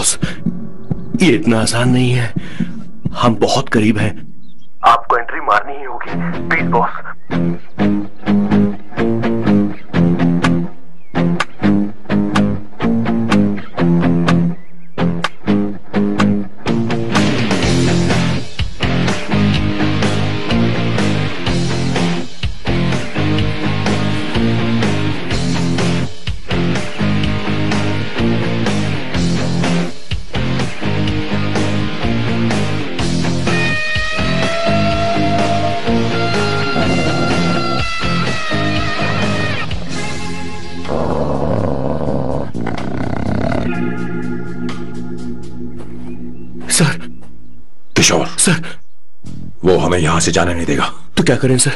Boss ये इतना आसान नहीं है। हम बहुत करीब हैं। आपको एंट्री मारनी ही होगी। प्लीज़ बॉस यहाँ से जाने नहीं देगा। तो क्या करें सर?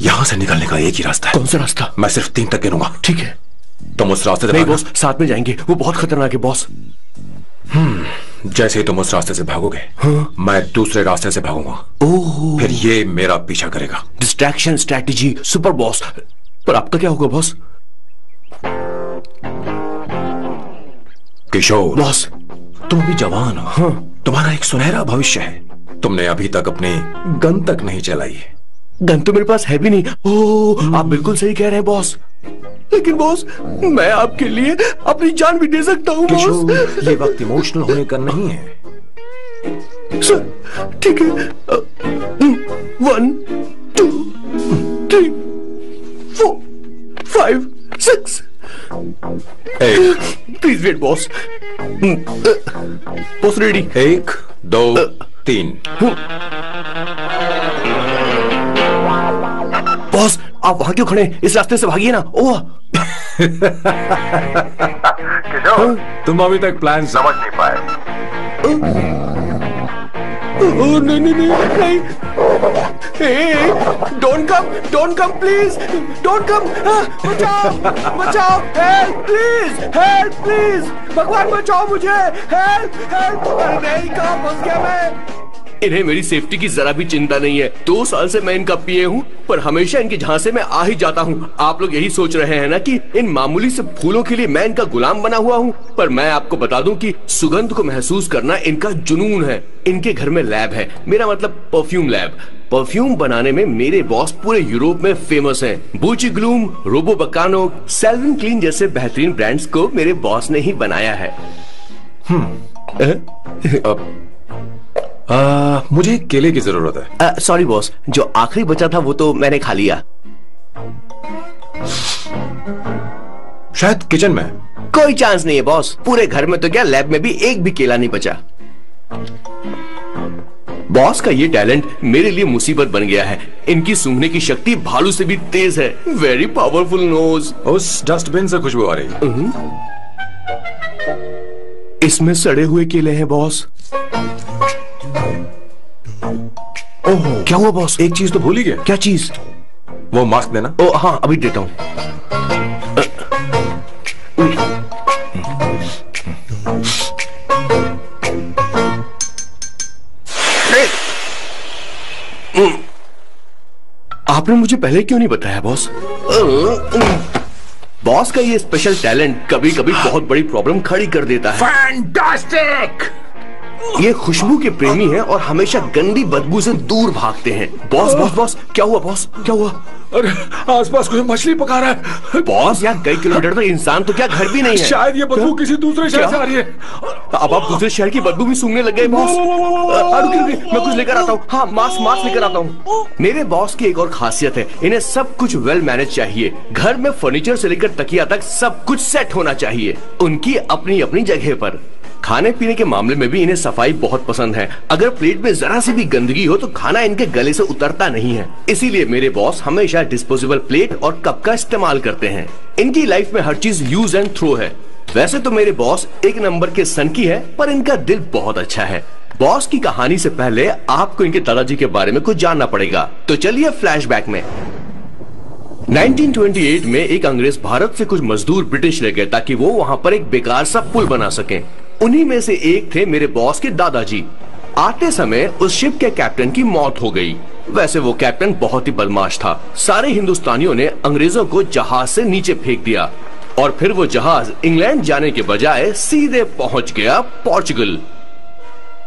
यहाँ से निकलने का एक ही रास्ता है। कौन सा रास्ता? मैं सिर्फ़ तीन तक गिनूँगा। ठीक है। तुम उस रास्ते से नहीं बॉस साथ में जाएँगे। वो बहुत खतरनाक है बॉस हम्म जैसे ही तुम उस रास्ते से भागोगे हाँ? मैं दूसरे रास्ते से भागूँगा। ओह। फिर ये मेरा पीछा करेगा। डिस्ट्रैक्शन स्ट्रैटेजी सुपर बॉस पर आपका क्या होगा बॉस किशोर। बॉस तुम अभी जवान हो। हाँ? तुम्हारा एक सुनहरा भविष्य है। तुमने अभी तक अपनी गन तक नहीं चलाई। है गन तो मेरे पास है भी नहीं। ओह आप बिल्कुल सही कह रहे हैं बॉस। लेकिन बॉस मैं आपके लिए अपनी जान भी दे सकता हूँ बॉस। ये वक्त इमोशनल होने का नहीं है। सर ठीक है। One two three four five six. Please wait boss. Boss ready. एक दो तीन बॉस आप वहाँ क्यों खड़े इस रास्ते से भागिए ना। ओ तुम अभी तक प्लान समझ नहीं पाए। ओ नहीं नहीं नहीं नहीं नहीं। Don't come don't come please don't come बचाओ बचाओ. प्लीज़ हेल्प भगवान, बचाओ मुझे. हेल्प हेल्प नहीं कहाँ इन्हें मेरी सेफ्टी की जरा भी चिंता नहीं है। दो साल से मैं इनका पिए हूँ पर हमेशा इनके झांसे में आ ही जाता हूँ। आप लोग यही सोच रहे हैं ना कि इन मामूली से फूलों के लिए मैं इनका गुलाम बना हुआ हूँ? पर मैं आपको बता दूँ कि सुगंध को महसूस करना इनका जुनून है। इनके घर में लैब है। मेरा मतलब परफ्यूम लैब। परफ्यूम बनाने में मेरे बॉस पूरे यूरोप में फ़ेमस हैं। बूची ग्लूम रोबो बकानो सेल्विन क्लीन जैसे बेहतरीन ब्रांड्स को मेरे बॉस ने ही बनाया है। आ, मुझे केले की ज़रूरत है। सॉरी बॉस जो आखिरी बचा था वो तो मैंने खा लिया। शायद किचन में। कोई चांस नहीं है बॉस पूरे घर में तो क्या लैब में भी एक भी केला नहीं बचा? बॉस का ये टैलेंट मेरे लिए मुसीबत बन गया है। इनकी सूंघने की शक्ति भालू से भी तेज है। वेरी पावरफुल नोज़ उस डस्टबिन से खुशबू आ रही। है इसमें सड़े हुए केले हैं बॉस ओहो। क्या हुआ बॉस एक चीज़ तो भूल ही गया। क्या चीज़? वो मास्क देना। ओ हाँ अभी देता हूँ। आपने मुझे पहले क्यों नहीं बताया बॉस बॉस का ये स्पेशल टैलेंट कभी कभी बहुत बड़ी प्रॉब्लम खड़ी कर देता है। फैंटास्टिक ये खुशबू के प्रेमी हैं और हमेशा गंदी बदबू से दूर भागते हैं। बॉस बॉस बॉस क्या हुआ बॉस? क्या हुआ? अरे आसपास कोई मछली पका रहा है। बॉस यहाँ कई किलोमीटर तक इंसान तो क्या घर भी नहीं है? शायद ये बदबू किसी दूसरे शहर से आ रही है। अब आप दूसरे शहर की बदबू भी सूंघने लग गए बॉस। मैं कुछ लेकर आता हूँ। हाँ मास्क मास्क लेकर आता हूँ। मेरे बॉस की एक और खासियत है इन्हें सब कुछ वेल मैनेज चाहिए। घर में फर्नीचर से लेकर तकिया तक सब कुछ सेट होना चाहिए। उनकी अपनी अपनी जगह पर। खाने पीने के मामले में भी इन्हें सफ़ाई बहुत पसंद है। अगर प्लेट में जरा सी भी गंदगी हो तो खाना इनके गले से उतरता नहीं है। इसीलिए मेरे बॉस हमेशा डिस्पोजेबल प्लेट और कप का इस्तेमाल करते हैं। इनकी लाइफ में हर चीज़ यूज़ एंड थ्रो है। वैसे तो मेरे बॉस एक नंबर के सन की है, पर इनका दिल बहुत अच्छा है। बॉस की कहानी से पहले आपको इनके दादाजी के बारे में कुछ जानना पड़ेगा। तो चलिए फ्लैशबैक में। 1928 में एक अंग्रेज़ भारत से कुछ मजदूर ब्रिटिश ले गए, ताकि वो वहाँ पर एक बेकार सा पुल बना सकें। उन्हीं में से एक थे मेरे बॉस के दादाजी। आते समय उस शिप के कैप्टन की मौत हो गई। वैसे वो कैप्टन बहुत ही बदमाश था। सारे हिंदुस्तानियों ने अंग्रेज़ों को जहाज़ से नीचे फेंक दिया। और फिर वो जहाज़ इंग्लैंड जाने के बजाय सीधे पहुँच गया पोर्चुगल।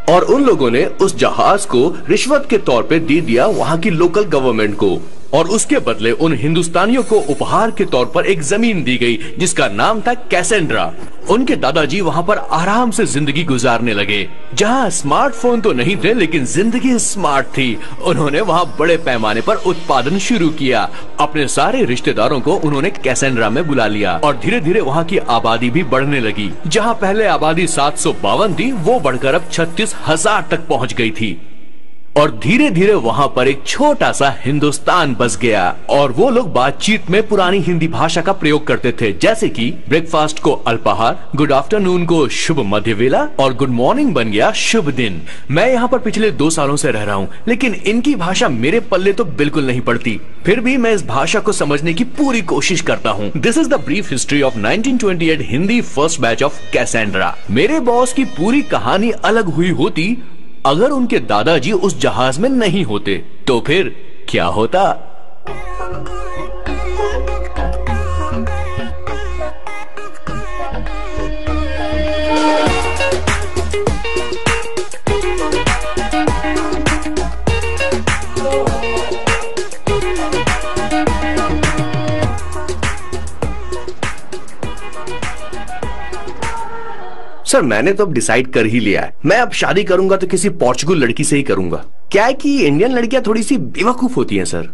और उन लोगों ने उस जहाज़ को रिश्वत के तौर पे दे दिया वहाँ की लोकल गवर्नमेंट को। और उसके बदले उन हिंदुस्तानियों को उपहार के तौर पर एक ज़मीन दी गई, जिसका नाम था कैसेंड्रा। उनके दादाजी वहाँ पर आराम से ज़िंदगी गुजारने लगे। जहाँ स्मार्टफ़ोन तो नहीं थे, लेकिन ज़िंदगी स्मार्ट थी। उन्होंने वहाँ बड़े पैमाने पर उत्पादन शुरू किया। अपने सारे रिश्तेदारों को उन्होंने कैसेंड्रा में बुला लिया और धीरे धीरे वहाँ की आबादी भी बढ़ने लगी। जहाँ पहले आबादी सात सौ बावन थी, वो बढ़कर अब छत्तीस हज़ार तक पहुँच गई थी। और धीरे धीरे वहाँ पर एक छोटा सा हिंदुस्तान बस गया और वो लोग बातचीत में पुरानी हिंदी भाषा का प्रयोग करते थे, जैसे कि ब्रेकफास्ट को अल्पाहार गुड आफ्टरनून को शुभ मध्य वेला और गुड मॉर्निंग बन गया शुभ दिन। मैं यहाँ पर पिछले दो सालों से रह रहा हूँ, लेकिन इनकी भाषा मेरे पल्ले तो बिल्कुल नहीं पड़ती। फिर भी मैं इस भाषा को समझने की पूरी कोशिश करता हूँ। This is the brief history of 1928 Hindi first batch of Cassandra मेरे बॉस की पूरी कहानी अलग हुई होती अगर उनके दादाजी उस जहाज़ में नहीं होते तो फिर क्या होता? सर मैंने तो अब डिसाइड कर ही लिया है। मैं अब शादी करूँगा तो किसी पोर्चुगल लड़की से ही करूँगा। क्या है कि इंडियन लड़कियाँ थोड़ी सी बेवकूफ़ होती हैं सर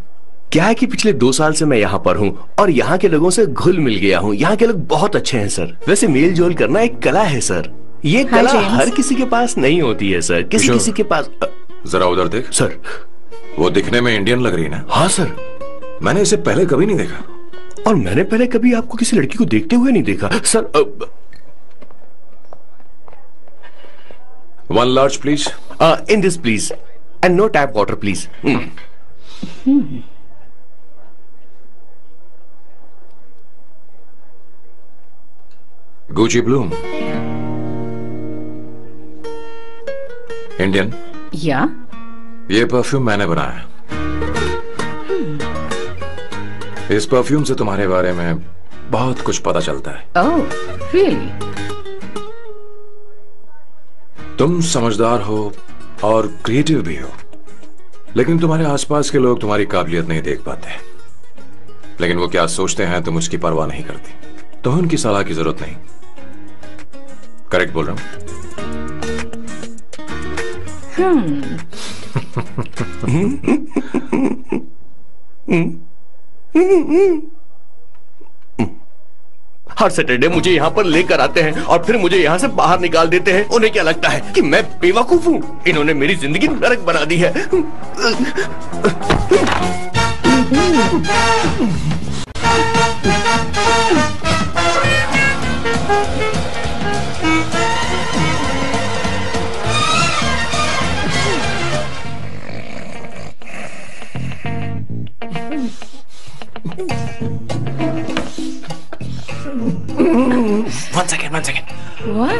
क्या है कि पिछले दो साल से मैं यहाँ पर हूँ और यहाँ के लोगों से घुल मिल गया हूँ। यहाँ के लोग बहुत अच्छे हैं सर वैसे मेल जोल करना एक कला है सर ये कला हर किसी के पास नहीं होती है सर किसी किसी के पास जरा उधर देख। सर वो दिखने में इंडियन लग रही है ना? हाँ सर मैंने इसे पहले कभी नहीं देखा। और मैंने पहले कभी आपको किसी लड़की को देखते हुए नहीं देखा। Sir One large, please. Uh, in this, please. And no tap water, please. Mm. Hmm. Gucci Bloom. Indian या ये परफ्यूम मैंने बनाया इस परफ्यूम से तुम्हारे बारे में बहुत कुछ पता चलता है ओह oh, रियली तुम समझदार हो और क्रिएटिव भी हो। लेकिन तुम्हारे आसपास के लोग तुम्हारी काबिलियत नहीं देख पाते। लेकिन वो क्या सोचते हैं तुम उसकी परवाह नहीं करती। तो उनकी सलाह की ज़रूरत नहीं। करेक्ट बोल रहा हूँ। हर सैटरडे मुझे यहाँ पर लेकर आते हैं और फिर मुझे यहाँ से बाहर निकाल देते हैं उन्हें क्या लगता है कि मैं बेवकूफ़ हूँ इन्होंने मेरी ज़िंदगी नरक बना दी है One second, one second. Why?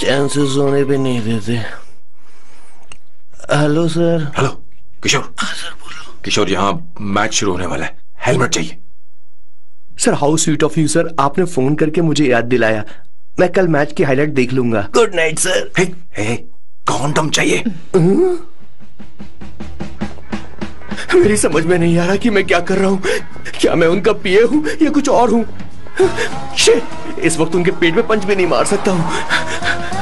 Chances होने पे नहीं देते हेलो सर हेलो किशोर हाँ सर बोलो। किशोर यहाँ मैच शुरू होने वाला है। हेलमेट चाहिए। Sir how sweet of you sir आपने फ़ोन करके मुझे याद दिलाया। मैं कल मैच की हाईलाइट देख लूँगा। Good night sir hey, hey, कौन तुम चाहिए? मेरी समझ में नहीं आ रहा कि मैं क्या कर रहा हूँ। क्या मैं उनका पिए हूँ या कुछ और हूँ? इस वक्त उनके पेट में पंच भी नहीं मार सकता हूँ।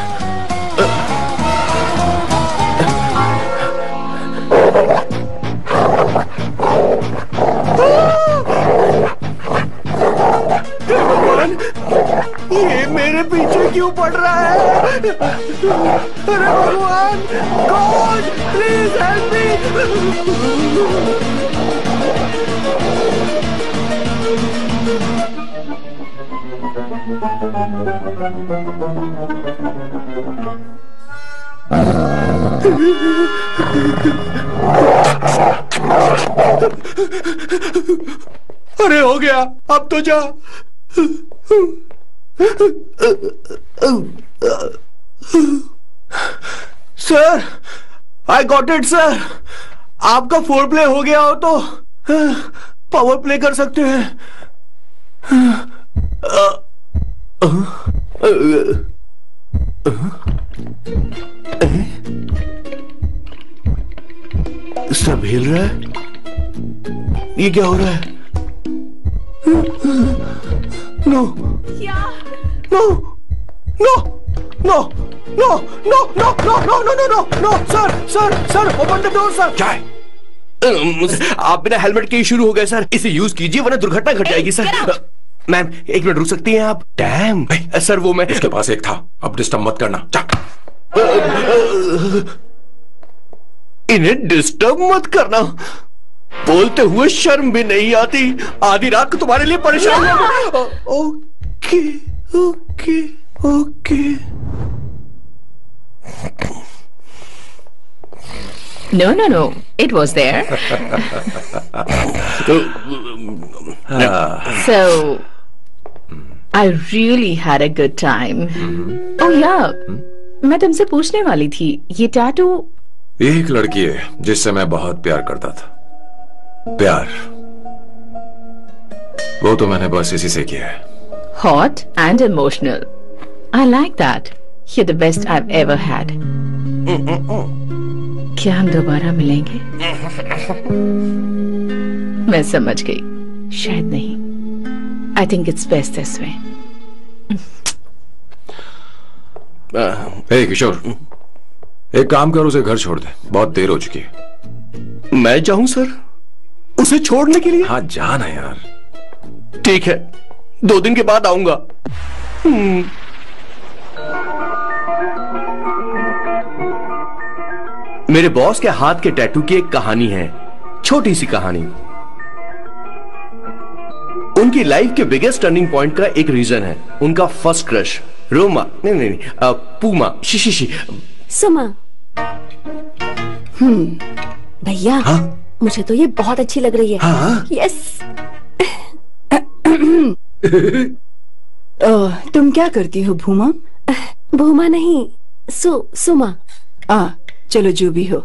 मेरे पीछे क्यों पड़ रहा है? अरे भगवान गॉड प्लीज़ हेल्प मी अरे हो गया, अब तो जा। Sir I got it sir आपका फोर प्ले हो गया हो तो पावर प्ले कर सकते हैं। सब हिल रहा है? ये क्या हो रहा है? No no no no no no no no no no no no no sir sir sir open the door sir क्या है आप बिना हेलमेट के ही शुरू हो गए सर इसे यूज़ कीजिए वरना दुर्घटना घट जाएगी सर मैम एक मिनट रुक सकती हैं आप डैम सर वो मैं उसके पास एक था अब डिस्टर्ब मत करना जा इन्हें डिस्टर्ब मत करना बोलते हुए शर्म भी नहीं आती आधी रात को तुम्हारे लिए परेशान हो okay okay okay No, no, no. It was there. so, I really had a good time. Oh yeah. मैं तुमसे पूछने वाली थी ये टैटू एक लड़की है जिससे मैं बहुत प्यार करता था प्यार। वो तो मैंने बस इसी से किया है। Hot and emotional. I like that. You're the best I've ever had. क्या हम दोबारा मिलेंगे? मैं समझ गई। शायद नहीं। I think it's best this way hey Kishore एक काम कर उसे घर छोड़ दे। बहुत देर हो चुकी है। मैं जाऊँ सर उसे छोड़ने के लिए? हाँ जा ना यार। ठीक है दो दिन के बाद आऊँगा। हम्म। मेरे बॉस के हाथ के टैटू की एक कहानी है छोटी सी कहानी। उनकी लाइफ के बिगेस्ट टर्निंग पॉइंट का एक रीजन है। उनका फ़र्स्ट क्रश रोमा नहीं नहीं नहीं अ, पूमा शिशिशी सुमा। हम्म। भैया। हाँ? मुझे तो ये बहुत अच्छी लग रही है। हाँ यस ओह, तुम क्या करती हो भूमा? भूमा नहीं सु सुमा। आ चलो जो भी हो।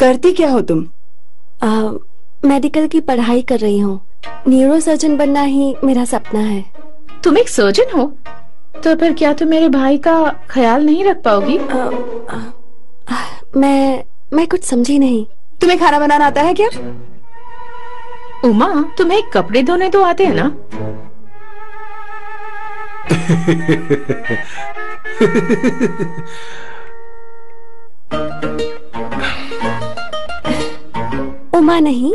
करती क्या हो तुम? आ, मेडिकल की पढ़ाई कर रही हूँ। न्यूरो सर्जन बनना ही मेरा सपना है। तुम एक सर्जन हो? तो फिर क्या तुम मेरे भाई का ख्याल नहीं रख पाओगी? आ, आ, आ, मैं मैं कुछ समझी नहीं। तुम्हें खाना बनाना आता है क्या? उमा तुम्हें कपड़े धोने तो आते हैं ना? उमा नहीं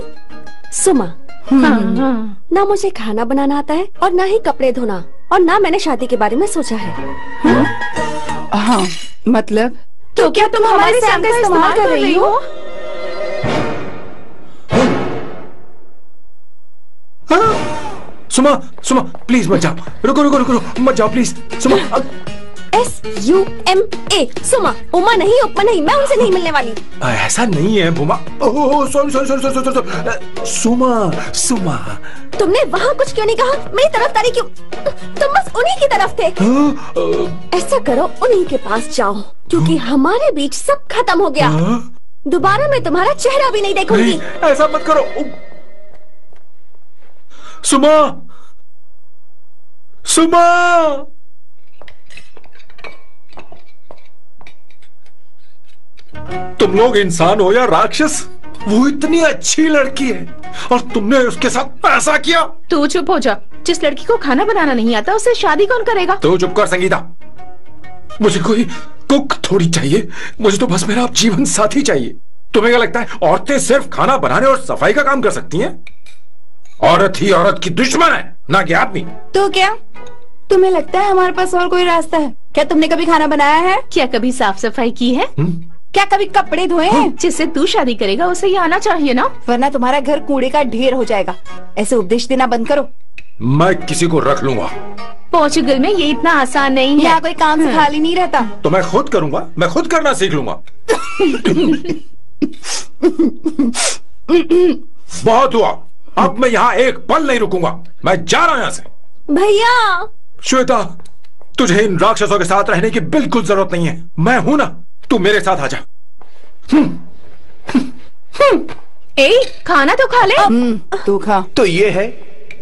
सुमा। हाँ, हाँ। ना मुझे खाना बनाना आता है और ना ही कपड़े धोना और ना मैंने शादी के बारे में सोचा है हाँ। हाँ मतलब? तो क्या तुम हमारे सैम का इस्तेमाल कर रही हो? सुमा सुमा प्लीज़ मत जाओ। रुको रुको रुको रुको, मत जाओ प्लीज़ सुमा एस यू एम ए सुमा उमा नहीं उपमा नहीं मैं उनसे नहीं मिलने वाली। ऐसा नहीं है बुमा sorry sorry sorry sorry sorry Suma Suma. तुमने वहाँ कुछ क्यों नहीं कहा? मेरी तरफ़ तारी क्यों तुम बस उन्हीं की तरफ़ थे। ऐसा करो उन्हीं के पास जाओ क्योंकि हमारे बीच सब खत्म हो गया। दोबारा मैं तुम्हारा चेहरा भी नहीं देखूँगी। ऐसा मत करो। सुमा सुमा! तुम लोग इंसान हो या राक्षस वो इतनी अच्छी लड़की है और तुमने उसके साथ ऐसा किया। तू चुप हो जा। जिस लड़की को खाना बनाना नहीं आता उससे शादी कौन करेगा? तू चुप कर संगीता। मुझे कोई कुक थोड़ी चाहिए। मुझे तो बस मेरा जीवन साथी चाहिए। तुम्हें क्या लगता है औरतें सिर्फ़ खाना बनाने और सफ़ाई का काम कर सकती हैं? औरत ही औरत की दुश्मन है ना कि आदमी। तो क्या? तुम्हें लगता है हमारे पास और कोई रास्ता है? क्या तुमने कभी खाना बनाया है? क्या कभी साफ़ सफ़ाई की है? क्या कभी कपड़े धोए हैं? जिससे तू शादी करेगा उसे ये आना चाहिए ना? वरना तुम्हारा घर कूड़े का ढेर हो जाएगा। ऐसे उपदेश देना बंद करो। मैं किसी को रख लूँगा। पोर्चुगल में ये इतना आसान नहीं है। यहाँ कोई काम से खाली नहीं रहता। तो मैं खुद करूँगा मैं खुद करना सीख लूँगा। बहुत हुआ। अब मैं यहाँ एक पल नहीं रुकूँगा। मैं जा रहा हूँ यहाँ से। भैया! श्वेता तुझे इन राक्षसों के साथ रहने की बिल्कुल ज़रूरत नहीं है। मैं हूँ ना तू मेरे साथ आ जा। ए खाना तो खा ले। तू खा। तो ये है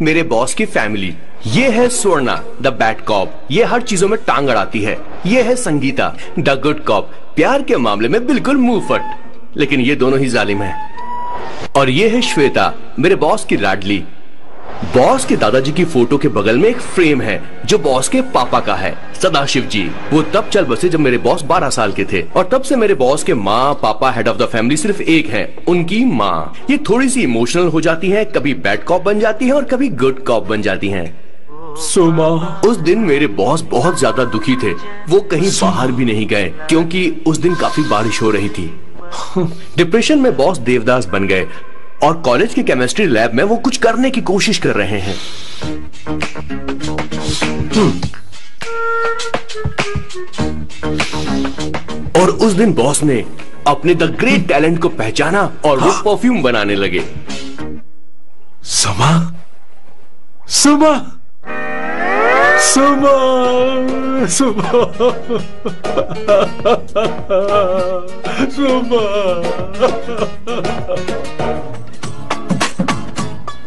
मेरे बॉस की फैमिली ये है स्वर्णा द बैड कॉप ये हर चीज़ों में टांग अड़ाती है। ये है संगीता द गुड कॉप प्यार के मामले में बिल्कुल मुँह फट लेकिन ये दोनों ही जालिम हैं। और ये है श्वेता मेरे बॉस की लाडली बॉस के दादाजी की फ़ोटो के बगल में एक फ्रेम है जो बॉस के पापा का है। सदाशिव जी वो तब चल बसे जब मेरे बॉस 12 साल के थे और तब से मेरे बॉस के माँ पापा हेड ऑफ़ द फैमिली सिर्फ़ एक है उनकी माँ। ये थोड़ी सी इमोशनल हो जाती है कभी बैड कॉप बन जाती है और कभी गुड कॉप बन जाती है। सुमा। उस दिन मेरे बॉस बहुत ज़्यादा दुखी थे वो कहीं बाहर भी नहीं गए क्योंकि उस दिन काफ़ी बारिश हो रही थी। डिप्रेशन में बॉस देवदास बन गए और कॉलेज के केमिस्ट्री लैब में वो कुछ करने की कोशिश कर रहे हैं। और उस दिन बॉस ने अपने द ग्रेट टैलेंट को पहचाना और वो परफ्यूम बनाने लगे। समा? सुमा? सुबह सुबह सुबह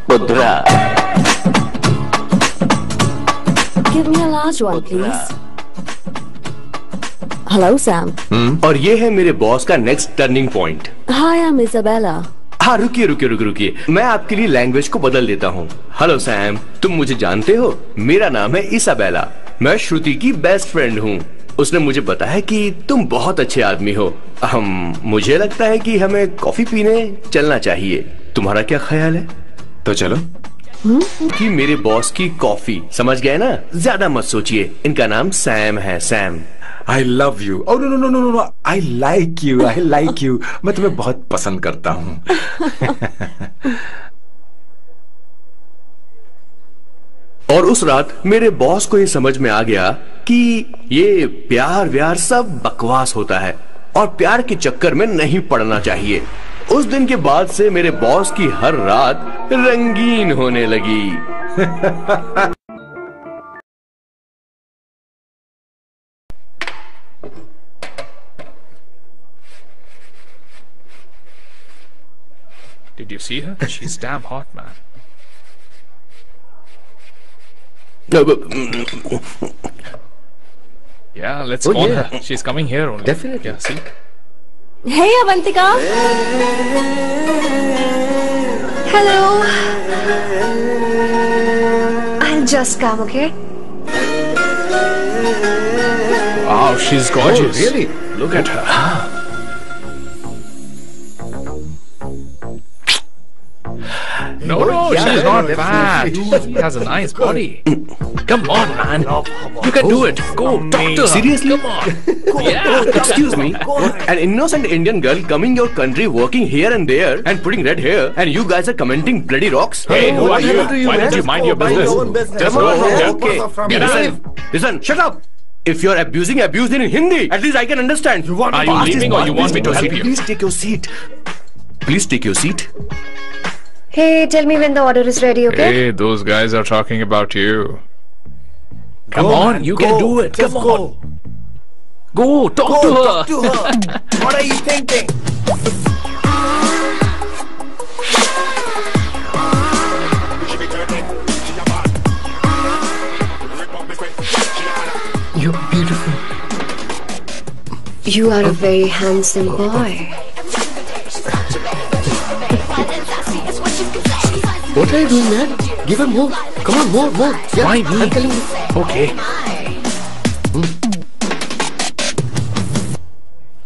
Budhra Give me a large one, please. Hello, Sam. Hmm? और ये है मेरे बॉस का next turning point hi am Isabella हाँ रुकिए रुकिए रुकिए रुकिए। मैं आपके लिए लैंग्वेज को बदल देता हूँ। हेलो सैम तुम मुझे जानते हो? मेरा नाम है इसाबेला मैं श्रुति की बेस्ट फ्रेंड हूँ। उसने मुझे बताया कि तुम बहुत अच्छे आदमी हो। हम मुझे लगता है कि हमें कॉफ़ी पीने चलना चाहिए। तुम्हारा क्या ख्याल है? तो चलो। कि मेरे बॉस की कॉफ़ी समझ गए ना? ज़्यादा मत सोचिए। इनका नाम सैम है सैम आई लव यू और no no no no no I like you I like you मैं तुम्हें बहुत पसंद करता हूँ. और उस रात मेरे बॉस को ये समझ में आ गया कि ये प्यार व्यार सब बकवास होता है और प्यार के चक्कर में नहीं पड़ना चाहिए। उस दिन के बाद से मेरे बॉस की हर रात रंगीन होने लगी। Did you see her? She's damn hot, man. No, but Yeah, let's Oh, call yeah. her. She's coming here only. Definitely. Yeah, see? Hey, Avantika. Hello. I'll just come, okay? Wow, she's gorgeous. Oh, really? Look at her. Ah. No, no, she's not bad. She has a nice body. Come on, man. You can do it. Go, to her. Seriously? Come on. Yeah. Excuse me, an innocent Indian girl coming your country, working here and there, and putting red hair, and you guys are commenting bloody rocks? Hey, who are you? happened to you, Why don't you mind your business? your own business. Just go on, from man. here. Okay. Get Listen, out. listen, shut up. If you're abusing, abuse in Hindi. At least I can understand. You want Are you leaving or you want me to help you? Please take your seat. Please take your seat. Hey, tell me when the order is ready, okay? Hey, those guys are talking about you. Come Go, on, you go. can do it. Just Come go. on. Go, talk Go, to her. talk to her. what are you thinking? You're beautiful. You are a very handsome boy. What are you doing, man? Give him more. Come on, more, more. Yeah, Why me? I'm telling you. Okay. Hmm?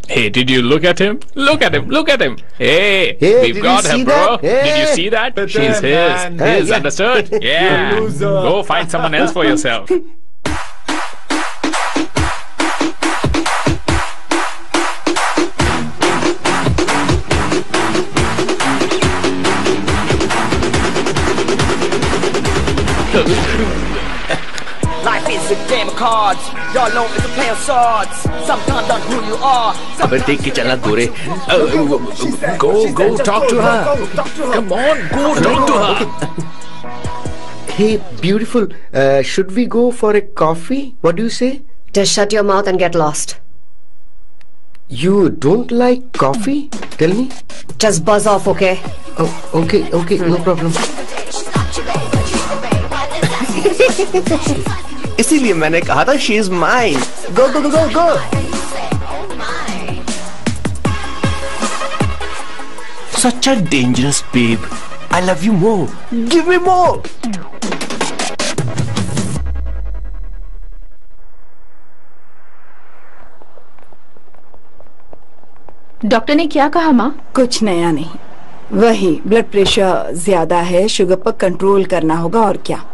Hey, did you look at him? Look at him, look at him. Hey, Hey, we've got him, bro. that? Did you see that? But She's then, his. man. His, Hey, yeah. understood? Yeah. Go find someone else for yourself. Life is a game of cards. Y'all know it's a play of swords. Sometimes on who you are. Abate ke chala dure. Oh, go, go, talk to her. Come on, go, talk to her. Hey, beautiful. Uh, should we go for a coffee? What do you say? Just shut your mouth and get lost. You don't like coffee? Tell me. Just buzz off, okay? Oh, okay, okay, no problem. इसीलिए मैंने कहा था she is mine go go go go go Such a dangerous babe. I love you more. Give me more. Doctor ने क्या कहा माँ कुछ नया नहीं वही ब्लड प्रेशर ज़्यादा है शुगर पर कंट्रोल करना होगा और क्या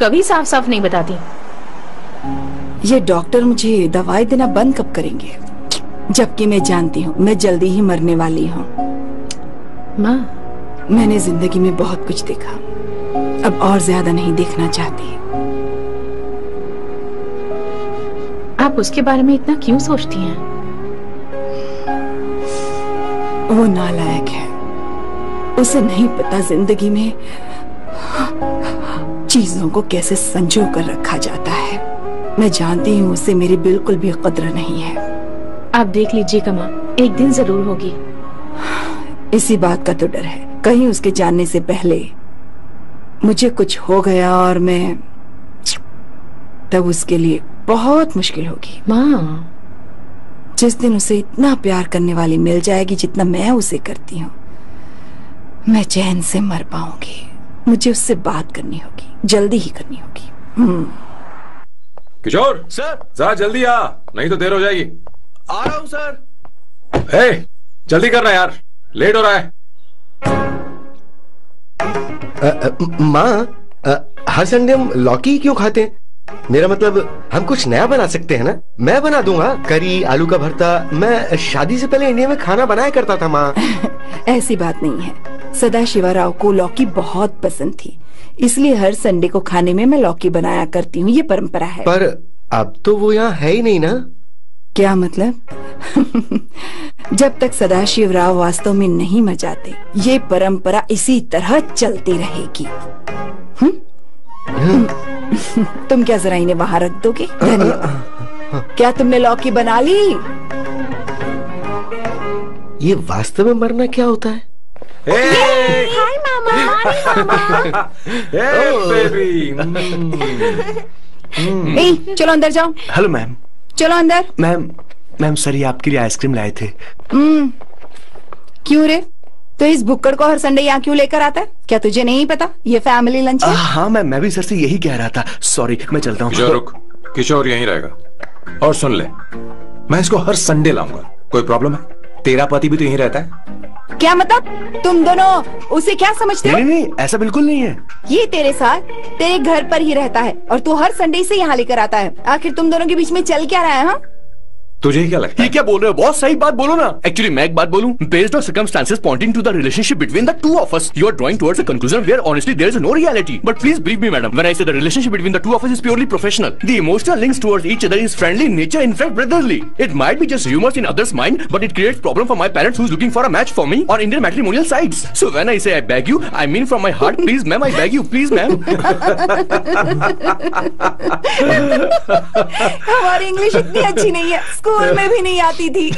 कभी साफ़ साफ़ नहीं बताती। ये डॉक्टर मुझे दवाई देना बंद कब करेंगे? जबकि मैं जानती हूँ मैं जल्दी ही मरने वाली हूँ। माँ। मैंने ज़िंदगी में बहुत कुछ देखा। अब और ज़्यादा नहीं देखना चाहती। आप उसके बारे में इतना क्यों सोचती हैं? वो नालायक है। उसे नहीं पता ज़िंदगी में चीज़ों को कैसे संजो कर रखा जाता है। मैं जानती हूँ उसे मेरी बिल्कुल भी कद्र नहीं है। आप देख लीजिएगा माँ एक दिन ज़रूर होगी। इसी बात का तो डर है। कहीं उसके जानने से पहले मुझे कुछ हो गया और मैं तब उसके लिए बहुत मुश्किल होगी। माँ। जिस दिन उसे इतना प्यार करने वाली मिल जाएगी जितना मैं उसे करती हूँ मैं चैन से मर पाऊँगी। मुझे उससे बात करनी होगी। जल्दी ही करनी होगी। हम्म। किशोर! सर! जरा जल्दी आ। नहीं तो देर हो जाएगी। आ रहा हूँ सर। हे जल्दी करना यार। लेट हो रहा है। माँ हर संडे हम लौकी क्यों खाते हैं? मेरा मतलब हम कुछ नया बना सकते हैं ना? मैं बना दूँगा करी आलू का भरता। मैं शादी से पहले इंडिया में खाना बनाया करता था माँ। ऐसी बात नहीं है। सदा शिवाराव को लौकी बहुत पसंद थी। इसलिए हर संडे को खाने में मैं लौकी बनाया करती हूँ ये परंपरा है। पर अब तो वो यहाँ है ही नहीं ना? क्या मतलब? जब तक सदाशिव राव वास्तव में नहीं मर जाते ये परंपरा इसी तरह चलती रहेगी। हम्म? तुम क्या जरा इन्हें वहाँ रख दोगे? क्या तुमने लौकी बना ली? ये वास्तव में मरना क्या होता है? हाय मामा बेबी। ए, चलो अंदर जाओ। Hello ma'am. चलो अंदर। मैम मैम सर ये आपके लिए आइसक्रीम लाए थे। हम्म। क्यों रे? तो इस भुक्कड़ को हर संडे यहाँ क्यों लेकर आता है? क्या तुझे नहीं पता? ये फैमिली लंच है? हाँ मैम मैं भी सर से यही कह रहा था। सॉरी मैं चलता हूँ। रुक। किशोर यहीं रहेगा। और सुन ले मैं इसको हर संडे लाऊँगा। कोई प्रॉब्लम है? तेरा पति भी तो यहीं रहता है। क्या मतलब? तुम दोनों उसे क्या समझते नहीं हो? नहीं नहीं ऐसा बिल्कुल नहीं है। ये तेरे साथ तेरे घर पर ही रहता है और तू हर संडे से यहाँ लेकर आता है। आखिर तुम दोनों के बीच में चल क्या रहा है हाँ? तुझे क्या लगता है? ये क्या बोल रहे हो? बहुत सही बात बोलो ना। एक्चुअली मैं एक बात बोलूँ? Based on circumstances pointing to the relationship between the two of us you are drawing towards a conclusion where honestly there is no reality but please believe me madam when I say the relationship between the two of us is purely professional the emotional links towards each other is friendly nature in fact brotherly it might be just humours in others mind but it creates problem for my parents who is looking for a match for me और Indian matrimonial sites so when I say I beg you I mean from my heart please ma'am I beg you please ma'am हमारी English इतनी अच्छी नहीं है। School में भी नहीं आती थी।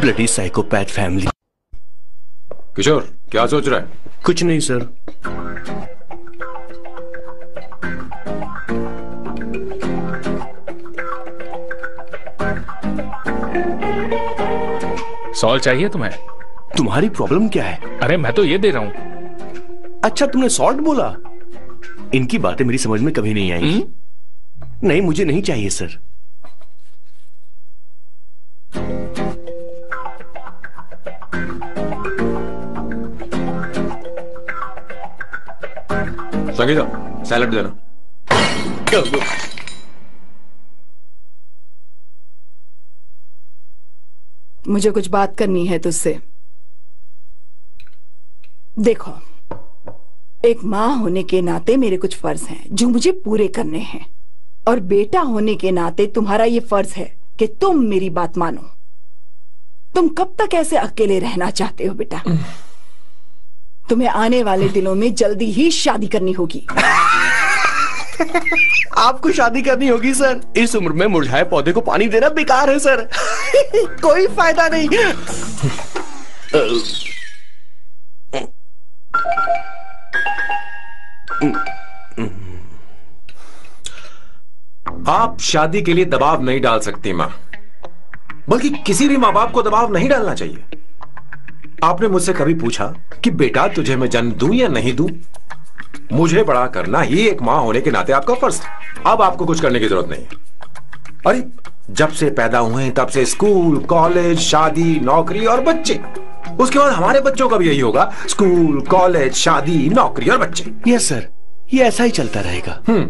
ब्लडी साइकोपैथ फैमिली किशोर क्या सोच रहा है? कुछ नहीं सर सॉल्व चाहिए तुम्हें? तुम्हारी प्रॉब्लम क्या है? अरे मैं तो ये दे रहा हूँ। अच्छा तुमने सॉल्ट बोला? इनकी बातें मेरी समझ में कभी नहीं आई। नहीं मुझे नहीं चाहिए सर। संगीता सैलड देना मुझे कुछ बात करनी है तुझसे। देखो एक माँ होने के नाते मेरे कुछ फ़र्ज़ हैं जो मुझे पूरे करने हैं। और बेटा होने के नाते तुम्हारा ये फ़र्ज़ है कि तुम मेरी बात मानो। तुम कब तक ऐसे अकेले रहना चाहते हो बेटा? तुम्हें आने वाले दिनों में जल्दी ही शादी करनी होगी। आपको शादी करनी होगी सर। इस उम्र में मुरझाए पौधे को पानी देना बेकार है सर। कोई फ़ायदा नहीं। आप शादी के लिए दबाव नहीं डाल सकती माँ। बल्कि किसी भी माँ बाप को दबाव नहीं डालना चाहिए। आपने मुझसे कभी पूछा कि बेटा तुझे मैं जन्म दूँ या नहीं दूँ? मुझे बड़ा करना ही एक माँ होने के नाते आपका फ़र्ज़ अब आपको कुछ करने की ज़रूरत नहीं अरे जब से पैदा हुए तब से स्कूल कॉलेज शादी नौकरी और बच्चे। उसके बाद हमारे बच्चों का भी यही होगा। स्कूल कॉलेज शादी नौकरी और बच्चे। यस सर ये ऐसा ही चलता रहेगा। हम्म।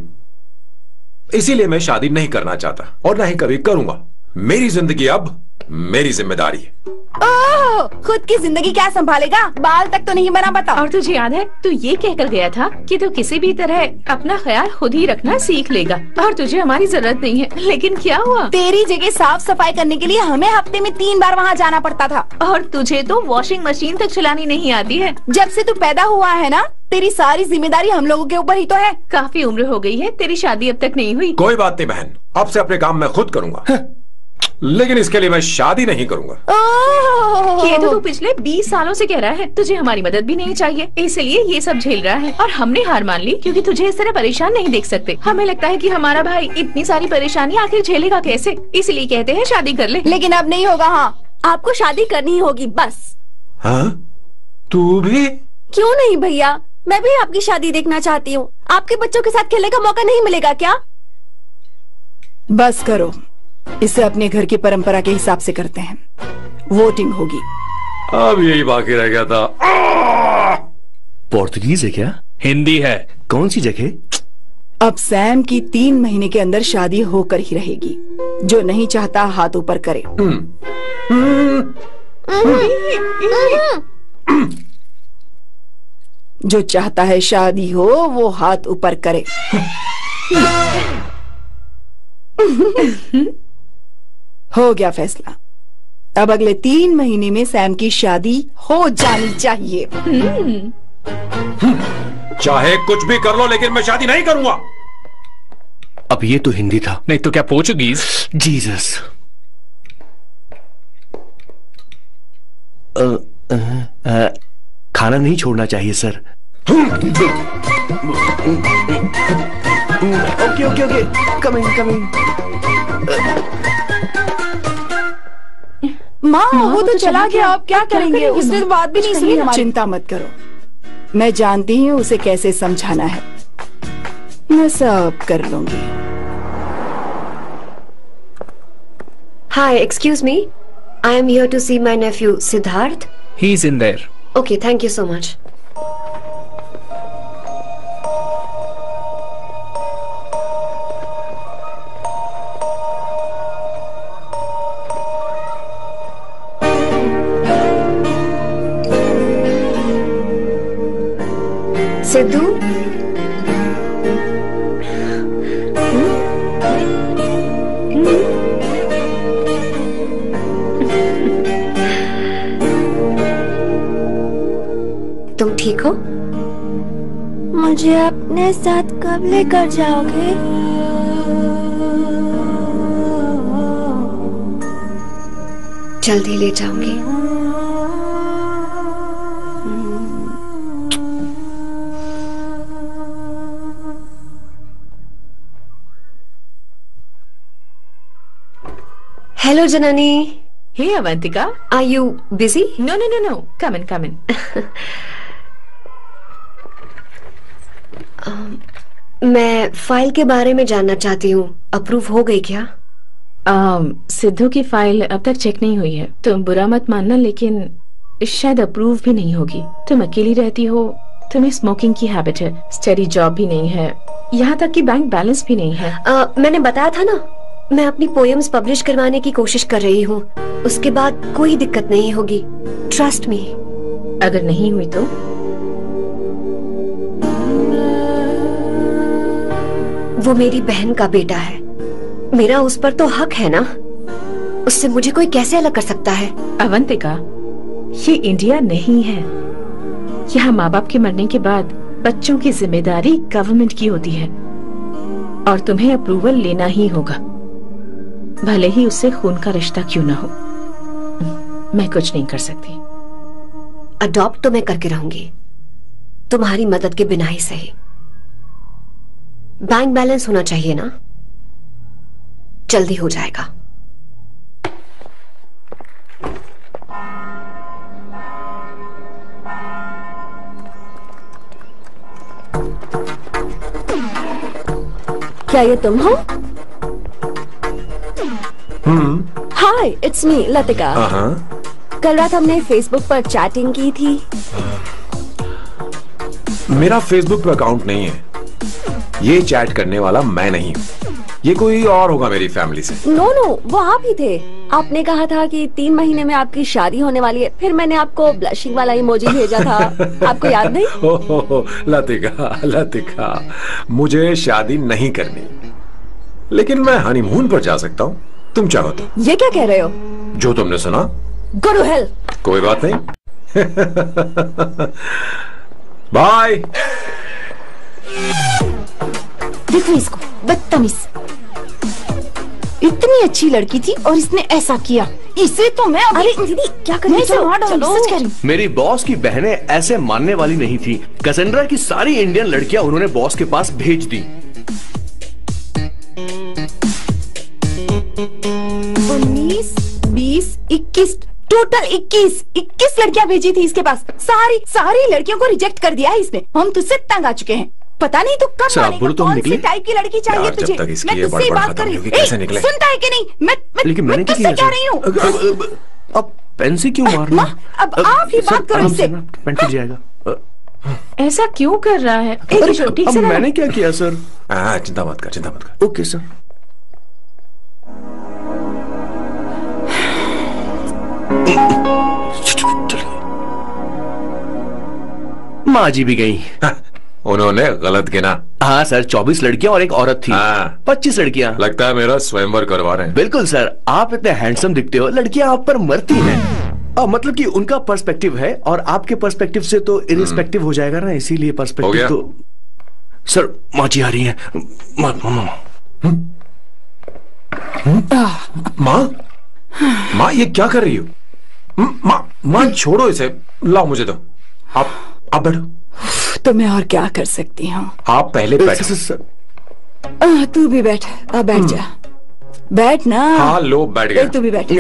इसीलिए मैं शादी नहीं करना चाहता और ना ही कभी करूँगा। मेरी ज़िंदगी अब मेरी ज़िम्मेदारी है। ओह, खुद की ज़िंदगी क्या संभालेगा? बाल तक तो नहीं बना बता और तुझे याद है तू ये कहकर गया था कि तू किसी भी तरह अपना ख्याल खुद ही रखना सीख लेगा। और तुझे हमारी ज़रूरत नहीं है लेकिन क्या हुआ? तेरी जगह साफ़ सफ़ाई करने के लिए हमें हफ़्ते में तीन बार वहाँ जाना पड़ता था। और तुझे तो वॉशिंग मशीन तक चलानी नहीं आती है। जब से तू पैदा हुआ है ना तेरी सारी ज़िम्मेदारी हम लोगों के ऊपर ही तो है। काफ़ी उम्र हो गई है तेरी शादी अब तक नहीं हुई। कोई बात नहीं बहन अब से अपने काम मैं खुद करूँगा। लेकिन इसके लिए मैं शादी नहीं करूँगा। ये तो तू पिछले 20 सालों से कह रहा है। तुझे हमारी मदद भी नहीं चाहिए। इसलिए ये सब झेल रहा है। और हमने हार मान ली क्योंकि तुझे इस तरह परेशान नहीं देख सकते। हमें लगता है कि हमारा भाई इतनी सारी परेशानी आखिर झेलेगा कैसे? इसलिए कहते हैं शादी कर ले। लेकिन अब नहीं होगा हाँ। आपको शादी करनी होगी बस। हाँ? तू भी? क्यों नहीं भैया? मैं भी आपकी शादी देखना चाहती हूँ। आपके बच्चों के साथ खेलने का मौका नहीं मिलेगा क्या? बस करो। इसे अपने घर की परंपरा के हिसाब से करते हैं। वोटिंग होगी। अब यही बाकी रह गया था। पोर्तुगीज है क्या? हिंदी है। कौन सी जगह? अब सैम की तीन महीने के अंदर शादी होकर ही रहेगी। जो नहीं चाहता हाथ ऊपर करे। जो चाहता है शादी हो वो हाथ ऊपर करे। हो गया फैसला। अब अगले तीन महीने में सैम की शादी हो जानी चाहिए। चाहे कुछ भी कर लो लेकिन मैं शादी नहीं करूँगा। अब ये तो हिंदी था। नहीं तो क्या पोर्चुगीज? जीसस। खाना नहीं छोड़ना चाहिए sir. Okay okay okay. Coming coming माँ वो तो, चला, गया आप क्या करेंगे? उसने तो बात भी नहीं सुनी चिंता मत करो। मैं जानती हूँ उसे कैसे समझाना है। मैं सब कर लूँगी। Hi excuse me I am here to see my nephew Siddharth he is in there okay thank you so much लेकर जाओगे? जल्दी ले जाऊँगी। Hello Janani hey Avantika are you busy no no no no come in come in मैं file के बारे में जानना चाहती हूँ। अप्रूव हो गई क्या? सिद्धू की फ़ाइल अब तक चेक नहीं हुई है। तुम बुरा मत मानना लेकिन शायद अप्रूव भी नहीं होगी। तुम अकेली रहती हो। तुम्हें स्मोकिंग की हैबिट है। स्टडी जॉब भी नहीं है। यहाँ तक कि बैंक बैलेंस भी नहीं है। अ, मैंने बताया था ना मैं अपनी पोएम्स पब्लिश करवाने की कोशिश कर रही हूँ। उसके बाद कोई दिक्कत नहीं होगी। ट्रस्ट मी अगर नहीं हुई तो? वो मेरी बहन का बेटा है। मेरा उस पर तो हक है ना? उससे मुझे कोई कैसे अलग कर सकता है? अवंतिका ये इंडिया नहीं है। यहाँ माँ बाप के मरने के बाद बच्चों की ज़िम्मेदारी गवर्नमेंट की होती है। और तुम्हें अप्रूवल लेना ही होगा। भले ही उससे खून का रिश्ता क्यों ना हो। मैं कुछ नहीं कर सकती। अडॉप्ट तो मैं करके रहूँगी। तुम्हारी मदद के बिना ही सही। बैंक बैलेंस होना चाहिए ना? जल्दी हो जाएगा। क्या ये तुम हो? Hi it's me Latika. हाँ कल रात हमने फेसबुक पर चैटिंग की थी। मेरा फेसबुक पर अकाउंट नहीं है। ये चैट करने वाला मैं नहीं हूँ। ये कोई और होगा मेरी फैमिली से। नो नो वो आप ही थे। आपने कहा था कि तीन महीने में आपकी शादी होने वाली है फिर मैंने आपको ब्लशिंग वाला इमोजी भेजा था। आपको याद नहीं? हो, हो, हो, लतिका लतिका मुझे शादी नहीं करनी। लेकिन मैं हनीमून पर जा सकता हूँ। तुम चाहो तो। ये क्या कह रहे हो? जो तुमने सुना। गुरु हेल कोई बात नहीं। बाय देखो इसको बदतमीज। इतनी अच्छी लड़की थी और इसने ऐसा किया। इसे तो मैं अरे दीदी क्या कर मैं रही चलो, चलो। सच कह रही हूँ। मेरी बॉस की बहनें ऐसे मानने वाली नहीं थी। कसेंड्रा की सारी इंडियन लड़कियाँ उन्होंने बॉस के पास भेज दी। उन्नीस बीस इक्कीस टोटल इक्कीस इक्कीस लड़कियाँ भेजी थी इसके पास। सारी सारी लड़कियों को रिजेक्ट कर दिया है इसने। हम तुझसे तंग आ चुके हैं। पता नहीं तो कब सर, आप मानेगा, बोलो तो कौन सी टाइप की लड़की चाहिए तुझे? तक इसकी मैं तुझसे बात कर रही हूँ। कैसे निकले? सुनता है कि नहीं? मैं मैं, लेकिन मैं मैंने क्या तुझसे किया कह रही हूँ? अब- पेन से क्यों मारना माँ, अब आप ही बात करो इससे। पेन टूट जाएगा। ऐसा क्यों कर रहा है? ठीक अब से मैंने क्या किया सर? हाँ चिंता मत कर चिंता मत कर। Okay sir. माँ जी भी गई। हाँ, उन्होंने गलत गिना। हाँ सर चौबीस लड़कियाँ और एक औरत थी। हाँ। पच्चीस लड़कियाँ। लगता है मेरा स्वयंवर करवा रहे हैं। बिल्कुल सर आप इतने हैंडसम दिखते हो लड़कियाँ आप पर मरती हैं। आ, मतलब कि उनका पर्सपेक्टिव है और आपके पर्सपेक्टिव से तो इरिस्पेक्टिव हो जाएगा ना इसीलिए पर्सपेक्टिव तो सर माँ जी आ रही हैं। माँ माँ माँ। माँ? माँ ये क्या कर रही हो? हम्म, माँ माँ छोड़ो इसे। लाओ मुझे तो आप आप बैठो। तो मैं और क्या कर सकती हूँ? आप पहले बैठो। तू भी बैठ। अब बैठ जा। बैठ ना। हाँ लो बैठ गया। तू भी बैठ।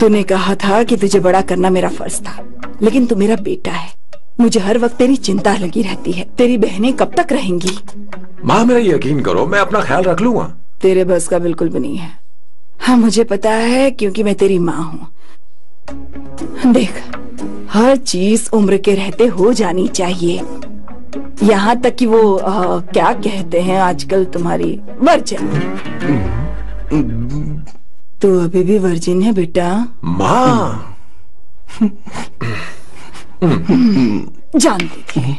तूने कहा था कि तुझे बड़ा करना मेरा फ़र्ज़ था लेकिन तू मेरा बेटा है। मुझे हर वक्त तेरी चिंता लगी रहती है। तेरी बहनें कब तक रहेंगी? माँ मेरा यकीन करो मैं अपना ख्याल रख लूँगा। तेरे बस का बिल्कुल भी नहीं है। हाँ मुझे पता है क्योंकि मैं तेरी माँ हूँ। देख हर चीज़ उम्र के रहते हो जानी चाहिए। यहाँ तक कि वो आ, क्या कहते हैं आजकल तुम्हारी वर्जन तू अभी भी वर्जिन है बेटा? माँ। जानती थी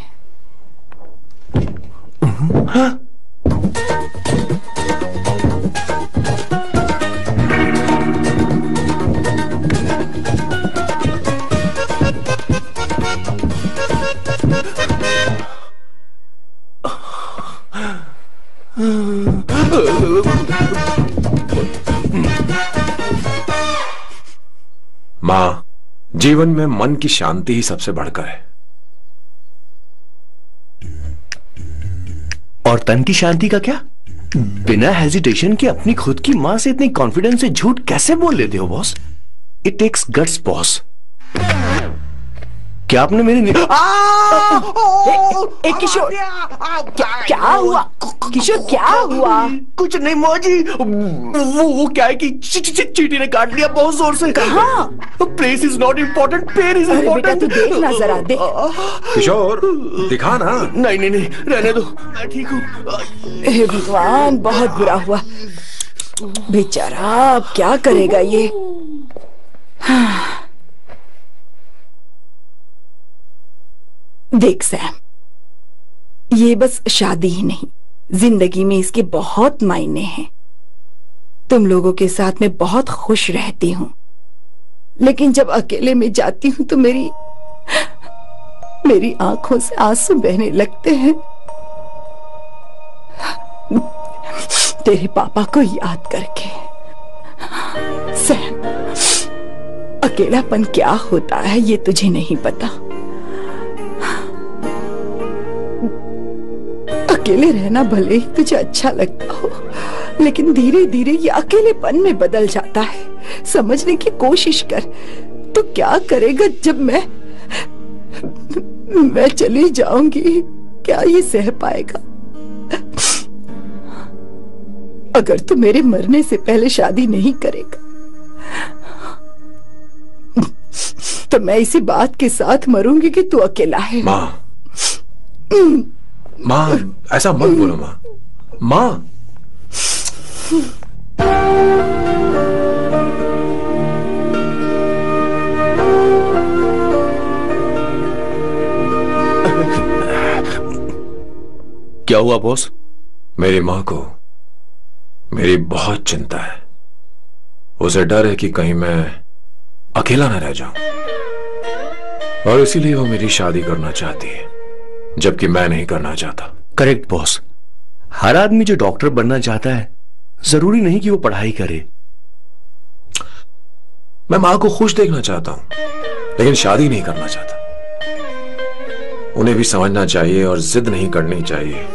माँ, जीवन में मन की शांति ही सबसे बढ़कर है। और तन की शांति का क्या? बिना हेजिटेशन के अपनी खुद की माँ से इतनी कॉन्फिडेंस से झूठ कैसे बोल लेते हो boss it takes guts boss क्या आपने मेरी नि- आ! ए, किशोर! क्या, क्या हुआ? किशोर क्या हुआ? कुछ नहीं मौजी वो वो क्या है कि ची, ची, ची, चीटी ने काट लिया बहुत ज़ोर से। कहाँ? Place is not important pen is important तू देख ना जरा, देख। किशोर दिखा ना। नहीं नहीं नहीं रहने दो। मैं ठीक हूँ। हे भगवान बहुत बुरा हुआ। बेचारा अब क्या करेगा ये? हाँ। देख, सैम, ये बस शादी ही नहीं। ज़िंदगी में इसके बहुत मायने हैं। तुम लोगों के साथ मैं बहुत खुश रहती हूँ। लेकिन जब अकेले में जाती हूँ तो मेरी मेरी आँखों से आँसू बहने लगते हैं। तेरे पापा को याद करके। सैम, अकेलापन क्या होता है, ये तुझे नहीं पता। अकेले रहना भले ही तुझे अच्छा लगता हो लेकिन धीरे धीरे ये अकेलेपन में बदल जाता है। समझने की कोशिश कर तो क्या करेगा जब मैं मैं चली जाऊँगी? क्या ये सह पाएगा? अगर तू मेरे मरने से पहले शादी नहीं करेगा तो मैं इसी बात के साथ मरूँगी कि तू अकेला है। माँ। माँ ऐसा मत बोलो माँ। माँ। क्या हुआ बॉस मेरी माँ को मेरी बहुत चिंता है। उसे डर है कि कहीं मैं अकेला ना रह जाऊँ। और इसीलिए वो मेरी शादी करना चाहती है। जबकि मैं नहीं करना चाहता। करेक्ट बॉस हर आदमी जो डॉक्टर बनना चाहता है ज़रूरी नहीं कि वो पढ़ाई करे। मैं माँ को खुश देखना चाहता हूँ लेकिन शादी नहीं करना चाहता। उन्हें भी समझना चाहिए और जिद नहीं करनी चाहिए।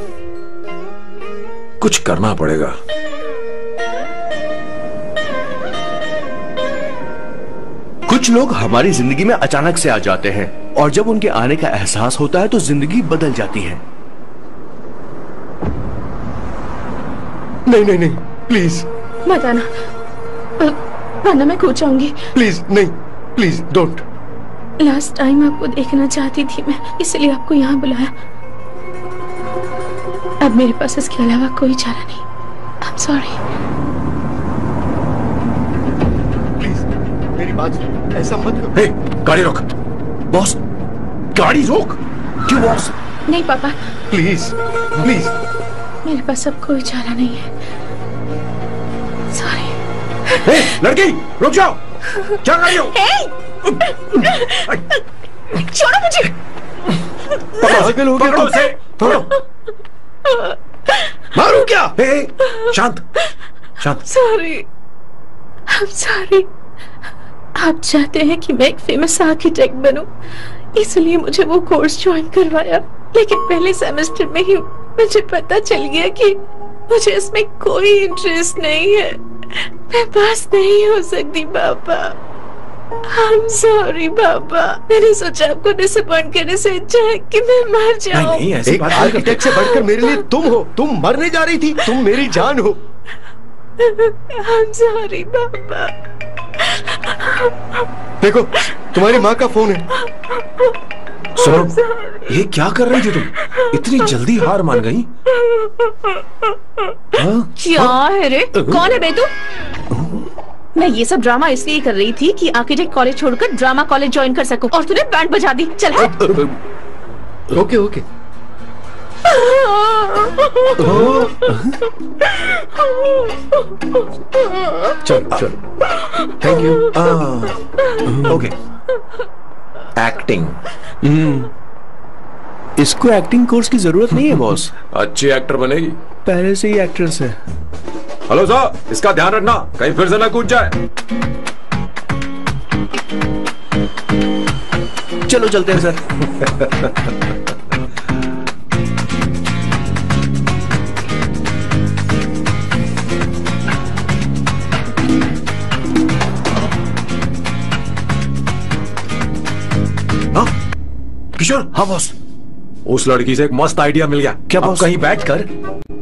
कुछ करना पड़ेगा। कुछ लोग हमारी ज़िंदगी में अचानक से आ जाते हैं और जब उनके आने का एहसास होता है तो ज़िंदगी बदल जाती है। नहीं नहीं नहीं प्लीज़ मत आना। वरना मैं खो जाऊँगी। प्लीज़ नहीं प्लीज़ डोंट लास्ट टाइम आपको देखना चाहती थी मैं इसलिए आपको यहाँ बुलाया। अब मेरे पास इसके अलावा कोई चारा नहीं। आई एम सॉरी मेरी बात सुनो। ऐसा मत करो। हे, गाड़ी रोक। बॉस गाड़ी रोक। क्यों बॉस? नहीं पापा। Please please. मेरे पास अब कोई चारा नहीं है। सॉरी हे, लड़की रुक जाओ। क्या कर रही हो? छोड़ो मुझे। पागल हो गया पकड़ो तुम। उसे पकड़ो मारू क्या? हे, हे, शांत शांत। सॉरी आई एम सॉरी आप चाहते हैं कि मैं एक फ़ेमस आर्किटेक्ट बनूं? इसलिए मुझे वो कोर्स ज्वाइन करवाया। लेकिन पहले सेमेस्टर में ही मुझे पता चल गया कि मुझे इसमें कोई इंटरेस्ट नहीं है। मैं पास नहीं हो सकती पापा। आई एम सॉरी पापा। मैंने सोचा आपको डिसअपॉइंट करने से अच्छा है कि मैं मर जाऊँ। नहीं ऐसी एक बात नहीं आर्किटेक्ट से बढ़कर मेरे लिए तुम हो। तुम मरने जा रही थी। तुम मेरी जान हो। आई एम सॉरी पापा। देखो तुम्हारी माँ का फ़ोन है। सुनो ये क्या कर रही थी तुम? इतनी जल्दी हार मान गई। हाँ? क्या है? रे? कौन है बे तू मैं ये सब ड्रामा इसलिए कर रही थी कि आर्किटेक्ट कॉलेज छोड़कर ड्रामा कॉलेज ज्वाइन कर सकूँ। और तूने बैंड बजा दी। चल। Okay okay. चलो चलो। थैंक यू ओके एक्टिंग इसको एक्टिंग कोर्स की ज़रूरत नहीं है बॉस अच्छी एक्टर बनेगी। पहले से ही एक्ट्रेस है। हेलो सर इसका ध्यान रखना। कहीं फिर से ना कूद जाए। चलो चलते हैं सर किशोर हाँ बॉस उस लड़की से एक मस्त आइडिया मिल गया। क्या बॉस? कहीं बैठकर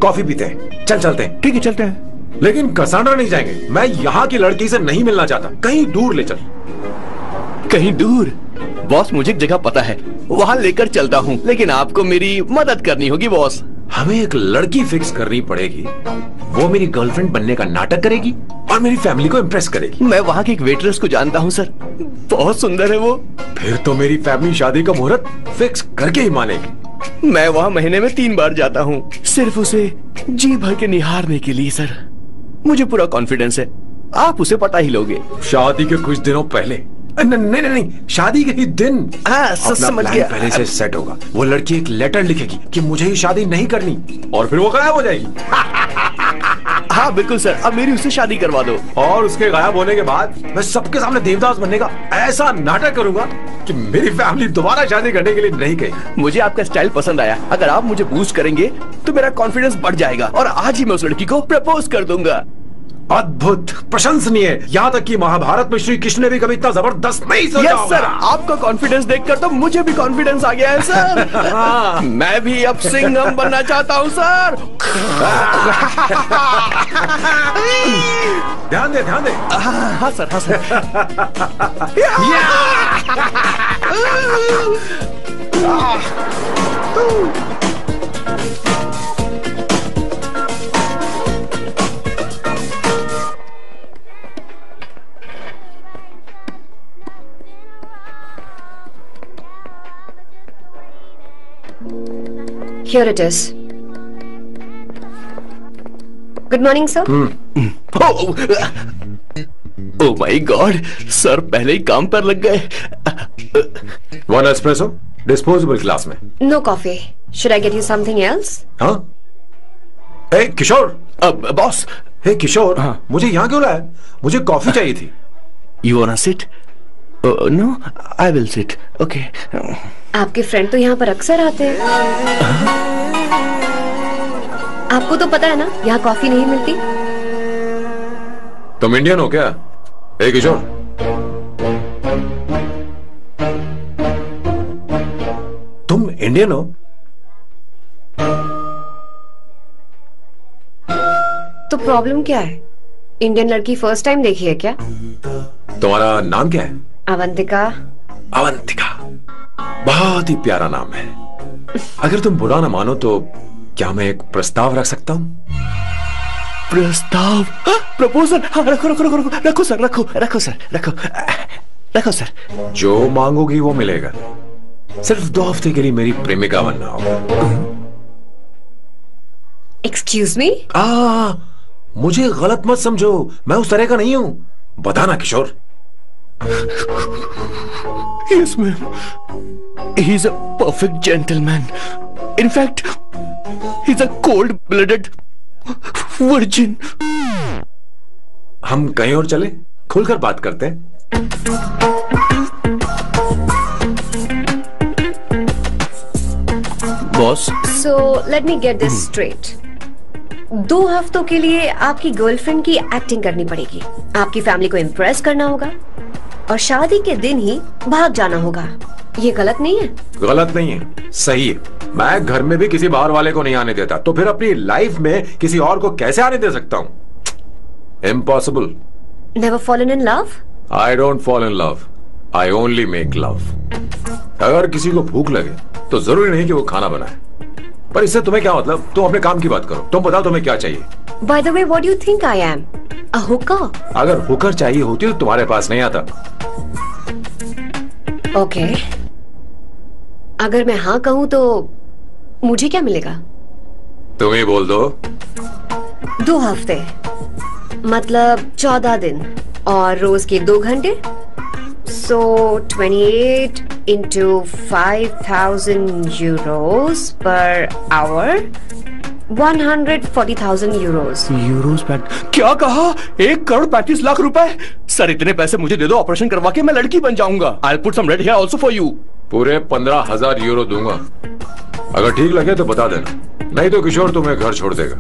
कॉफ़ी पीते हैं। चल चलते हैं। ठीक है चलते हैं। लेकिन कसाना नहीं जाएँगे। मैं यहाँ की लड़की से नहीं मिलना चाहता। कहीं दूर ले चल। कहीं दूर? बॉस मुझे एक जगह पता है। वहाँ लेकर चलता हूँ। लेकिन आपको मेरी मदद करनी होगी बॉस हमें एक लड़की फिक्स करनी पड़ेगी। वो मेरी गर्लफ्रेंड बनने का नाटक करेगी और मेरी फैमिली को इम्प्रेस करेगी। मैं वहाँ की एक वेटरेस को जानता हूँ सर। बहुत सुंदर है वो। फिर तो मेरी फैमिली शादी का मुहूर्त फिक्स करके ही मानेगी। मैं वहाँ महीने में तीन बार जाता हूँ। सिर्फ़ उसे जी भर के निहारने के लिए सर। मुझे पूरा कॉन्फिडेंस है। आप उसे पता ही लोगे। शादी के कुछ दिनों पहले नहीं नहीं नहीं शादी के ही दिन। समझ गया। पहले से सेट होगा। वो लड़की एक लेटर लिखेगी कि मुझे ही शादी नहीं करनी और फिर वो गायब हो जाएगी। हाँ बिल्कुल सर। अब मेरी उससे शादी करवा दो। और उसके गायब होने के बाद मैं सबके सामने देवदास बनने का ऐसा नाटक करूँगा कि मेरी फैमिली दोबारा शादी करने के लिए नहीं गई। मुझे आपका स्टाइल पसंद आया। अगर आप मुझे बूस्ट करेंगे तो मेरा कॉन्फिडेंस बढ़ जाएगा। और आज ही मैं उस लड़की को प्रपोज कर दूँगा। अद्भुत प्रशंसनीय। यहाँ तक कि महाभारत में श्री कृष्ण ने भी कभी इतना ज़बरदस्त नहीं सोचा यस सर आपका कॉन्फिडेंस देखकर तो मुझे भी कॉन्फिडेंस आ गया है सर मैं भी अब सिंघम बनना चाहता हूँ सर ध्यान दे ध्यान दे। हाँ सर हाँ sir Here it is. Good morning, sir. Oh my god sir पहले ही काम पर लग गए। वन एस्प्रेसो डिस्पोजेबल ग्लास में. No coffee. Should I get you something else? हाँ ए किशोर बॉस हे किशोर मुझे यहाँ क्यों लाया? मुझे कॉफ़ी चाहिए थी. You want sit no I will sit okay आपके फ्रेंड तो यहाँ पर अक्सर आते हैं। आपको तो पता है ना यहाँ कॉफ़ी नहीं मिलती। तुम इंडियन हो क्या? ए किशोर। तुम इंडियन हो? तो प्रॉब्लम क्या है? इंडियन लड़की फ़र्स्ट टाइम देखी है क्या? तुम्हारा नाम क्या है? अवंतिका। अवंतिका। बहुत ही प्यारा नाम है। अगर तुम बुरा ना मानो तो क्या मैं एक प्रस्ताव रख सकता हूँ? प्रस्ताव? प्रपोजल। हाँ रखो रखो रखो रखो। रखो सर रखो रखो सर रखो। रखो सर। जो मांगोगी वो मिलेगा। सिर्फ़ दो हफ़्ते के लिए मेरी प्रेमिका बनना होगा। एक्सक्यूज मी आ, मुझे गलत मत समझो। मैं उस तरह का नहीं हूँ। बताना किशोर। Yes, ma'am. He's a perfect gentleman. In fact, he's a cold-blooded virgin. हम कहीं और चले? खुलकर बात करते हैं। Boss so let me get this straight दो हफ्तों के लिए आपकी गर्लफ्रेंड की एक्टिंग करनी पड़ेगी। आपकी फैमिली को इम्प्रेस करना होगा। और शादी के दिन ही भाग जाना होगा। ये गलत नहीं है? गलत नहीं है। सही है। मैं घर में भी किसी बाहर वाले को नहीं आने देता। तो फिर अपनी लाइफ में किसी और को कैसे आने दे सकता हूँ? Impossible never fallen in love I don't fall in love I only make love अगर किसी को भूख लगे तो ज़रूरी नहीं कि वो खाना बनाए। पर इससे तुम्हें क्या मतलब? तुम अपने काम की बात करो। तुम बताओ तुम्हें क्या चाहिए? By the way what do you think I am a hooker अगर हुकर चाहिए होती तो तुम्हारे पास नहीं आता। Okay okay. अगर मैं हाँ कहूँ तो मुझे क्या मिलेगा? तुम ही बोल दो। दो हफ़्ते। मतलब चौदह दिन और रोज के दो घंटे। So twenty eight into five thousand euros per hour one hundred forty thousand euros euros क्या कहा? एक करोड़ पैंतीस लाख रुपए? सर इतने पैसे मुझे दे दो ऑपरेशन करवा के मैं लड़की बन जाऊँगा। I put some red hair also for you पूरे पंद्रह हज़ार यूरो दूँगा। अगर ठीक लगे तो बता देना। नहीं तो किशोर तुम्हें घर छोड़ देगा।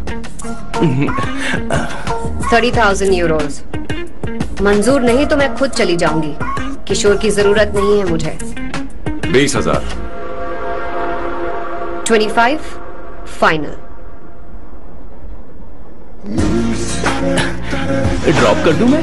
थर्टी थाउज़ेंड यूरोज मंजूर नहीं तो मैं खुद चली जाऊँगी। किशोर की ज़रूरत नहीं है मुझे। बीस हज़ार। ट्वेंटी फाइव फाइनल ड्रॉप कर दूँ मैं?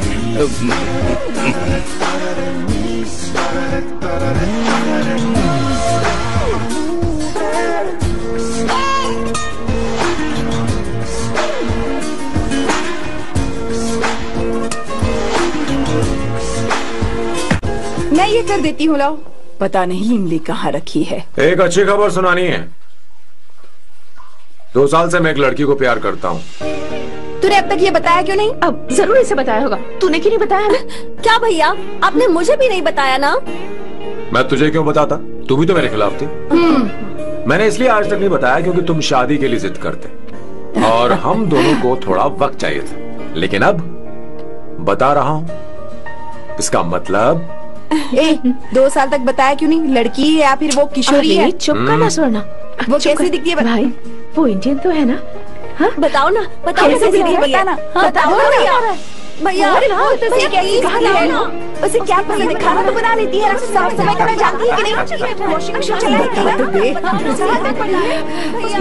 मैं ये कर देती हूँ लाओ। पता नहीं इमली कहाँ रखी है। एक अच्छी खबर सुनानी है। दो साल से मैं एक लड़की को प्यार करता हूँ। तूने अब तक ये बताया क्यों नहीं? अब ज़रूर इसे बताया होगा। तूने क्यों नहीं बताया? हमें क्या भैया आपने मुझे भी नहीं बताया ना? मैं तुझे क्यों बताता? तू भी तो मेरे खिलाफ थी। मैंने इसलिए आज तक नहीं बताया क्योंकि तुम शादी के लिए जिद करते। और हम दोनों को थोड़ा वक्त चाहिए था। लेकिन अब बता रहा हूँ। इसका मतलब? ए, दो साल तक बताया क्यों नहीं? लड़की है या फिर वो किशोरी है? चुप करना स्वर्णा वो चुप कैसी दिखती है? भाई वो इंडियन तो है ना? हाँ? बताओ ना बताओ कैसे दीदी बताओ ना। भैया। क्या खाना तो बना लेती है साफ़ सफ़ाई करना जानती है कि नहीं?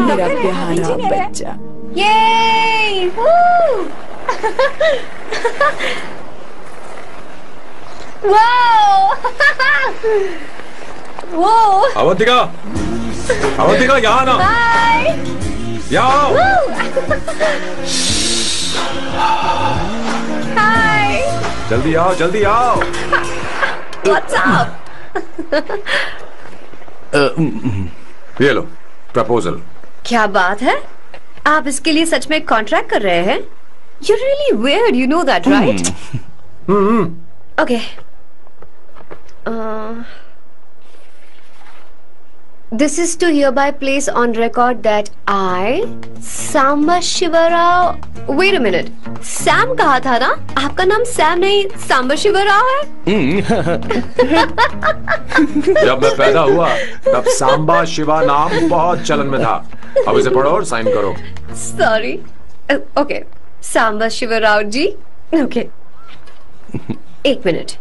मेरा प्यारा बच्चा। ये वो यहाँ ना। यहाँ आओ। जल्दी आओ जल्दी आओ ये लो प्रपोजल क्या बात है आप इसके लिए सच में कॉन्ट्रैक्ट कर रहे हैं you really weird you know that right okay this is to hereby place on record that I Samba Shivarao wait a minute Sam कहा था ना? आपका नाम सैम नहीं सांबा शिवराव है? जब मैं पैदा हुआ तब सांबा शिवा नाम बहुत चलन में था। अब इसे पढ़ो और साइन करो। Sorry okay Samba Shivarao ji. Okay एक मिनट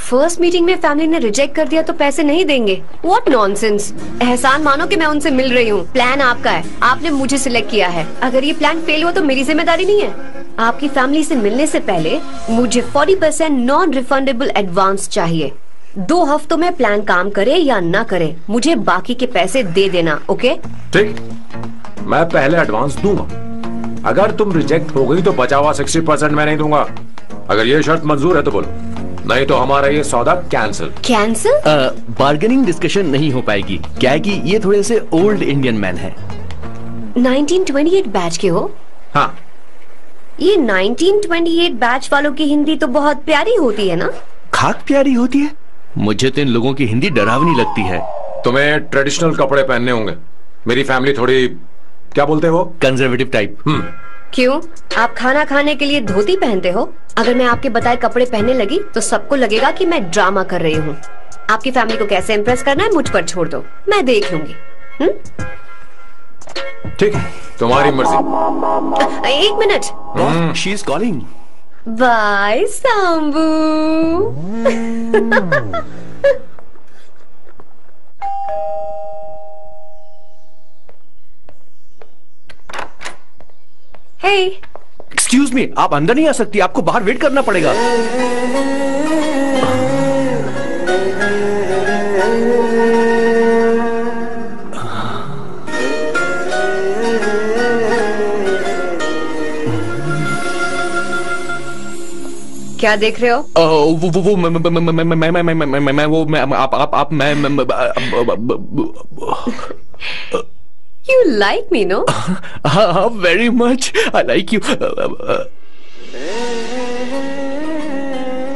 फ़र्स्ट मीटिंग में फैमिली ने रिजेक्ट कर दिया तो पैसे नहीं देंगे। व्हाट नॉनसेंस एहसान मानो कि मैं उनसे मिल रही हूँ। प्लान आपका है। आपने मुझे सिलेक्ट किया है। अगर ये प्लान फेल हुआ तो मेरी ज़िम्मेदारी नहीं है। आपकी फैमिली से मिलने से पहले मुझे 40 परसेंट नॉन रिफंडेबल एडवांस चाहिए। दो हफ्तों में प्लान काम करे या ना करे, मुझे बाकी के पैसे दे देना ओके ठीक। मैं पहले एडवांस दूँगा। अगर तुम रिजेक्ट हो गई तो बचा हुआ सिक्सटी परसेंट मैं नहीं दूँगा। अगर ये शर्त मंजूर है तो बोलो। नहीं तो हमारा ये सौदा कैंसिल कैंसिल बार्गेनिंग डिस्कशन नहीं हो पाएगी। क्या है कि ये थोड़े से ओल्ड इंडियन मैन है। 1928 बैच के हो? हाँ। ये 1928 बैच वालों की हिंदी तो बहुत प्यारी होती है ना? खाक प्यारी होती है? मुझे तो इन लोगों की हिंदी डरावनी लगती है। तुम्हें ट्रेडिशनल कपड़े पहनने होंगे। मेरी फैमिली थोड़ी क्या बोलते हो? कंजर्वेटिव टाइप क्यों? आप खाना खाने के लिए धोती पहनते हो? अगर मैं आपके बताए कपड़े पहनने लगी तो सबको लगेगा कि मैं ड्रामा कर रही हूँ। आपकी फैमिली को कैसे इम्प्रेस करना है मुझ पर छोड़ दो। मैं देख लूँगी। ठीक है तुम्हारी मर्ज़ी। एक minute. She is calling bye Sambu. hey. Excuse me आप अंदर नहीं आ सकती आपको बाहर वेट करना पड़ेगा क्या देख रहे हो वो वो वो मैं मैं मैं मैं मैं मैं मैं मैं आप आप मैं यू लाइक मी नो हाँ हाँ very much I like you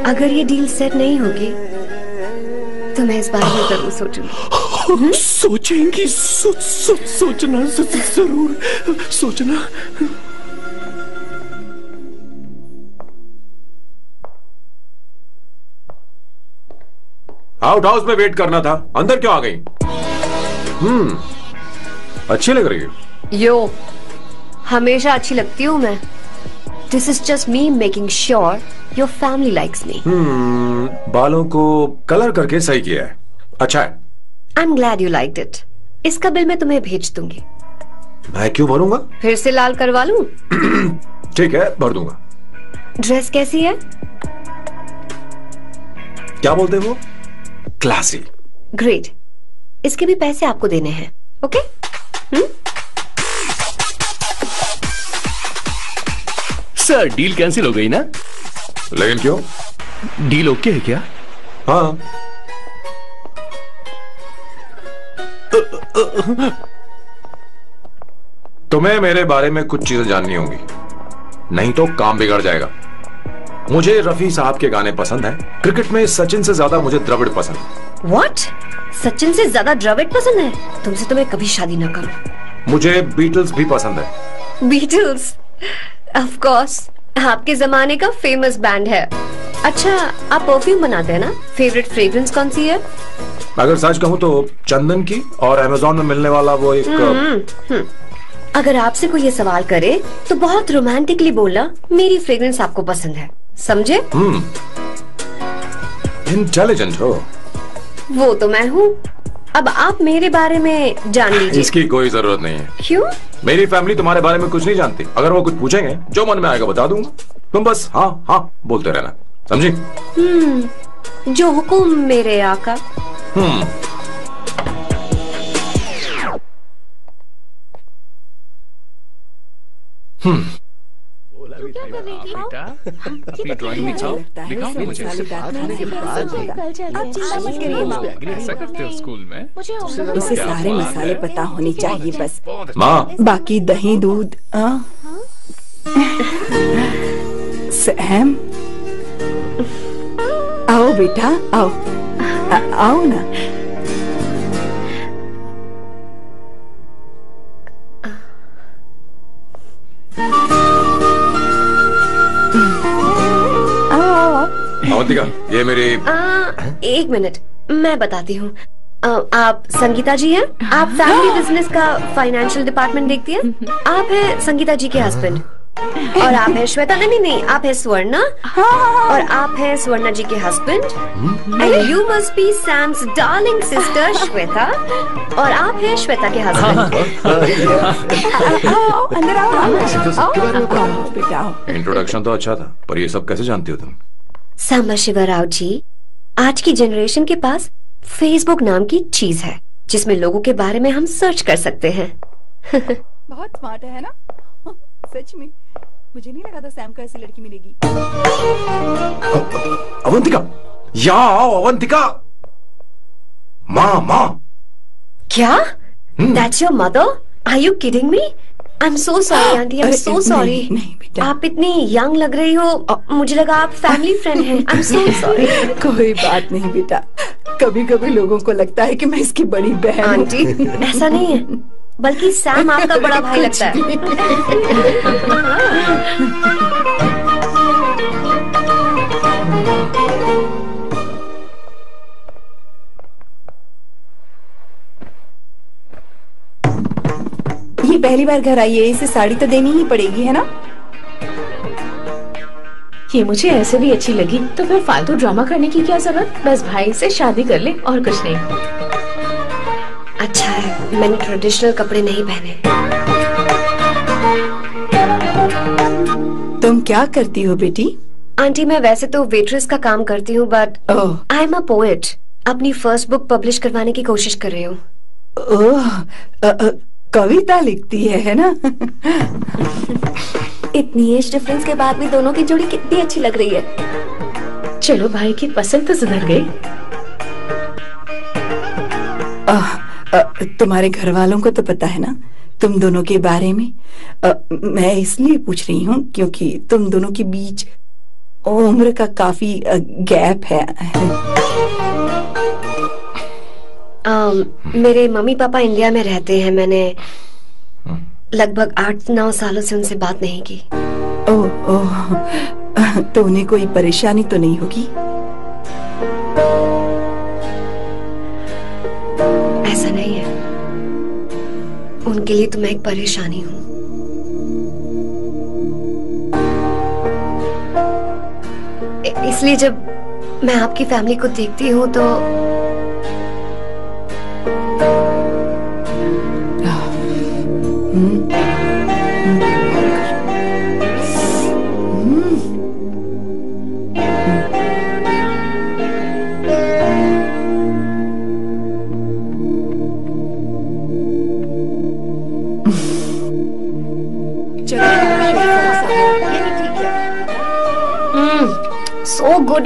अगर ये डील सेट नहीं होगी तो मैं इस बारे में ज़रूर सोचूँगी। सोचेंगी? सो, सो, सोचना ज़रूर। सोचना। आउट हाउस में वेट करना था। अंदर क्यों आ गई? हम्म। अच्छी लग रही है। यो हमेशा अच्छी लगती हूँ मैं। This is just me making sure your family likes me बालों को कलर करके सही किया है। अच्छा है। I am glad you like it इसका बिल मैं तुम्हें भेज दूँगी। मैं क्यों भरूँगा? फिर से लाल करवा लू? ठीक है भर दूँगा। ड्रेस कैसी है? क्या बोलते हो? क्लासी ग्रेट इसके भी पैसे आपको देने हैं ओके सर डील कैंसिल हो गई ना? लेकिन क्यों? डील ओके है क्या? हाँ। तुम्हें मेरे बारे में कुछ चीज़ें जाननी होंगी। नहीं तो काम बिगड़ जाएगा। मुझे रफी साहब के गाने पसंद हैं। क्रिकेट में सचिन से ज़्यादा मुझे द्रविड़ पसंद। है व्हाट सचिन से ज़्यादा द्रविड पसंद है? तुमसे तो मैं कभी शादी ना करूँ। मुझे बीटल्स भी पसंद है। बीटल्स ऑफ़ कोर्स आपके जमाने का फ़ेमस बैंड है। अच्छा आप परफ्यूम बनाते हैं ना? फेवरेट फ्रेग्रेंस कौन सी है? अगर सच कहूँ तो चंदन की और अमेजोन में मिलने वाला वो एक हम्म, हम्म। अगर आपसे कोई ये सवाल करे तो बहुत रोमांटिकली बोलना मेरी फ्रेग्रेंस आपको पसंद है। समझे? हम्म। इंटेलिजेंट हो। वो तो मैं हूँ। अब आप मेरे बारे में जान लीजिए। इसकी कोई ज़रूरत नहीं है। क्यों? मेरी फैमिली तुम्हारे बारे में कुछ नहीं जानती। अगर वो कुछ पूछेंगे जो मन में आएगा बता दूँगा। तुम बस हाँ हाँ बोलते रहना। समझी? हम्म जो हुकुम मेरे आका। हम्म। बेटा अपनी ड्राइंग दिखाओ दिखाओ मुझे ऐसा करते हो स्कूल में? उसे सारे मसाले पता होने चाहिए बस। माँ। बाकी दही दूध? सैम आओ बेटा आओ। आओ ना। आओ अवंतिका ये मेरी आ, एक मिनट मैं बताती हूँ आप संगीता जी हैं आप फैमिली बिज़नेस का फाइनेंशियल डिपार्टमेंट देखती हैं आप हैं संगीता जी के हस्बैंड और आप हैं श्वेता नहीं नहीं आप हैं स्वर्णा और आप हैं स्वर्णा जी के husband and you must be Sam's darling sister Shweta और आप हैं श्वेता के हस्बैंड इंट्रोडक्शन तो अच्छा था पर ये सब कैसे जानती हो तुम सांबा शिवराव जी आज की जनरेशन के पास फेसबुक नाम की चीज़ है जिसमें लोगों के बारे में हम सर्च कर सकते हैं। बहुत स्मार्ट है ना? सच में मुझे नहीं लगा था सैम को ऐसी लड़की मिलेगी। अवंतिका यहाँ आओ अवंतिका। माँ माँ। क्या? That's your mother are you kidding me I am so sorry aunty I am so sorry आप इतनी यंग लग रही हो। मुझे लगा आप फैमिली फ्रेंड हैं। आई एम सो सॉरी कोई बात नहीं बेटा। कभी कभी लोगों को लगता है कि मैं इसकी बड़ी बहन हूँ। आंटी ऐसा नहीं है। बल्कि सैम आपका बड़ा भाई लगता है। ये पहली बार घर आई है इसे साड़ी तो देनी ही पड़ेगी है ना? ये मुझे ऐसे भी अच्छी लगी तो फिर फालतू ड्रामा करने की क्या ज़रूरत? बस भाई से शादी कर ले और कुछ नहीं। अच्छा है मैंने ट्रेडिशनल कपड़े नहीं पहने। तुम क्या करती हो बेटी? आंटी मैं वैसे तो वेट्रेस का काम करती हूँ but I am a poet अपनी फ़र्स्ट बुक पब्लिश करवाने की कोशिश कर रही हूँ। कविता लिखती है है ना? इतनी एज डिफरेंस के बाद भी दोनों की जोड़ी कितनी अच्छी लग रही है। चलो भाई की पसंद तो सुधर गई। तुम्हारे घर वालों को तो पता है ना तुम दोनों के बारे में। अ, मैं इसलिए पूछ रही हूँ क्योंकि तुम दोनों के बीच उम्र का काफ़ी गैप है um, मेरे मम्मी पापा इंडिया में रहते हैं मैंने लगभग आठ नौ सालों से उनसे बात नहीं की। ओह ओह तो उन्हें कोई परेशानी तो नहीं होगी? ऐसा नहीं है। उनके लिए तो मैं एक परेशानी हूँ। इसलिए जब मैं आपकी फैमिली को देखती हूँ तो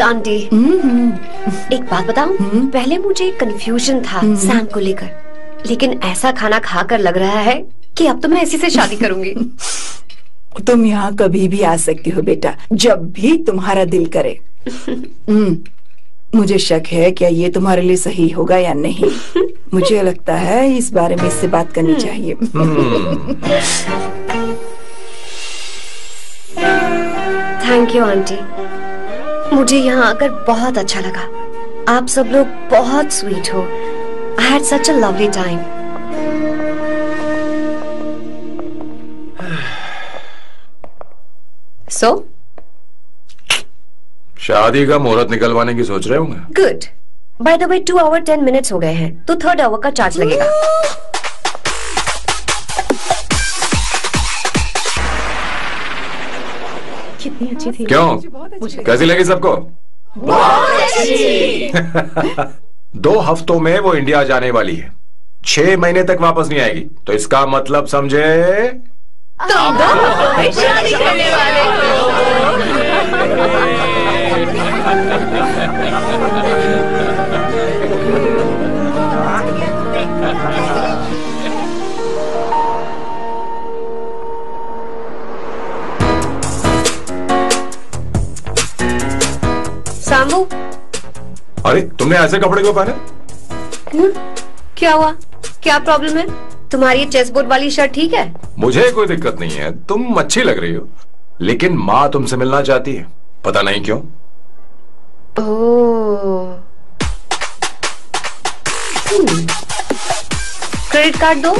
आंटी। एक बात बताऊँ? पहले मुझे कंफ्यूजन था सैम को लेकर। लेकिन ऐसा खाना खाकर लग रहा है कि अब तो मैं इसी से शादी करूँगी। तुम यहाँ कभी भी आ सकती हो बेटा जब भी तुम्हारा दिल करे। हम्म, मुझे शक है क्या ये तुम्हारे लिए सही होगा या नहीं। मुझे लगता है इस बारे में इससे बात करनी चाहिए। Thank you aunty. मुझे यहाँ आकर बहुत अच्छा लगा। आप सब लोग बहुत स्वीट हो। I had such a lovely time so शादी का मुहूर्त निकलवाने की सोच रहे होंगे? Good by the way two hour ten minutes हो गए हैं। तो थर्ड आवर का चार्ज लगेगा। कितनी अच्छी थी। क्यों? कैसी लगी सबको? दो हफ्तों में वो इंडिया जाने वाली है। छह महीने तक वापस नहीं आएगी। तो इसका मतलब समझे? सामू अरे तुमने ऐसे कपड़े क्यों पहने? क्या? हुआ? क्या प्रॉब्लम है? तुम्हारी चेस बोर्ड वाली शर्ट ठीक है? मुझे कोई दिक्कत नहीं है। तुम अच्छी लग रही हो लेकिन माँ तुमसे मिलना चाहती है। पता नहीं क्यों? ओह। क्रेडिट कार्ड दो।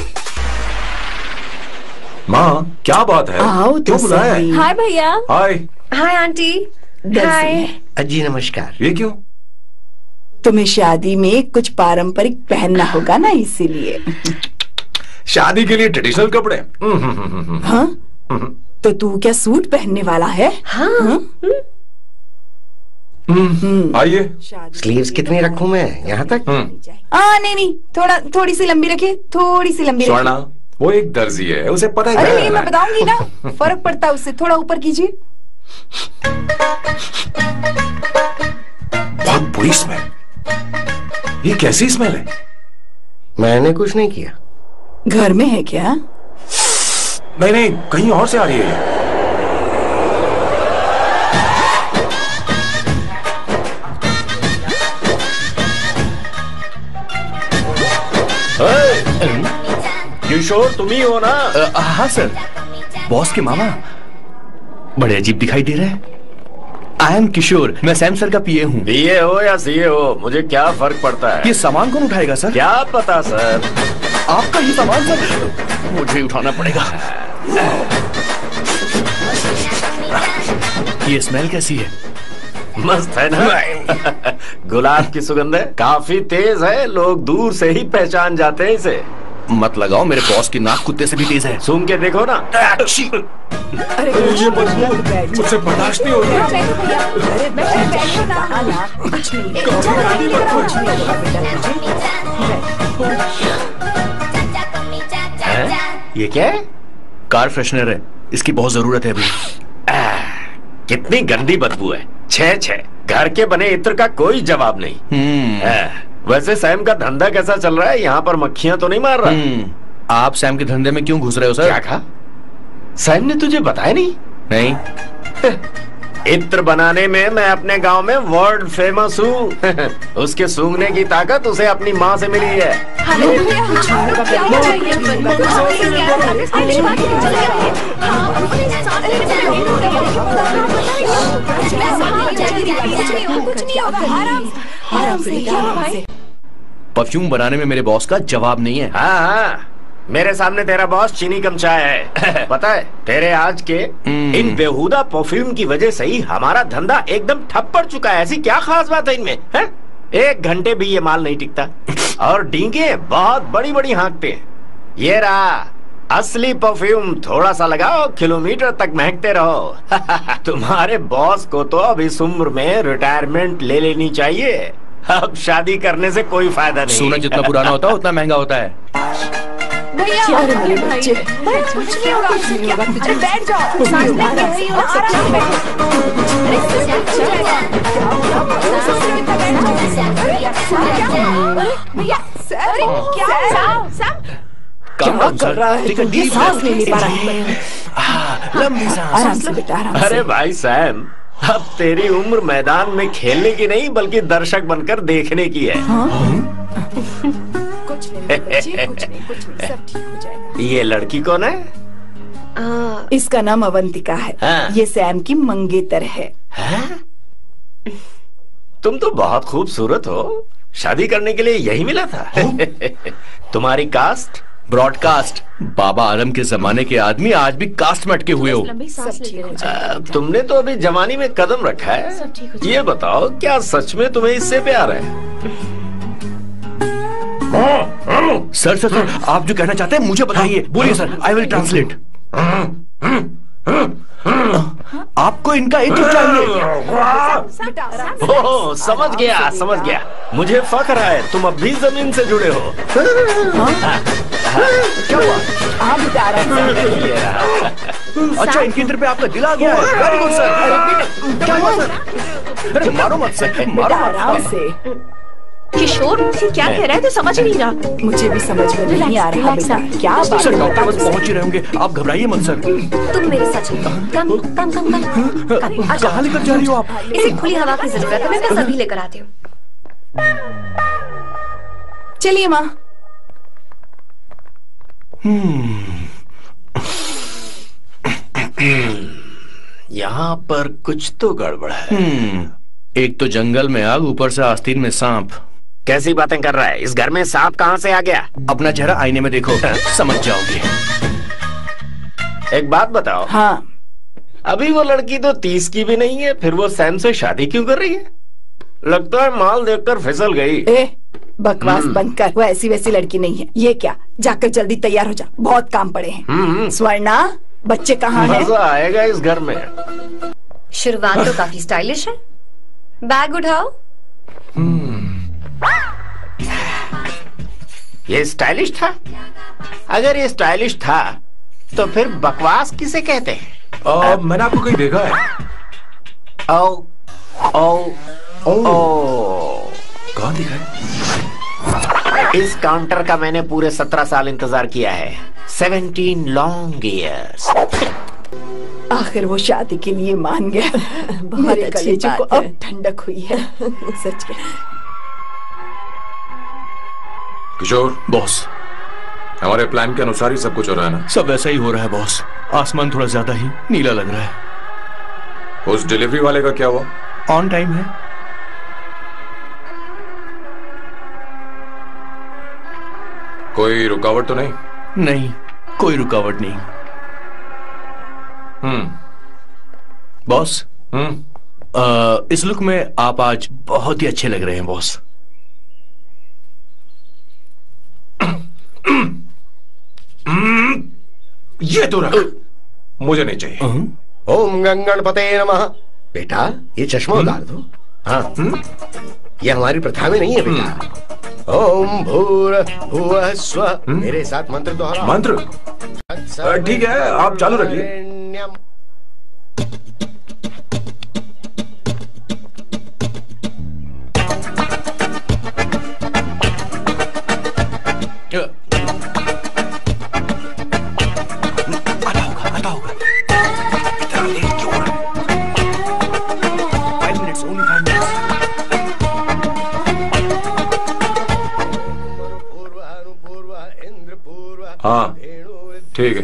माँ क्या बात है? आओ तो क्यों बुलाया हाय भैया। हाय हाय आंटी। हाय है। जी नमस्कार। ये क्यों? तुम्हें शादी में कुछ पारंपरिक पहनना होगा ना इसीलिए। शादी के लिए ट्रेडिशनल कपड़े? हम्म, हम्म, हम्म, हम्म, हाँ हम्म, तो तू क्या सूट पहनने वाला है? हाँ। हम्म, आइए। स्लीव्स कितनी रखूँ मैं? यहाँ तक? हम्म, आ नहीं नहीं थोड़ा थोड़ी सी लंबी रखिए थोड़ी सी लंबी स्वर्णा वो एक दर्जी है उसे पता है अरे नहीं मैं बताऊँगी ना फ़र्क पड़ता है उससे थोड़ा ऊपर कीजिए। बहुत बुरी स्मेल ये कैसी स्मेल है? मैंने कुछ नहीं किया। घर में है क्या? नहीं नहीं कहीं और से आ रही है ये। किशोर तुम ही हो ना? अ, हाँ सर बॉस के मामा बड़े अजीब दिखाई दे रहे हैं। आई एम किशोर मैं सैम सर का पीए हूँ। बीए हो या सीए हो मुझे क्या फ़र्क पड़ता है? ये सामान कौन उठाएगा सर क्या पता सर आपका ही सामान सर मुझे उठाना पड़ेगा। ये स्मेल कैसी है? मस्त है ना? गुलाब की सुगंध है काफ़ी तेज है लोग दूर से ही पहचान जाते हैं इसे। मत लगाओ मेरे बॉस की नाक कुत्ते से भी तेज है। सूंघ के देखो ना। अरे ये मुझसे बर्दाश्त नहीं हो रही। हाँ। होगा बेटा ये क्या है? कार फ्रेशनर है। इसकी बहुत ज़रूरत है अभी। कितनी गंदी बदबू है। छह छह। घर के बने इत्र का कोई जवाब नहीं। हम्म। वैसे सैम का धंधा कैसा चल रहा है यहाँ पर मक्खियाँ तो नहीं मार रहा हम्म, आप सैम के धंधे में क्यों घुस रहे हो सर क्या कहा सैम ने तुझे बताया नहीं नहीं इत्र बनाने में मैं अपने गाँव में वर्ल्ड फ़ेमस हूँ उसके सूंघने की ताकत उसे अपनी माँ से मिली है परफ्यूम बनाने में मेरे बॉस का जवाब नहीं है। हाँ हाँ। मेरे सामने तेरा बॉस चीनी कम चाय है। पता है तेरे आज के हम्म। इन बेहुदा परफ्यूम की वजह से ही हमारा धंधा एकदम ठप पड़ चुका है। ऐसी क्या खास बात है इनमें है? एक घंटे भी ये माल नहीं टिकता। और डींगे बहुत बड़ी बड़ी हाँकते हैं। ये रहा असली परफ्यूम थोड़ा सा लगाओ किलोमीटर तक महकते रहो। तुम्हारे बॉस को तो अब इस उम्र में रिटायरमेंट ले लेनी चाहिए। अब शादी करने से कोई फ़ायदा नहीं। सोना जितना पुराना होता है उतना महँगा होता है। क्या कर रहा सांस नहीं ले पा रहा लंबी सांस। अरे भाई सैम अब तेरी उम्र मैदान में खेलने की नहीं बल्कि दर्शक बनकर देखने की है। कुछ नहीं बच्चे कुछ नहीं कुछ नहीं सब ठीक हो जाएगा। ये लड़की कौन है? आ, इसका नाम अवंतिका है। हाँ। ये सैम की मंगेतर है। तुम तो बहुत खूबसूरत हो। शादी करने के लिए यही मिला था। तुम्हारी कास्ट? ब्रॉडकास्ट बाबा आलम के जमाने के आदमी आज भी कास्ट में अटके हुए हो। तुमने तो अभी जवानी में कदम रखा सब ठीक हो है ये बताओ क्या सच में तुम्हें इससे प्यार है? सर सर सर आप जो कहना चाहते हैं मुझे बताइए। बोलिए सर आई विल ट्रांसलेट आपको इनका एक ही चाहिए। ओह समझ गया समझ गया। मुझे फख्र है तुम अब भी ज़मीन से जुड़े हो। क्या हुआ। अच्छा इनके इधर पे आपका दिल आ गया है। वेरी गुड सर क्या हुआ सर मारो मत सर मारो मत। आराम से। किशोर क्या कह रहा है? तो समझ नहीं रहा। मुझे भी समझ में नहीं आ रहा बेटा। क्या बात सर है डॉक्टर बस पहुँच ही रहे होंगे। आप घबराइए मत सर। तुम मेरे साथ चलो। कम कम कम कम कम। कहाँ लेकर जा रही हो आप? इसे खुली हवा की ज़रूरत है। मैं बस अभी लेकर आती हूँ। चलिए माँ। यहाँ पर कुछ तो गड़बड़ है। हम्म, एक तो जंगल में आग ऊपर से आस्तीन में सांप। कैसी बातें कर रहा है? इस घर में सांप कहाँ से आ गया? अपना चेहरा आईने में देखो समझ जाओगे। एक बात बताओ। हाँ। अभी वो लड़की तो तीस की भी नहीं है फिर वो सैम से शादी क्यों कर रही है? लगता है माल देखकर फिसल गई। ए बकवास बंद कर वो ऐसी वैसी लड़की नहीं है। ये क्या? जाकर जल्दी तैयार हो जा। बहुत काम पड़े हैं। हम्म स्वर्णा बच्चे कहाँ हैं? मज़ा आएगा इस घर में। शुरुआत तो काफ़ी स्टाइलिश है। बैग उठाओ। ये स्टाइलिश था? अगर ये स्टाइलिश था तो फिर बकवास किसे कहते हैं? आ, मैंने आपको कहीं देखा है। ओ ओ ओ। ओ। कहाँ दिखा है? इस काउंटर का मैंने पूरे सत्रह साल इंतज़ार किया है। सेवेंटीन लॉन्ग ईयर्स आखिर वो शादी के लिए मान गया। बहुत अच्छी को अब ठंडक हुई है। सच में किशोर? बॉस। हमारे प्लान के अनुसार ही सब कुछ हो रहा है ना? सब ऐसा ही हो रहा है बॉस। आसमान थोड़ा ज़्यादा ही नीला लग रहा है। उस डिलीवरी वाले का क्या हुआ? ऑन टाइम है। कोई रुकावट तो नहीं? नहीं कोई रुकावट नहीं। हम्म। बॉस? हम्म। इस लुक में आप आज बहुत ही अच्छे लग रहे हैं बॉस। ये तो रख। मुझे नहीं चाहिए। ओम गंगणपते नमः। बेटा ये चश्मा उतार दो। हाँ। हम्म? ये हमारी प्रथा में नहीं है बेटा। ओम भूर भुव स्व। मेरे साथ मंत्र दोहराओ। मंत्र? ठीक है आप चालू रखिए। हाँ ठीक है।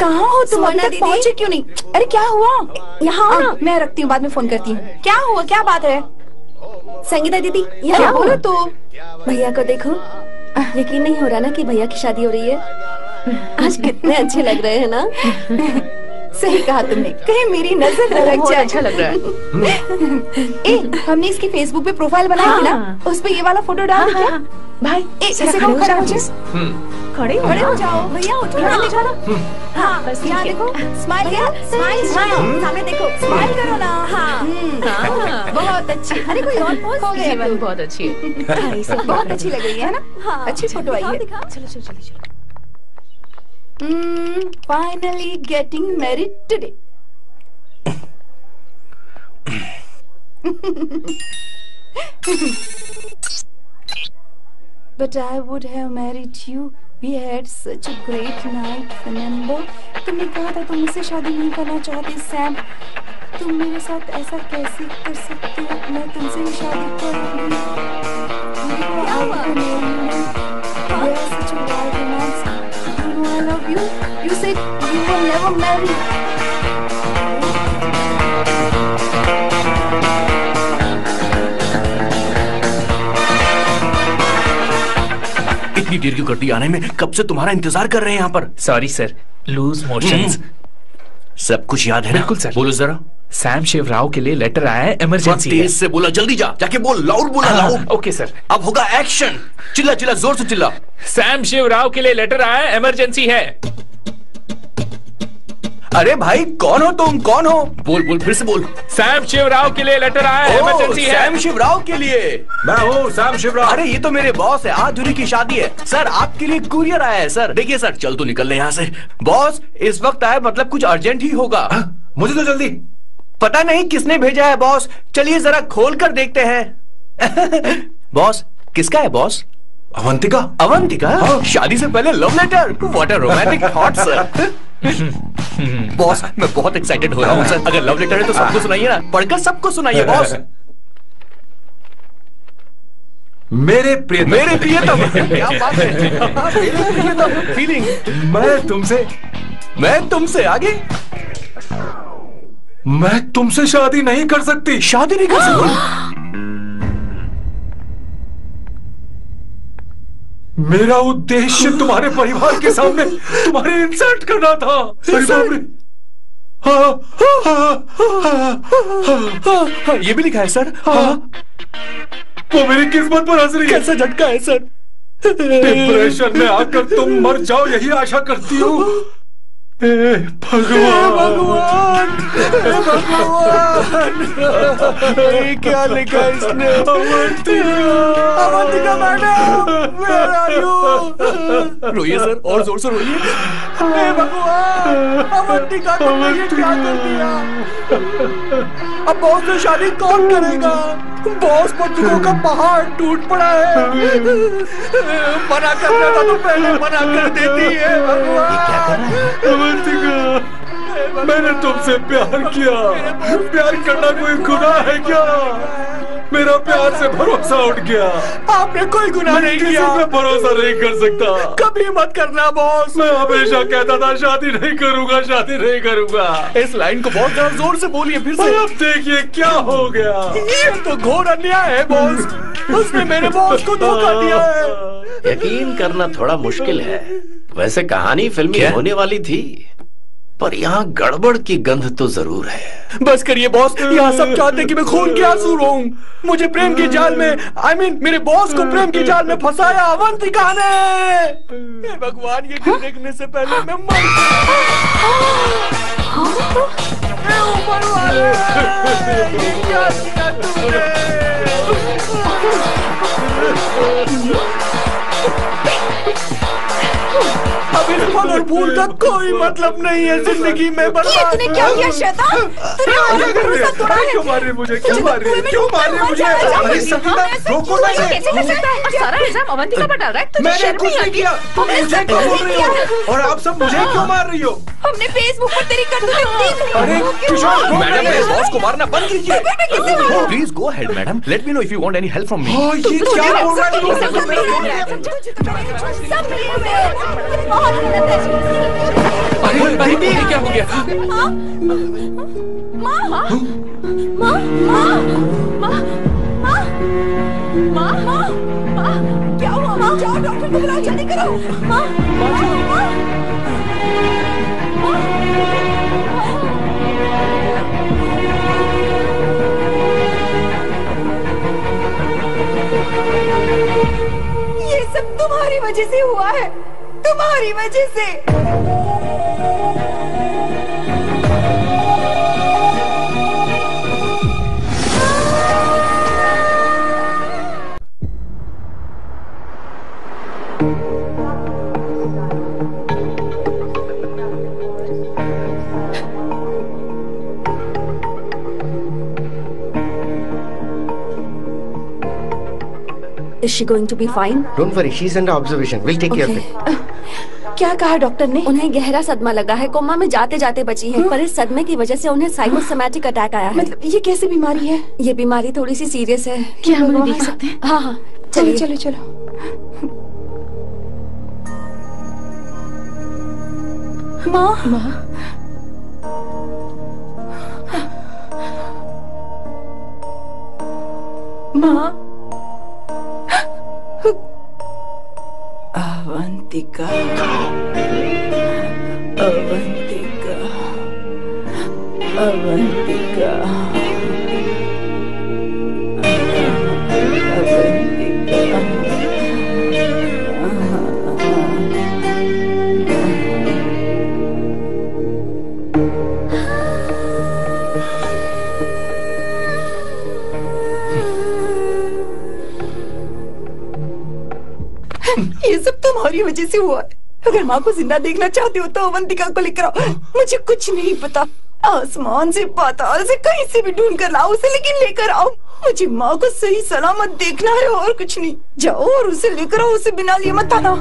कहाँ हो तुम? अभी तक पहुँचे क्यों नहीं? अरे क्या हुआ? यहाँ हाँ, मैं रखती हूँ बाद में फ़ोन करती हूँ। क्या हुआ? क्या बात है? संगीता दीदी यहाँ बोलो बोलो तो। भैया को देखो। यकीन नहीं हो रहा ना कि भैया की शादी हो रही है। आज कितने अच्छे लग रहे हैं ना? सही कहा तुमने। कहीं मेरी नज़र न लग जाए। अच्छा लग रहा है। ए हमने इसकी फेसबुक पे प्रोफ़ाइल बनाई थी ना? हाँ। उस पे ये वाला फ़ोटो डाल दे क्या? भाई ए खड़े हो हो जाओ। जाओ खड़े हो खड़े हो जाओ। भैया उठो ना देखो ना हाँ बस यहाँ देखो। स्माइल भैया स्माइल स्माइल सामने देखो। स्माइल करो ना। हाँ। हाँ। बहुत अच्छी। अरे कोई और पोज हो गया बहुत अच्छी है। बहुत अच्छी लग रही है ना? हाँ। अच्छी फ़ोटो आई है। चलो चलो चलो। चलो finally getting married today But I would have married you. We had such a great night, Fernando. तुमने कहा था तुम मुझसे शादी नहीं करना चाहते सैम तुम मेरे साथ ऐसा कैसे कर सकते हो? मैं तुमसे ही शादी करूँगी। You. You said you will never marry. इतनी देर क्यों कर दी आने में कब से तुम्हारा इंतज़ार कर रहे हैं यहाँ पर सॉरी सर लूज मोशन सब कुछ याद है ना बिल्कुल सर। बोलो जरा सैम शिव राव के लिए लेटर आया है इमरजेंसी है। तेज से बोला जल्दी जा जाके बोल लाउड बोला हाँ, लाउड ओके सर अब होगा एक्शन चिल्ला चिल्ला ज़ोर से चिल्ला। सैम शिव राव के लिए लेटर आया है इमरजेंसी है। अरे भाई कौन हो तुम? कौन हो? बोल बोल फिर से बोल। सैम शिव राव के लिए लेटर आया है ओ, इमरजेंसी है। सैम शिवराव के लिए। मैं हूँ सैम शिवराव अरे ये तो मेरे बॉस है आज की शादी है। सर आपके लिए कुरियर आया है सर देखिए सर चल तो निकल ले यहाँ से। बॉस इस वक्त आया मतलब कुछ अर्जेंट ही होगा। मुझे तो जल्दी। पता नहीं किसने भेजा है बॉस चलिए जरा खोल कर देखते हैं। बॉस किसका है बॉस अवंतिका। अवंतिका? हाँ। शादी से पहले love letter what a romantic thought sir boss मैं बहुत एक्साइटेड हो रहा हूँ सर अगर लव लेटर है तो सबको सुनाइए ना। पढ़कर सबको सुनाइए बॉस मेरे प्रिय मेरे प्रियतम। क्या बात है? मेरे प्रियतम। फीलिंग मैं तुमसे मैं तुमसे आगे? मैं तुमसे शादी नहीं कर सकती। शादी नहीं कर सकती? मेरा उद्देश्य तुम्हारे परिवार के सामने तुम्हारे इंसल्ट करना था। हाँ, हाँ, हाँ, हाँ, हाँ, ये भी लिखा है सर। हाँ। वो मेरी किस्मत पर हंस रही है। कैसा झटका है सर? डिप्रेशन में आकर तुम मर जाओ यही आशा करती हे। भगवान। भगवान। हे भगवान। ये क्या लिखा इसने? Avantika. Madam where are you रोइए sir और ज़ोर से रोइए। हे भगवान अवंतिका तुमने ये क्या कर दिया? अब बॉस से शादी कौन करेगा? बॉस पर का पहाड़ टूट पड़ा है। मना करना था तो पहले मना कर देती है? भगवान। ये क्या कर रहा अवंतिका मैंने तुमसे प्यार किया। प्यार करना कोई गुनाह है क्या? मेरा प्यार से भरोसा उठ गया। आपने कोई गुनाह नहीं किया। पे भरोसा नहीं कर सकता। कभी मत करना बॉस मैं हमेशा कहता था शादी नहीं करूँगा शादी नहीं करूँगा। इस लाइन को बहुत ज़्यादा ज़ोर से बोलिए फिर से। अब देखिए क्या हो गया? ये तो घोर अन्याय है बॉस उसने मेरे बॉस को धोखा दिया है। यकीन करना थोड़ा मुश्किल है। वैसे कहानी फिल्मी क्या? होने वाली थी पर यहाँ गड़बड़ की गंध तो ज़रूर है। बस करिए बॉस यहाँ सब चाहते हैं कि मैं खून के आँसू रोऊं। मुझे प्रेम की जाल में आई I मीन mean, मेरे बॉस को प्रेम की जाल में फंसाया अवंतिका ने भगवान ये दिन देखने से पहले मैं मर हे? ऊपर वाले ये क्या किया तुमने? अब और फूल का कोई मतलब नहीं है ज़िंदगी में बर्बाद तूने क्या किया शैतान? तूने हमारा भरोसा तोड़ा है। क्यों मार रहे मुझे क्यों मार तो रहे क्यों मार रहे मर मुझे? अरे संगीता रोको ना ये इसे। कैसे कर सकता है। और सारा इल्ज़ाम अवंतिका पर डाल रहा है? तुझे मैंने शर्म कुछ नहीं आती? किया। तुम मुझे क्यों बोल रही हो। और आप सब मुझे क्यों मार रही हो? हमने फेसबुक पर तेरी करतूतें देख ली अरे किशोर को मैडम मेरे बॉस को मारना बंद कीजिए? Please go ahead madam let me know if you want any help from me हाँ, ये क्या बोल रहा है? सब तू? सब मिले हैं। हुए हैं। अरे अरे ये क्या हो गया क्या हुआ जाओ डॉक्टर जल्दी करो ये सब तुम्हारी वजह से हुआ है। तुम्हारी वजह से। Is she going to be fine? Don't worry, she's under observation. We'll take okay. care of it. क्या कहा डॉक्टर ने? उन्हें गहरा सदमा लगा है। कोमा में जाते जाते बची हैं पर इस सदमे की वजह से उन्हें साइकोसोमैटिक अटैक आया है। मतलब ये कैसी बीमारी है? ये बीमारी थोड़ी सी सीरियस है। क्या हम देख सकते हैं? हाँ हाँ चलो चलिए चलो चलो। माँ? माँ? माँ? Avantika. Avantika. Avantika. Avantika. ये सब तुम्हारी वजह से हुआ है। अगर माँ को ज़िंदा देखना चाहते हो तो अवंतिका को लेकर आओ। मुझे कुछ नहीं पता। आसमान से, पाताल से, कहीं से भी ढूंढ कर लाओ उसे, लेकिन लेकर आओ। मुझे माँ को सही सलामत देखना है और कुछ नहीं। जाओ और उसे लेकर आओ, उसे बिना लिए मत आना।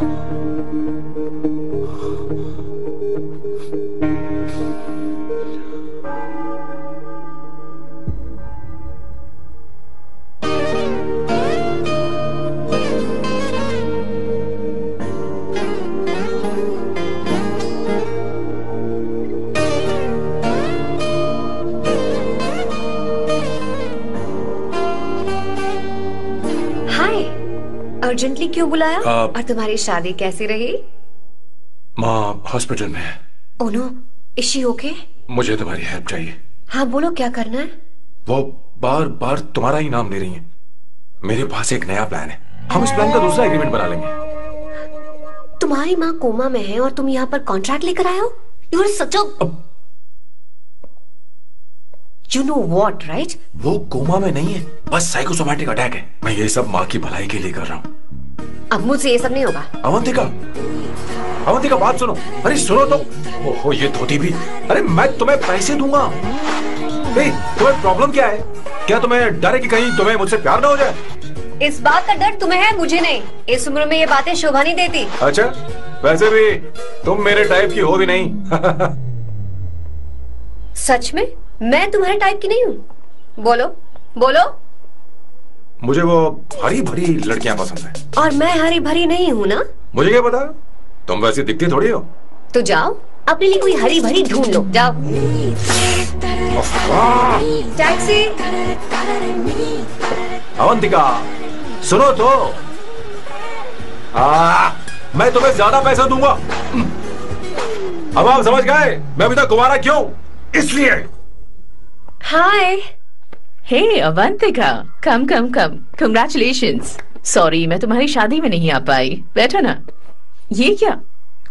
अर्जेंटली क्यों बुलाया? आ- और तुम्हारी शादी कैसी रही? माँ हॉस्पिटल में है। ओनो इशी ओके मुझे तुम्हारी हेल्प चाहिए। हाँ बोलो क्या करना है? वो बार बार तुम्हारा ही नाम ले रही है। मेरे पास एक नया प्लान है। हम इस प्लान का दूसरा एग्रीमेंट बना लेंगे। तुम्हारी माँ कोमा में है और तुम यहाँ पर कॉन्ट्रैक्ट लेकर आए हो? You such you know what right वो कोमा में नहीं है बस साइकोसोमैटिक अटैक है। मैं ये सब माँ की भलाई के लिए कर रहा हूँ। अब मुझसे ये सब नहीं होगा। अवंतिका अवंतिका बात सुनो। अरे सुनो तो। ओहो ये धोती भी। अरे मैं तुम्हें पैसे दूँगा। ए, तुम्हें प्रॉब्लम क्या है? क्या तुम्हें डर है कि कहीं तुम्हें मुझसे प्यार ना हो जाए? इस बात का डर तुम्हें है मुझे नहीं। इस उम्र में ये बातें शोभा नहीं देती। अच्छा वैसे भी तुम मेरे टाइप की हो भी नहीं। सच में? मैं तुम्हारे टाइप की नहीं हूँ। बोलो बोलो। मुझे वो हरी भरी लड़कियाँ पसंद है। और मैं हरी भरी नहीं हूँ ना? मुझे क्या पता? तुम वैसी दिखती थोड़ी हो। तो जाओ अपने लिए कोई हरी भरी ढूंढ लो। जाओ। टैक्सी। अवंतिका सुनो तो। आ, मैं तुम्हें ज़्यादा पैसा दूँगा। अब आप समझ गए मैं अभी तक कुमारा क्यों? इसलिए। Hi hey Avantika come come come congratulations sorry मैं तुम्हारी शादी में नहीं आ पाई. बैठो ना. ये क्या?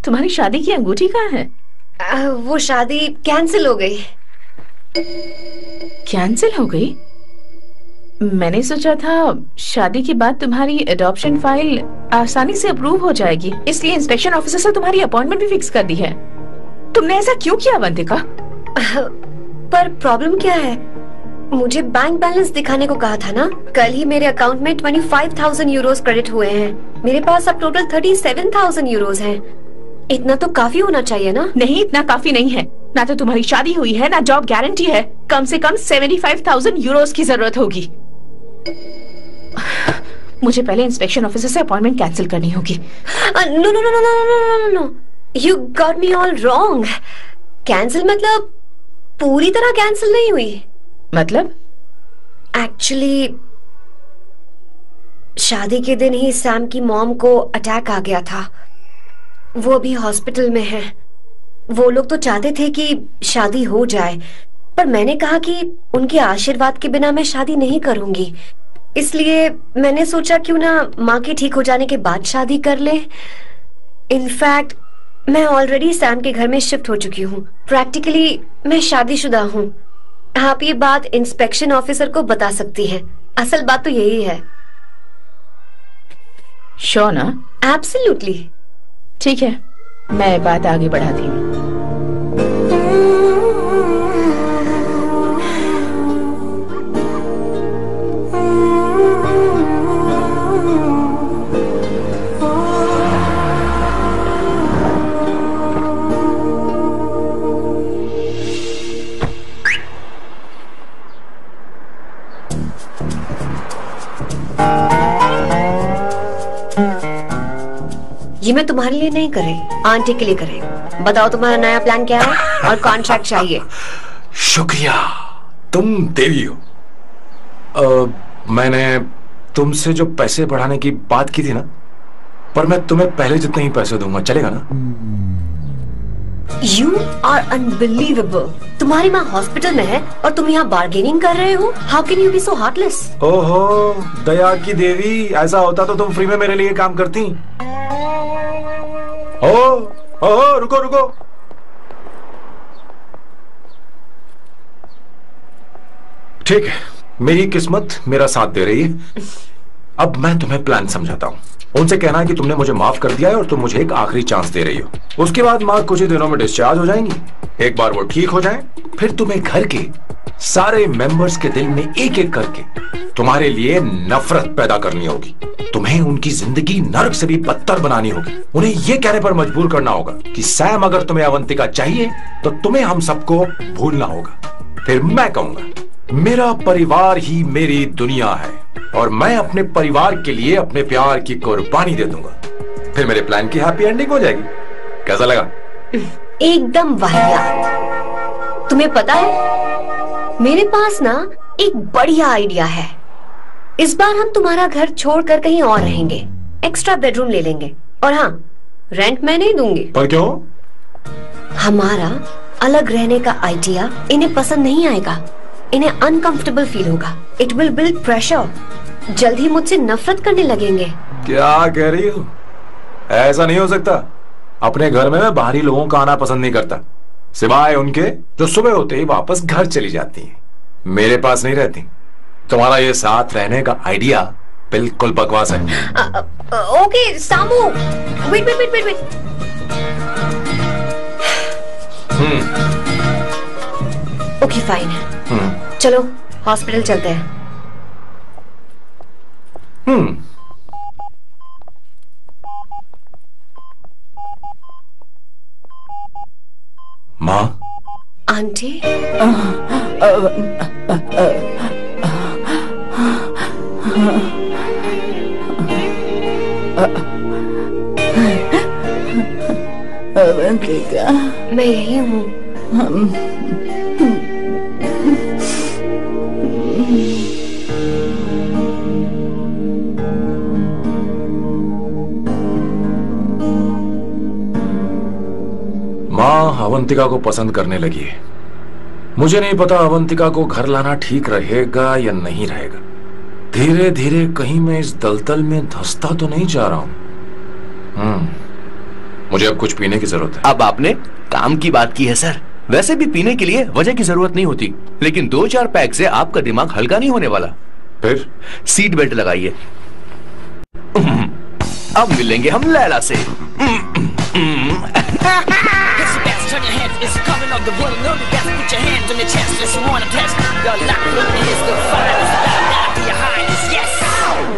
तुम्हारी शादी की अंगूठी कहाँ है? आ, वो शादी कैंसिल हो गई। कैंसिल हो गई? मैंने सोचा था शादी के बाद तुम्हारी एडॉप्शन फ़ाइल आसानी से अप्रूव हो जाएगी. इसलिए इंस्पेक्शन ऑफिसर से तुम्हारी अपॉइंटमेंट भी फिक्स कर दी है. तुमने ऐसा क्यों किया अवंतिका पर प्रॉब्लम क्या है मुझे बैंक बैलेंस दिखाने को कहा था ना कल ही मेरे अकाउंट में twenty five thousand euros credit हुए हैं मेरे पास अब total thirty seven thousand euros है इतना तो काफ़ी होना चाहिए ना नहीं इतना काफ़ी नहीं है ना तो तुम्हारी शादी हुई है ना जॉब गारंटी है कम से कम सेवेंटी फाइव थाउज़ेंड यूरोज की ज़रूरत होगी मुझे पहले इंस्पेक्शन ऑफिसर से अपॉइंटमेंट कैंसिल करनी होगी no no no no no no no no you got me all wrong cancel मतलब पूरी तरह कैंसिल नहीं हुई। मतलब? एक्चुअली शादी के दिन ही सैम की मॉम को अटैक आ गया था। वो अभी हॉस्पिटल में है। वो लोग तो चाहते थे कि शादी हो जाए पर मैंने कहा कि उनके आशीर्वाद के बिना मैं शादी नहीं करूँगी। इसलिए मैंने सोचा क्यों ना माँ के ठीक हो जाने के बाद शादी कर ले। इनफैक्ट मैं ऑलरेडी सैम के घर में शिफ्ट हो चुकी हूँ। प्रैक्टिकली मैं शादीशुदा हूँ। आप ये बात इंस्पेक्शन ऑफिसर को बता सकती हैं। असल बात तो यही है। शोना एब्सोल्युटली ठीक है। मैं बात आगे बढ़ाती हूँ। ये मैं तुम्हारे लिए नहीं कर रही। आंटी के लिए कर रही बताओ तुम्हारा नया प्लान क्या है? और कॉन्ट्रैक्ट चाहिए। शुक्रिया। तुम देवी हो। अ, मैंने तुमसे जो पैसे बढ़ाने की बात की थी ना पर मैं तुम्हें पहले जितने ही पैसे दूँगा चलेगा ना? यू आर अनबिलीवेबल तुम्हारी माँ हॉस्पिटल में है और तुम यहाँ बार्गेनिंग कर रहे हो। How can you be so heartless ओहो दया की देवी ऐसा होता तो तुम फ्री में मेरे लिए काम करती। ओ ओ रुको रुको। ठीक है मेरी किस्मत मेरा साथ दे रही है। अब मैं तुम्हें प्लान समझाता हूँ। उनसे कहना है कि तुमने मुझे माफ़ कर दिया है और तुम मुझे एक आखिरी चांस दे रही हो। उसके बाद माँ कुछ ही दिनों में डिस्चार्ज हो जाएँगी। एक बार वो ठीक हो जाए, फिर तुम्हें घर के सारे मेंबर्स के दिल में एक एक करके तुम्हारे लिए नफरत पैदा करनी होगी। तुम्हें उनकी ज़िंदगी नर्क से भी बदतर बनानी होगी। उन्हें यह कहने पर मजबूर करना होगा कि सैम, अगर तुम्हें अवंतिका चाहिए तो तुम्हें हम सबको भूलना होगा। फिर मैं कहूँगा मेरा परिवार ही मेरी दुनिया है और मैं अपने परिवार के लिए अपने प्यार की कुर्बानी दे दूँगा। फिर मेरे प्लान की हैप्पी एंडिंग हो जाएगी। कैसा लगा? एकदम वाहियात। तुम्हें पता है मेरे पास ना एक बढ़िया आइडिया है। इस बार हम तुम्हारा घर छोड़कर कहीं और रहेंगे। एक्स्ट्रा बेडरूम ले लेंगे। और हाँ रेंट मैं नहीं दूँगी। पर क्यों? हमारा अलग रहने का आइडिया इन्हें पसंद नहीं आएगा। इन्हें अनकंफर्टेबल फील होगा। इट विल बिल्ड प्रेशर जल्द ही मुझसे नफरत करने लगेंगे। क्या कह रही हो? ऐसा नहीं हो सकता। अपने घर में मैं बाहरी लोगों का आना पसंद नहीं करता। सिवाय उनके जो सुबह होते ही वापस घर चली जाती हैं। मेरे पास नहीं रहती। तुम्हारा ये साथ रहने का आइडिया बिल्कुल बकवास है। Okay Samu. Wait wait wait wait wait hmm. Okay fine hmm. चलो हॉस्पिटल चलते हैं। हम्म माँ आंटी मैं यही हूँ। माँ अवंतिका को पसंद करने लगी है। मुझे नहीं पता अवंतिका को घर लाना ठीक रहेगा या नहीं रहेगा। धीरे धीरे कहीं मैं इस दलदल में धंसता तो नहीं जा रहा हूँ। हम्म मुझे अब कुछ पीने की ज़रूरत है। अब आपने काम की बात की है सर। वैसे भी पीने के लिए वजह की ज़रूरत नहीं होती लेकिन दो चार पैक से आपका दिमाग हल्का नहीं होने वाला। फिर? सीट बेल्ट लगाइए। अब मिलेंगे हम लैला से। of the world. Know the best, put your hands on your chest, unless you wanna test. Your life is the finest, bow down to your highness, yes.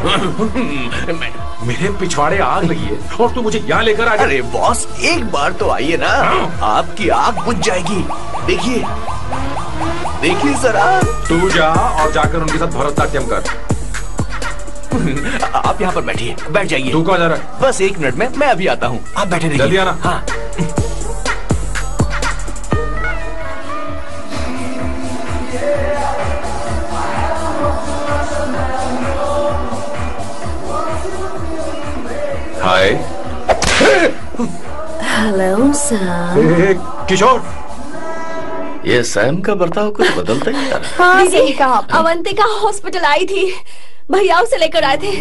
मेरे पिछवाड़े आग लगी है और तू मुझे यहाँ लेकर आ अरे बॉस एक बार तो आइए ना। आपकी आग बुझ जाएगी। देखिए। देखिए जरा। तू जा और जाकर उनके साथ भरतनाट्यम कर। आप यहाँ पर बैठिए बैठ जाइए। तू कहाँ जा रहा है? बस एक मिनट में मैं अभी आता हूँ। आप बैठे रहिए। जल्दी आना। हाँ। Hello sir Kishore. ये सैम का बर्ताव कुछ बदलता ही है हाँ सही कहा अवंतिका हॉस्पिटल आई थी। भैया उसे लेकर आए थे।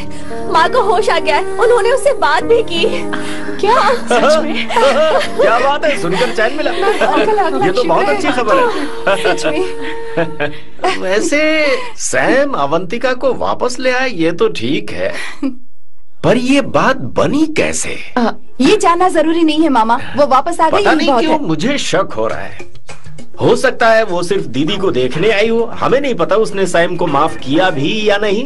माँ को होश आ गया। उन्होंने उससे बात भी की। क्या? सच में? क्या बात है? सुनकर चैन मिला। ये तो बहुत अच्छी खबर है। सच में। वैसे सैम अवंतिका को वापस ले आए ये तो ठीक है। पर ये बात बनी कैसे? आ, ये जानना ज़रूरी नहीं है मामा। वो वापस आ गई पता नहीं क्यों मुझे शक हो रहा है। हो सकता है वो सिर्फ़ दीदी को देखने आई हो। हमें नहीं पता उसने सैम को माफ़ किया भी या नहीं।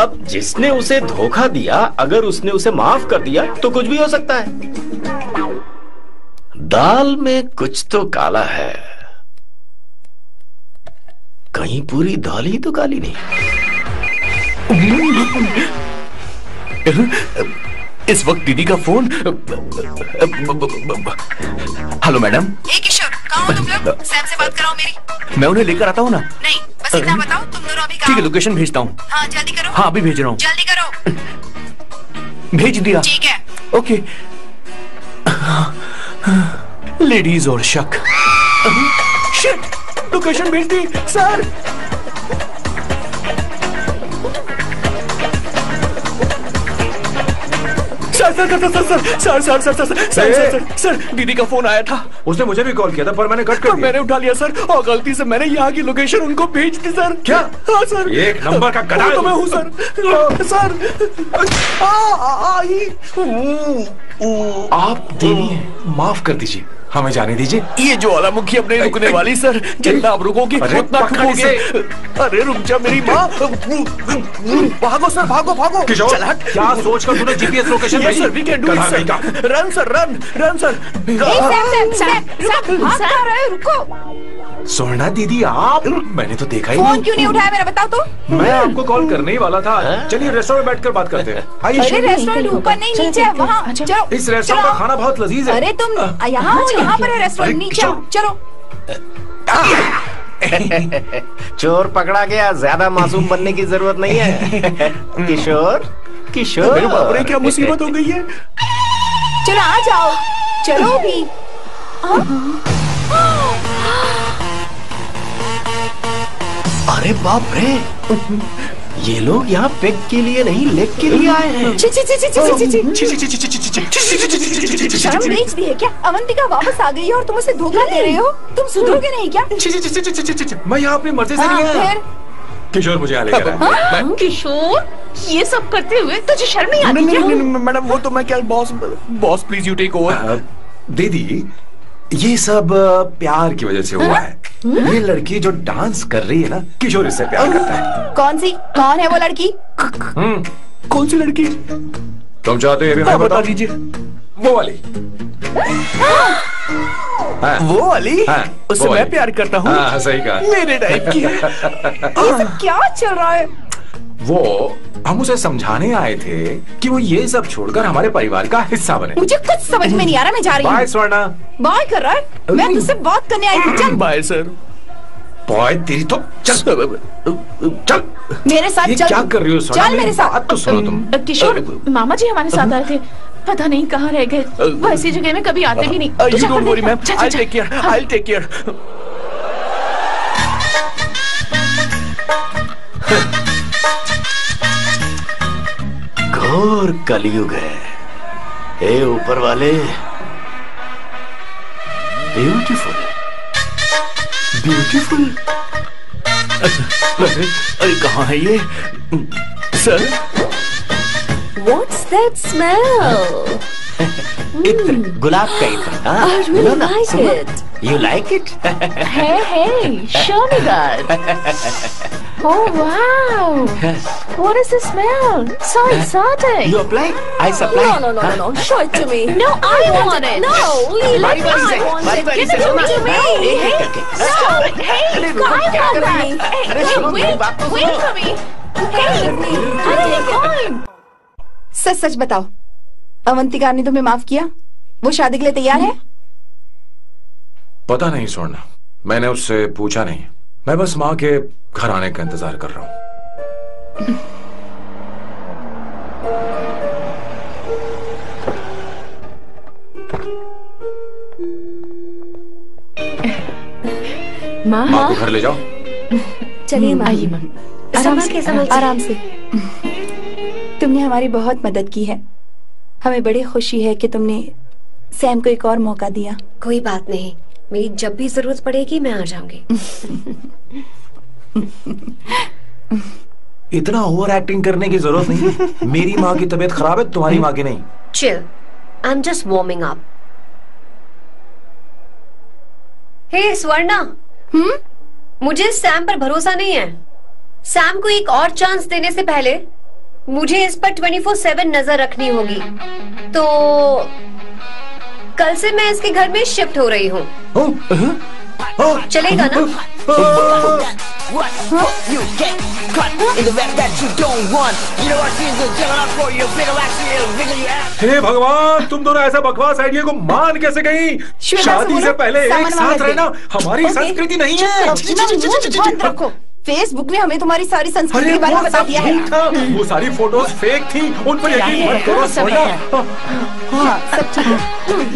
अब जिसने उसे धोखा दिया अगर उसने उसे माफ़ कर दिया तो कुछ भी हो सकता है। दाल में कुछ तो काला है। कहीं पूरी दाल ही तो काली नहीं। इस वक्त दीदी का फ़ोन हेलो मैडम। किशोर कहाँ हो तुम लोग? सैम से बात कराओ मेरी। मैं उन्हें लेकर आता हूँ ना? नहीं बस इतना बताओ तुम दोनों अभी ठीक है लोकेशन भेजता हूँ। हाँ जल्दी करो। हाँ अभी भेज रहा हूँ। जल्दी करो। भेज दिया। ठीक है। ओके। लेडीज़ और शक। शिट लोकेशन भेज दी sir. Sir sir sir sir sir sir sir sir sir sir sir sir sir दीदी का फ़ोन आया था उसने मुझे भी कॉल किया था पर मैंने कट कर दिया मैंने उठा लिया सर और गलती से मैंने यहाँ की लोकेशन उनको भेज दी सर क्या? हाँ सर एक नंबर का गधा तो मैं हूँ सर सर आई आप देवी हैं माफ़ कर दीजिए हमें जाने दीजिए। ये ज्वालामुखी अब रुकने वाली सर जितना आप रुकोगे उतना ठुकोगे। अरे रुक जा मेरी माँ। भागो सर भागो भागो। क्या सोच कर तूने GPS location yes, sir we can do it sir. Run, sir, run run, sir. Hey, रुको। सोना दीदी आप मैंने तो देखा ही फ़ोन नहीं। क्यों नहीं उठाया मेरा बताओ तो। मैं आपको कॉल करने ही वाला था। चलिए रेस्टोरेंट में बैठकर बात करते हैं। अरे रेस्टोरेंट ऊपर नहीं नीचे है वहाँ चलो। इस रेस्टोरेंट का खाना बहुत लजीज है। अरे तुम यहाँ हो यहाँ पर है रेस्टोरेंट नीचे चलो। चोर पकड़ा गया ज़्यादा मासूम बनने की ज़रूरत नहीं है। किशोर किशोर। मेरे बाप रे क्या मुसीबत हो गई है? चलो आ जाओ। चलो भी। अरे बाप रे ये लोग यहाँ पेग के लिए नहीं लेग के लिए आए हैं छी छी छी छी छी छी छी शर्म दी है क्या अवंतिका वापस आ गई है और तुम उसे धोखा दे रहे हो तुम सुधरोगे नहीं क्या मैं यहाँ अपनी मर्ज़ी से हाँ, नहीं आया फिर किशोर मुझे आया मैं- किशोर ये सब करते हुए तुझे शर्म नहीं आती क्या मैडम वो तो मैं क्या boss boss please you take over uh, दीदी ये सब प्यार की वजह से हुआ है? ये लड़की जो डांस कर रही है ना किशोर इससे प्यार करता है। कौन सी कौन है वो लड़की? हम्म, कौन सी लड़की? तुम चाहते हो ये भी हाँ, बता दीजिए। वो वाली। हाँ, वो वाली? हाँ, उससे मैं प्यार करता हूँ? हाँ, सही कहा। मेरे टाइप की ये सब क्या चल रहा है? वो हम उसे समझाने आए थे कि वो ये सब छोड़कर हमारे परिवार का हिस्सा बने। मुझे कुछ समझ में नहीं आ रहा मैं जा रही बाय हूँ स्वर्णा। बाय कर रहा है मैं तुझसे बात करने आई थी चल। Bye sir. बॉय तेरी तो चल। चल। मेरे साथ चल। क्या कर रही हो स्वर्णा? चल मेरे साथ। तो सुनो तुम। किशोर मामा जी हमारे साथ आए थे। पता नहीं कहाँ रह गए। वो ऐसी जगह में कभी आते भी नहीं। घोर कलयुग है। हे ऊपर वाले ब्यूटीफुल ब्यूटीफुल अरे अरे कहाँ है ये? सर? What's that smell? इत्र गुलाब का इत्र हाँ, I really लो ना, like सुनो। it. You like it? Hey, hey, show me that. Oh, wow. What is the smell? So exotic. You apply? I supply. No, no, no, no, no. Show it to me. No, I want it. No, leave बारी it. बारी I से want बारी it. बारी Give से it सुना to me. एक एक करके Stop it. Hey, अरे I रुको, क्या want कर that. रही है? Hey, अरे no, सुनो, मेरी wait, बात तो wait सुनो। for me. Hey, I take time. सच सच बताओ। अवंतिका ने तुम्हें माफ़ किया? वो शादी के लिए तैयार है? पता नहीं स्वर्णा। मैंने उससे पूछा नहीं। मैं बस माँ के घर आने का इंतज़ार कर रहा हूँ। माँ? माँ को घर ले जाओ। चलिए माँ। आइए माँ। आराम से। आराम से। तुमने हमारी बहुत मदद की है। हमें बड़ी खुशी है कि तुमने सैम को एक और मौका दिया। कोई बात नहीं। मेरी जब भी ज़रूरत पड़ेगी मैं आ जाऊँगी। इतना ओवर एक्टिंग करने की ज़रूरत नहीं है। मेरी माँ की तबीयत खराब है तुम्हारी माँ की नहीं। Chill I am just warming up hey Swarna hmm? मुझे सैम पर भरोसा नहीं है। सैम को एक और चांस देने से पहले मुझे इस पर 24/7 नज़र रखनी होगी तो कल से मैं इसके घर में शिफ्ट हो रही हूँ चलेगा ना? You get in the that you don't want. You know what she's up for you. Bigger like she is. Bigger you have. हे भगवान तुम दोनों ऐसा बकवास आइडिया को मान कैसे गई शादी से पहले एक साथ रहना हमारी संस्कृति नहीं है फेसबुक ने हमें तुम्हारी सारी संस्कृति के बारे में बता दिया है। था। वो सारी फ़ोटोज़ फेक थी उन पर यकीन मत करो हाँ? सब ठीक है।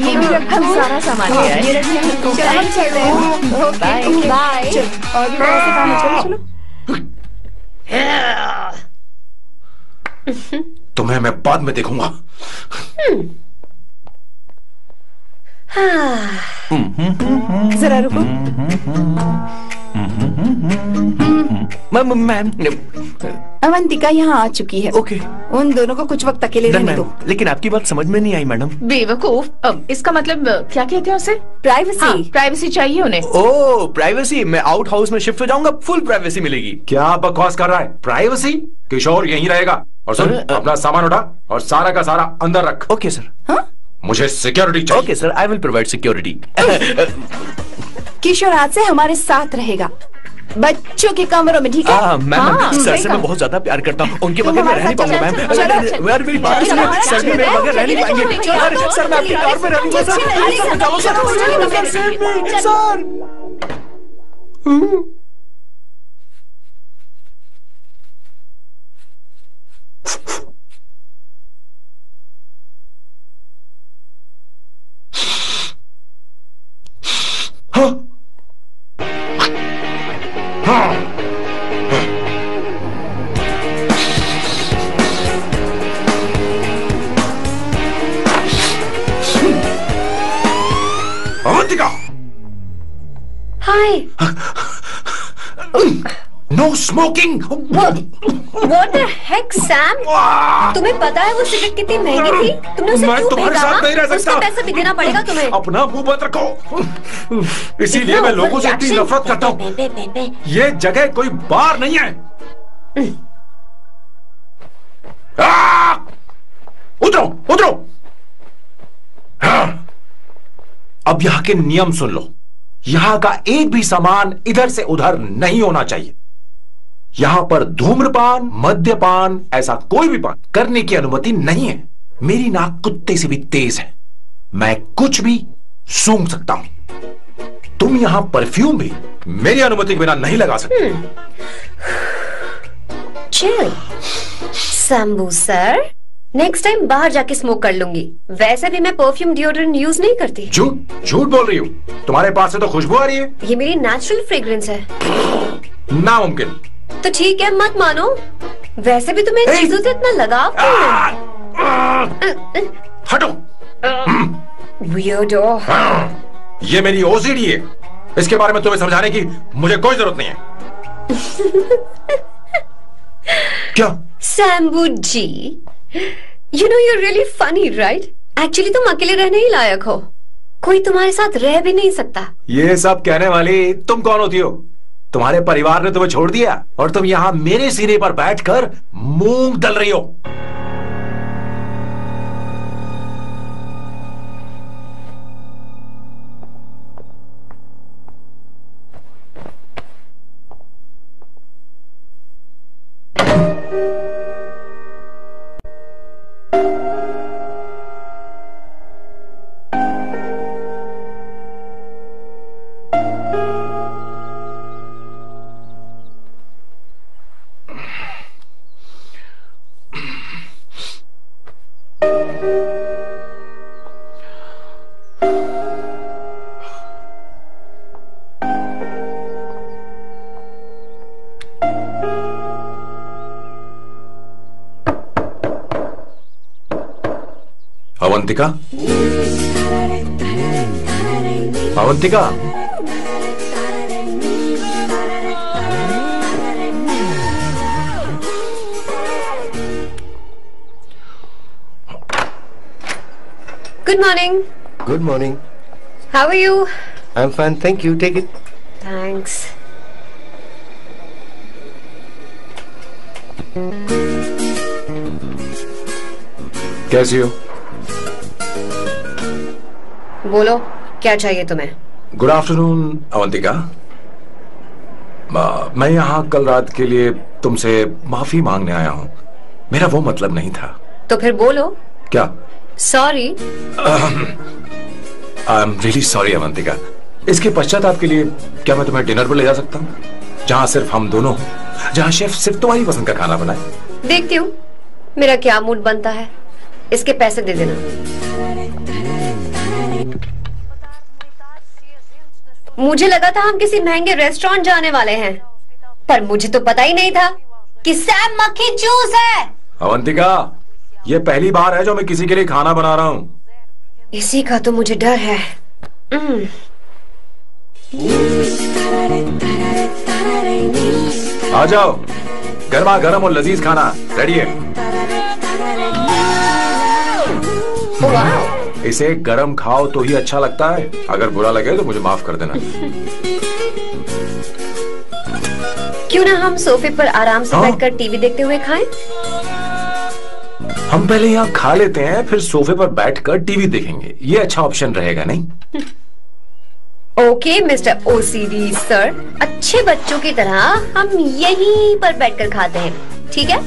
ये भी रखो हम सारा सामान ले आए। ये रखिए चलो हम चल। रहे हैं ओके। बाय और भी बहुत से काम चलो। चलो तुम्हें मैं बाद में देखूँगा। जरा रुको। मैम मैम अवंतिका यहाँ आ चुकी है। ओके उन दोनों को कुछ वक्त अकेले रहने दो। लेकिन आपकी बात समझ में नहीं आई मैडम। बेवकूफ़। अब इसका मतलब क्या कहते हैं उसे? प्राइवेसी हाँ, प्राइवेसी चाहिए उन्हें। ओ प्राइवेसी मैं आउट हाउस में शिफ्ट हो जाऊँगा फुल प्राइवेसी मिलेगी। क्या बकवास कर रहा है? प्राइवेसी किशोर यहीं रहेगा। और सुन अरे, अपना सामान उठा और सारा का सारा अंदर रख। ओके सर हाँ मुझे सिक्योरिटी चाहिए। Okay sir I will provide security Kishore आज से हमारे साथ रहेगा। बच्चों के कमरों में ठीक है? हाँ मैम हाँ, सर से मैं बहुत ज़्यादा प्यार करता हूँ। उनके बगैर मैं रह नहीं पाऊँगा मैम। यार मेरी बात सुनिए सर भी मेरे बगैर रह नहीं पाएँगे। चलो, सर मैं आपके कार में रहूँगा सर। सर सर चलो, चलो, no smoking what the heck Sam तुम्हें पता है वो सिगरेट कितनी महँगी थी? तुमने उसे मैं क्यों तुम्हारे साथ नहीं रह सकता। पैसा भी देना पड़ेगा तुम्हें। अपना मुँह बंद रखो। इसीलिए मैं लोगों से इतनी नफरत करता हूँ। ये जगह कोई बार नहीं है! उतरो उतरो। हाँ। अब यहाँ के नियम सुन लो। यहाँ का एक भी सामान इधर से उधर नहीं होना चाहिए। यहाँ पर धूम्रपान, मद्यपान ऐसा कोई भी पान करने की अनुमति नहीं है। मेरी नाक कुत्ते से भी तेज है। मैं कुछ भी सूंघ सकता हूँ। तुम यहाँ परफ्यूम भी मेरी अनुमति के बिना नहीं लगा सकते। शंभू सर नेक्स्ट टाइम बाहर जाके स्मोक कर लूँगी। वैसे भी मैं परफ्यूम डिओड्रेंट यूज़ नहीं करती। झूठ झूठ बोल रही हो। तुम्हारे पास से तो खुशबू आ रही है। ये मेरी नेचुरल फ्रेग्रेंस है। नामुमकिन। तो ठीक है मत मानो। वैसे भी तुम्हें ए! चीज़ों से इतना लगाव क्यों है? हटो। वियर्डो ये मेरी ओसीडी है। इसके बारे में तुम्हें समझाने की मुझे कोई ज़रूरत नहीं है। क्या? Sambu ji you know you really funny right actually तुम अकेले रहने ही लायक हो। कोई तुम्हारे साथ रह भी नहीं सकता। ये सब कहने वाली तुम कौन होती हो? तुम्हारे परिवार ने तुम्हें छोड़ दिया और तुम यहाँ मेरे सीने पर बैठकर मूंग दल रही हो। Avantika Avantika good morning good morning how are you I am fine thank you take it thanks कैसी हो बोलो क्या चाहिए तुम्हें? Good afternoon Avantika. मैं यहाँ कल रात के लिए तुमसे माफ़ी मांगने आया हूँ। मेरा वो मतलब नहीं था। तो फिर बोलो। क्या? Sorry I am really sorry Avantika. इसके पश्चात आपके लिए क्या मैं तुम्हें डिनर पर ले जा सकता हूँ? जहाँ सिर्फ़ हम दोनों जहाँ शेफ सिर्फ़ तुम्हारी पसंद का खाना बनाए। देखती हूँ मेरा क्या मूड बनता है। इसके पैसे दे देना। मुझे लगा था हम किसी महँगे रेस्टोरेंट जाने वाले हैं। पर मुझे तो पता ही नहीं था कि सैम मक्खी जूस है। अवंतिका ये पहली बार है जो मैं किसी के लिए खाना बना रहा हूँ। इसी का तो मुझे डर है। आ जाओ। गर्मा गर्म और लजीज खाना। रेडी है? इसे गरम खाओ तो ही अच्छा लगता है। अगर बुरा लगे तो मुझे माफ़ कर देना। क्यों ना हम सोफे पर आराम से हाँ। बैठकर टीवी देखते हुए खाएँ? हम पहले यहाँ खा लेते हैं फिर सोफे पर बैठकर टीवी देखेंगे। ये अच्छा ऑप्शन रहेगा नहीं? Okay mister OCD sir. अच्छे बच्चों की तरह हम यहीं पर बैठकर खाते हैं। ठीक है?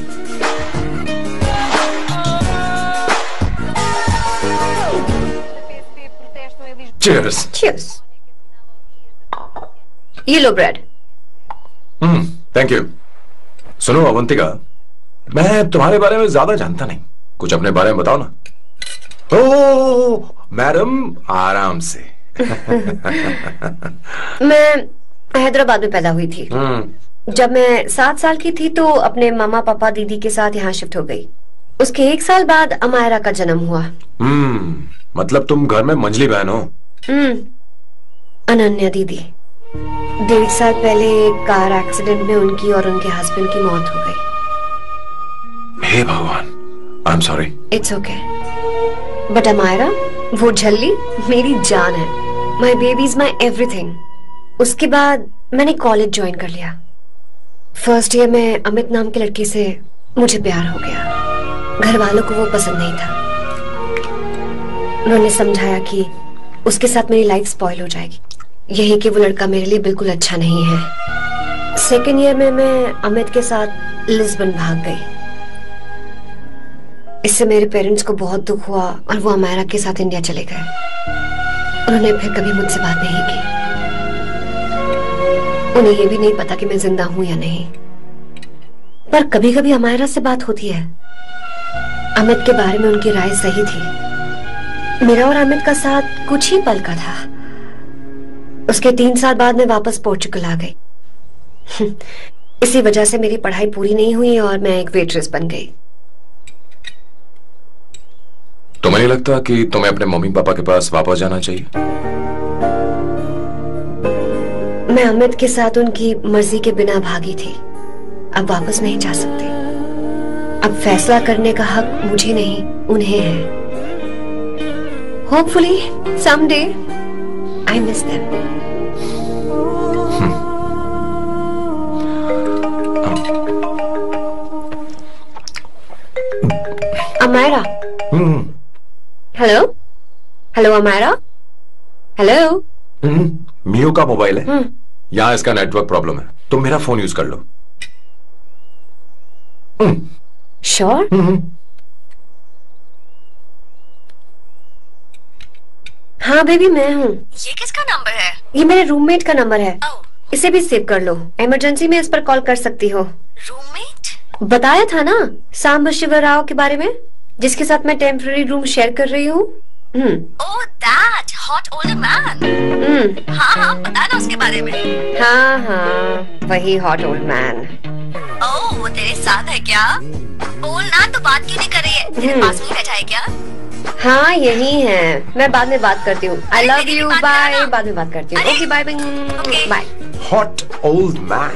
Cheers Cheers. ये लो ब्रेड हम्म थैंक यू सुनो अवंतिका मैं तुम्हारे बारे में ज़्यादा जानता नहीं। कुछ अपने बारे में बताओ ना। ओ मैडम आराम से। मैं हैदराबाद में पैदा हुई थी। हम्म। जब मैं सात साल की थी तो अपने मामा पापा दीदी के साथ यहाँ शिफ्ट हो गई। उसके एक साल बाद अमायरा का जन्म हुआ। हम्म मतलब तुम घर में मंजली बहन हो। अनन्या दीदी डेढ़ साल पहले एक कार एक्सीडेंट में उनकी और उनके हस्बैंड की मौत हो गई। हे भगवान I am sorry it's okay but Amayra वो झल्ली मेरी जान है। My baby is my everything उसके बाद मैंने कॉलेज ज्वाइन कर लिया। फ़र्स्ट ईयर में अमित नाम के लड़के से मुझे प्यार हो गया। घर वालों को वो पसंद नहीं था। उन्होंने समझाया कि उसके साथ मेरी लाइफ स्पॉइल हो जाएगी। यही कि वो लड़का मेरे लिए बिल्कुल अच्छा नहीं है। सेकेंड ईयर में मैं अमित के साथ लिस्बन भाग गई। इससे मेरे पेरेंट्स को बहुत दुख हुआ और वो अमेरिका के साथ इंडिया चले गए। उन्होंने फिर कभी मुझसे बात नहीं की। उन्हें ये भी नहीं पता कि मैं ज़िंदा हूँ या नहीं। पर कभी कभी अमायरा से बात होती है। अमित के बारे में उनकी राय सही थी। मेरा और अमित का साथ कुछ ही पल का था। उसके तीन साल बाद मैं वापस पोर्चुगल आ गई। इसी वजह से मेरी पढ़ाई पूरी नहीं हुई और मैं एक वेट्रेस बन गई। तुम्हें नहीं लगता कि तुम्हें अपने मम्मी पापा के पास वापस जाना चाहिए? मैं अमित के साथ उनकी मर्ज़ी के बिना भागी थी। अब वापस नहीं जा सकती। अब फैसला करने का हक मुझे नहीं उन्हें है। Hopefully someday I miss them Amayra hmm hello hello Amayra hello hmm मियो का मोबाइल है हम्म यहाँ इसका नेटवर्क प्रॉब्लम है तुम मेरा फ़ोन यूज़ कर लो श्योर हाँ बेबी मैं हूँ। ये किसका नंबर है? ये मेरे रूममेट का नंबर है। इसे भी सेव कर लो। इमरजेंसी में इस पर कॉल कर सकती हो। रूममेट बताया था ना सांब शिवराव के बारे में जिसके साथ मैं टेम्पररी रूम शेयर कर रही हूँ। हम्म। मैन हम्म। हाँ हाँ पता ना उसके बारे में। हाँ हाँ वही हॉट ओल्ड मैन ओह वो तेरे साथ है क्या? बोल ना तो बात क्यों नहीं कर रही है? तेरे हम्म। पास में बैठा है क्या? हाँ यही है। मैं बाद में बात करती हूँ। आई लव यू बाय बाद में बात करती हूँ। Okay bye bye hot old man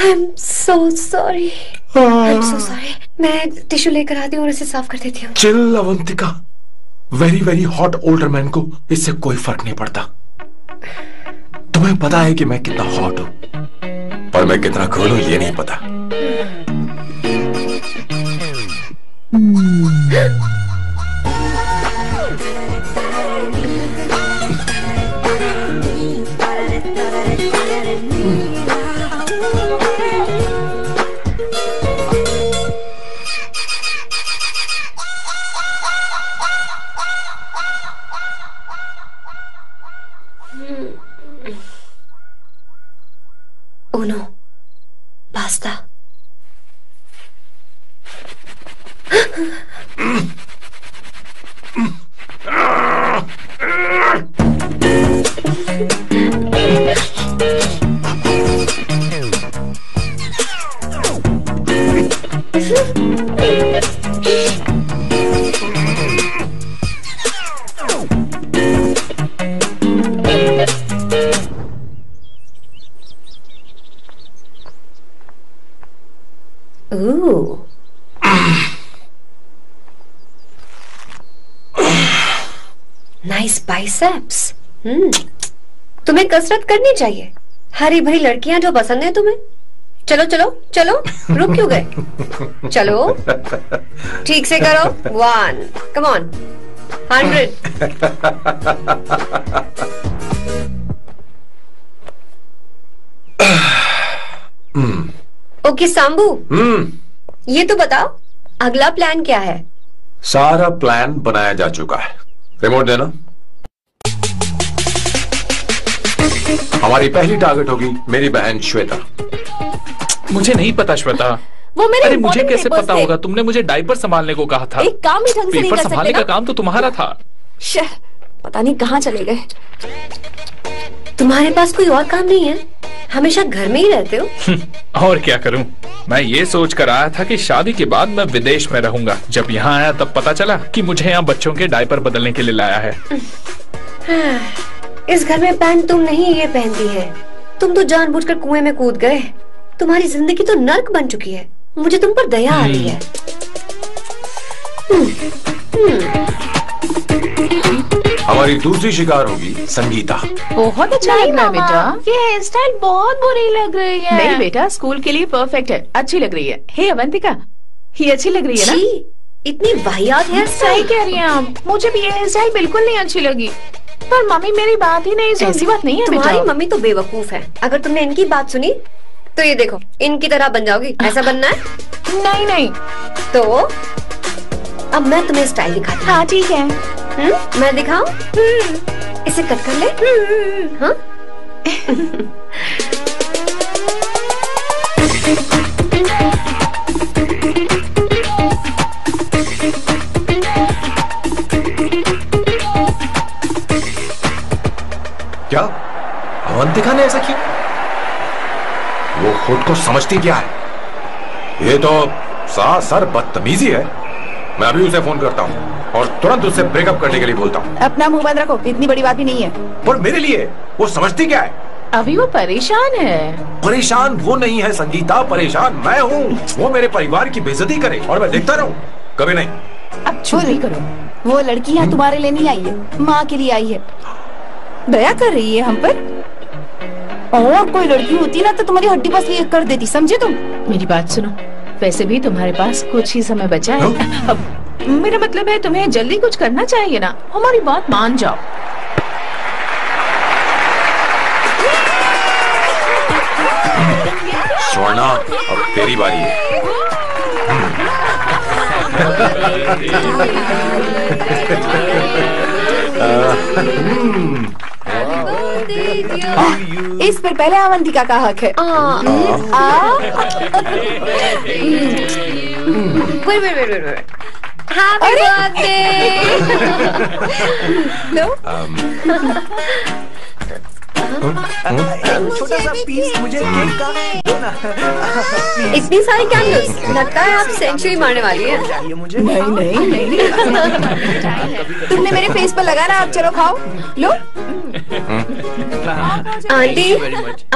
I am so sorry I am so sorry मैं टिश्यू लेकर आती हूँ और इसे साफ़ कर देती हूँ। Chill Avantika very very hot older man को इससे कोई फ़र्क नहीं पड़ता। तुम्हें पता है कि मैं कितना हॉट हूँ पर मैं कितना खोलूं ये नहीं पता। उनो pasta Ooh. Nice biceps hmm तुम्हें कसरत करनी चाहिए। हरी भरी लड़कियाँ जो पसंद है तुम्हें। चलो चलो चलो, रुक क्यों गए? चलो। ठीक से करो। One come on hundred okay Sambu. हम्म। ये तो बताओ अगला प्लान क्या है? सारा प्लान बनाया जा चुका है। रिमोट देना। हमारी पहली टारगेट होगी मेरी बहन श्वेता। मुझे नहीं पता श्वेता। वो मेरे अरे मुझे कैसे पता थे। होगा? तुमने मुझे डायपर संभालने को कहा था। एक काम ही ढंग से नहीं कर सकते संभालने का काम तो तुम्हारा था। पता नहीं कहाँ चले गए। तुम्हारे पास कोई और काम नहीं है? हमेशा घर में ही रहते हो? और क्या करूँ? मैं ये सोच कर आया था कि शादी के बाद मैं विदेश में रहूँगा। जब यहाँ आया तब पता चला कि मुझे यहाँ बच्चों के डायपर बदलने के लिए लाया है। इस घर में पैंट तुम नहीं ये पहनती है। तुम तो जानबूझकर कुएँ में कूद गए। तुम्हारी ज़िंदगी तो नर्क बन चुकी है। मुझे तुम पर दया आ रही है। हमारी दूसरी शिकार होगी संगीता। बहुत अच्छा लग रहा है बेटा। ये हेयर स्टाइल बहुत बुरी लग रही है। नहीं बेटा स्कूल के लिए परफेक्ट है। अच्छी लग रही है। हे अवंतिका ये अच्छी लग रही है ना? इतनी वाहियात है सही कह रही हैं आप। मुझे भी ये हेयर स्टाइल बिल्कुल नहीं अच्छी लगी। पर मम्मी मेरी बात ही नहीं ऐसी बात नहीं है तुम्हारी मम्मी तो बेवकूफ़ है। अगर तुमने इनकी बात सुनी तो ये देखो इनकी तरह बन जाओगी। ऐसा बनना है? नहीं नहीं। तो अब मैं तुम्हें स्टाइल दिखाती हूँ। हाँ ठीक है। हम्म? मैं दिखाऊँ? इसे कट कर ले। हाँ? क्या? ने ऐसा किया? वो खुद को समझती क्या है? ये तो सा सर बदतमीजी है। मैं अभी उसे फ़ोन करता हूँ। और तुरंत उससे ब्रेकअप करने के लिए बोलता हूँ। अपना मुँह बंद रखो इतनी बड़ी बात भी नहीं है। पर मेरे लिए वो समझती क्या है? अभी वो परेशान है। परेशान वो नहीं है संगीता परेशान मैं हूँ। वो मेरे परिवार की बेजती करे और मैं देखता रहूँ कभी नहीं। अब ही करो। वो लड़की यहाँ तुम्हारे लिए नहीं आई है माँ के लिए आई है। दया कर रही है हम पर। और कोई लड़की होती ना तो तुम्हारी हड्डी बस ये कर देती समझे तुम? मेरी बात सुनो वैसे भी तुम्हारे पास कुछ ही समय बचा है? अब मेरा मतलब है तुम्हें जल्दी कुछ करना चाहिए ना। हमारी बात मान जाओ। स्वर्णा अब तेरी बारी है। इस पर पहले अवंतिका का हक है। आ, wait, Happy birthday! लो छोटा सा पीस मुझे केक का दो ना। इतनी सारी कैंडल्स लगता है आप सेंचुरी मारने वाली है। मुझे? नहीं नहीं नहीं तुमने मेरे फेस पर लगा ना अब चलो खाओ। लो। आंटी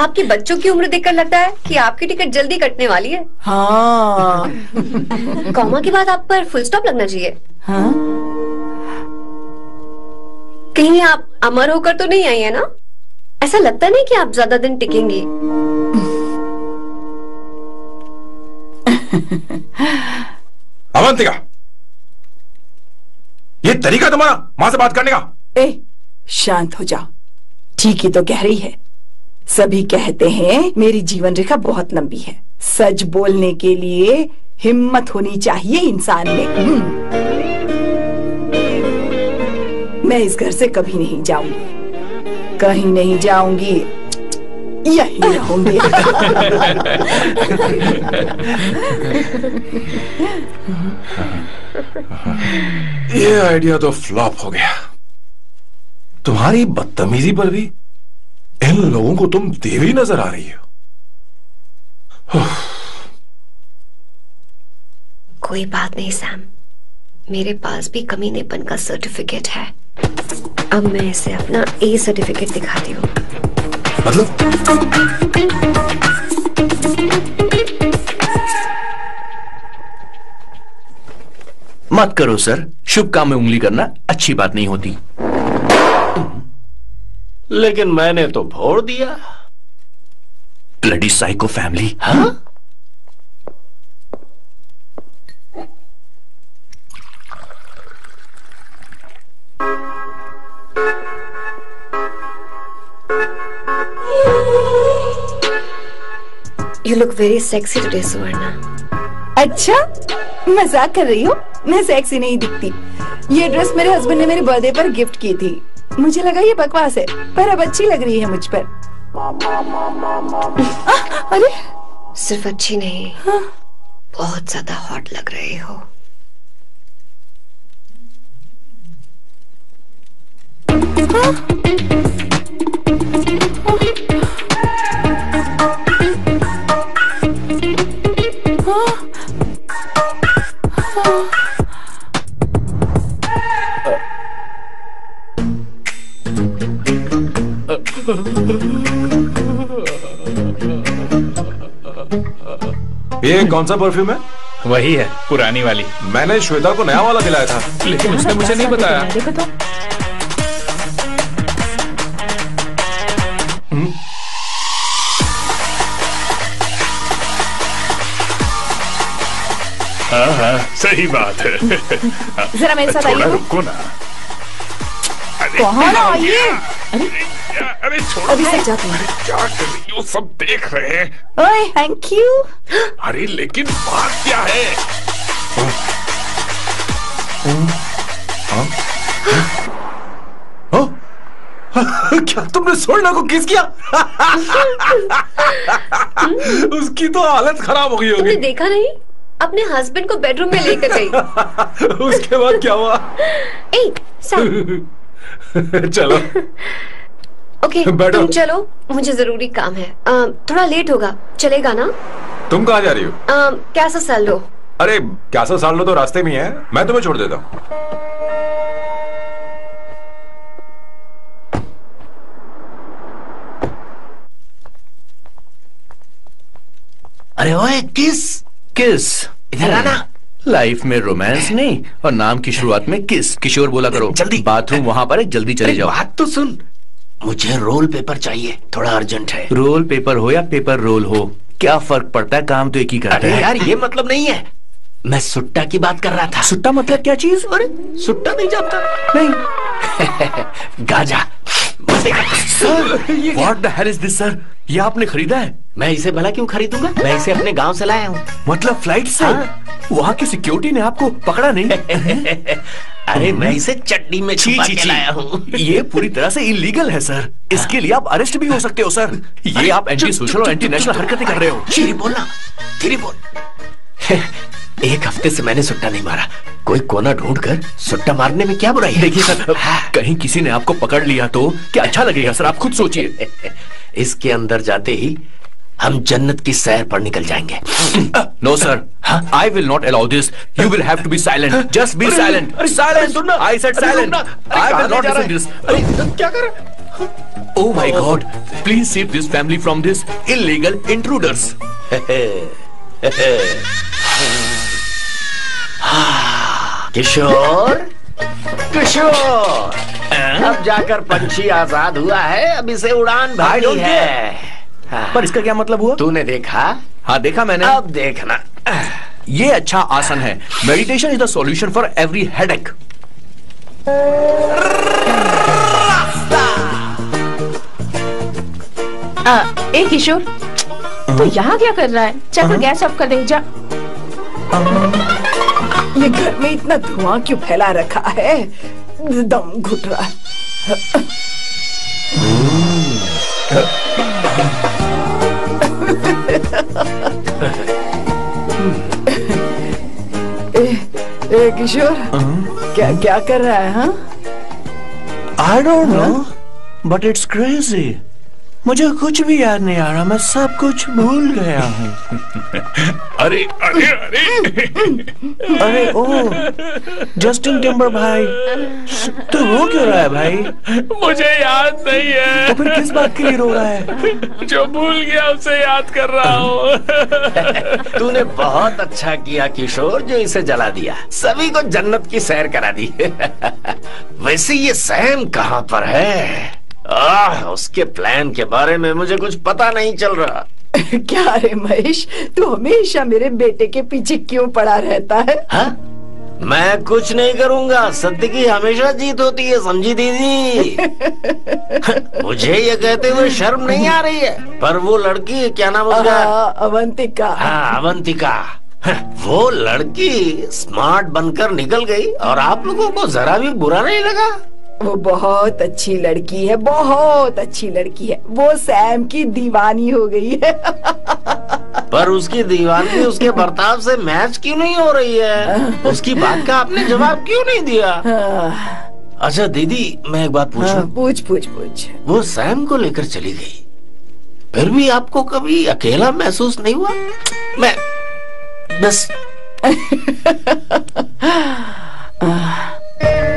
आपके बच्चों की उम्र देखकर लगता है कि आपकी टिकट जल्दी कटने वाली है? हाँ। कॉमा के बाद आप पर फुल स्टॉप लगना चाहिए। हाँ। कहीं आप अमर होकर तो नहीं आई है ना? ऐसा लगता नहीं कि आप ज़्यादा दिन टिकेंगी। अवंतिका ये तरीका तुम्हारा माँ से बात करने का। ए शांत हो जाओ। ही तो कह रही है। सभी कहते हैं, मेरी जीवन रेखा बहुत लंबी है। सच बोलने के लिए हिम्मत होनी चाहिए इंसान में। हम्म। मैं इस घर से कभी नहीं जाऊँगी। कहीं नहीं जाऊँगी। यही रहूँगी। ये आइडिया तो फ्लॉप हो गया। तुम्हारी बदतमीजी पर भी इन लोगों को तुम देवी नज़र आ रही हो। कोई बात नहीं सैम। मेरे पास भी कमीनेपन का सर्टिफिकेट है। अब मैं इसे अपना ए सर्टिफिकेट दिखाती हूँ। मतलब? मत करो सर। शुभ काम में उंगली करना अच्छी बात नहीं होती। लेकिन मैंने तो भोड़ दिया। ब्लडी साइको फैमिली हाँ? You look very sexy today Suvarna अच्छा? मज़ाक कर रही हो? मैं सेक्सी नहीं दिखती। ये ड्रेस मेरे हस्बैंड ने मेरे बर्थडे पर गिफ्ट की थी। मुझे लगा ये बकवास है पर अब अच्छी लग रही है मुझ पर। आ, अरे! सिर्फ़ अच्छी नहीं हाँ। बहुत ज़्यादा हॉट लग रहे हो। ये कौन सा परफ्यूम है? वही है। पुरानी वाली। मैंने श्वेता को नया वाला दिलाया था। लेकिन उसने मुझे नहीं बताया। तो। हाँ हाँ सही बात है। जरा मेरे साथ थोड़ा आइए। रुको ना। कौन आइए? अरे छोड़ो। अभी से ना। जा तुम्हारी क्या कर? रही हो सब देख रहे हैं। ओए थैंक यू अरे लेकिन बात क्या है? क्या तुमने सोना को किस किया? उसकी तो हालत खराब हो गई तुमने होगी देखा नहीं? अपने हस्बैंड को बेडरूम में लेकर गई। उसके बाद क्या हुआ? ए चलो। ओके बैठो। तुम चलो मुझे ज़रूरी काम है। अ, थोड़ा लेट होगा। चलेगा ना? तुम कहाँ जा रही हो? कैसा साल लो अरे कैसा साल लो तो रास्ते में है मैं तुम्हें छोड़ देता हूँ। अरे ओए किस? किस? इधर आना। लाइफ में रोमांस नहीं और नाम की शुरुआत में किस? किशोर बोला करो। जल्दी। बाथरूम वहाँ पर है जल्दी चले जाओ। बात तो सुन। मुझे रोल पेपर चाहिए। थोड़ा अर्जेंट है। रोल पेपर हो या पेपर रोल हो क्या फ़र्क पड़ता है काम तो एक ही करता अरे है? यार ये मतलब नहीं है। मैं सुट्टा की बात कर रहा था। सुट्टा मतलब क्या चीज़? अरे सुट्टा नहीं जानता नहीं। Gaza. Sir what the hell is this sir ये आपने खरीदा है? मैं इसे भला क्यों खरीदूँगा? मैं इसे अपने गाँव से लाया हूँ। मतलब फ़्लाइट से? हाँ? वहाँ की सिक्योरिटी ने आपको पकड़ा नहीं? अरे मैं इसे चटनी में छुपा के लाया हूँ। ये पूरी तरह से इलीगल है सर इसके लिए आप अरेस्ट भी हो सकते हो सर ये आप एंटी सोशल और एंटी नेशनल हरकतें कर रहे हो। धीरे बोलना धीरे बोल। एक हफ़्ते से मैंने सुट्टा नहीं मारा। कोई कोना ढूंढ कर सुट्टा मारने में क्या बुराई है? देखिए सर कहीं किसी ने आपको पकड़ लिया तो क्या अच्छा लगेगा सर आप खुद सोचिए। इसके अंदर जाते ही हम जन्नत की सैर पर निकल जाएँगे। No sir I will not allow this you will have to be silent just be silent silent I said silent I will not listen this क्या कर Oh my god, please save this family from this illegal intruders. किशोर? किशोर अब जाकर पंछी आज़ाद हुआ है। अब इसे उड़ान भरनी है हाँ। पर इसका क्या मतलब हुआ? तूने देखा? हाँ देखा मैंने। अब देखना। ये अच्छा आसन है। Meditation is the solution for every headache आ, ए किशोर तू यहाँ क्या कर रहा है? चल गैस ऑफ़ कर दे जा। ये घर में इतना धुआँ क्यों फैला रखा है? दम घुट रहा है। ए, ए किशोर क्या क्या कर रहा है हाँ? I don't know but it's crazy मुझे कुछ भी याद नहीं आ रहा मैं सब कुछ भूल गया हूँ। अरे अरे अरे। अरे ओ जस्टिन टिम्बर भाई तो रो क्यों रहा है भाई? मुझे याद नहीं है। तो फिर किस बात के लिए रो रहा है? जो भूल गया उसे याद कर रहा हूँ। तूने बहुत अच्छा किया किशोर जो इसे जला दिया। सभी को जन्नत की सैर करा दी। वैसे ये सैम कहाँ पर है? आह, उसके प्लान के बारे में मुझे कुछ पता नहीं चल रहा। क्या रे महेश तू हमेशा मेरे बेटे के पीछे क्यों पड़ा रहता है? हा? मैं कुछ नहीं करूँगा। सत्य की हमेशा जीत होती है समझी दीदी? मुझे ये कहते हुए शर्म नहीं आ रही है। पर वो लड़की क्या नाम उसका? हाँ, अवंतिका। हाँ अवंतिका। वो लड़की स्मार्ट बनकर निकल गई और आप लोगों को जरा भी बुरा नहीं लगा? वो बहुत अच्छी लड़की है बहुत अच्छी लड़की है। वो सैम की दीवानी हो गई है। पर उसकी दीवानी उसके बर्ताव से मैच क्यों नहीं हो रही है? उसकी बात का आपने जवाब क्यों नहीं दिया? अच्छा दीदी मैं एक बात पूछूँ? हाँ, पूछ पूछ पूछ। वो सैम को लेकर चली गई। फिर भी आपको कभी अकेला महसूस नहीं हुआ? मैं बस।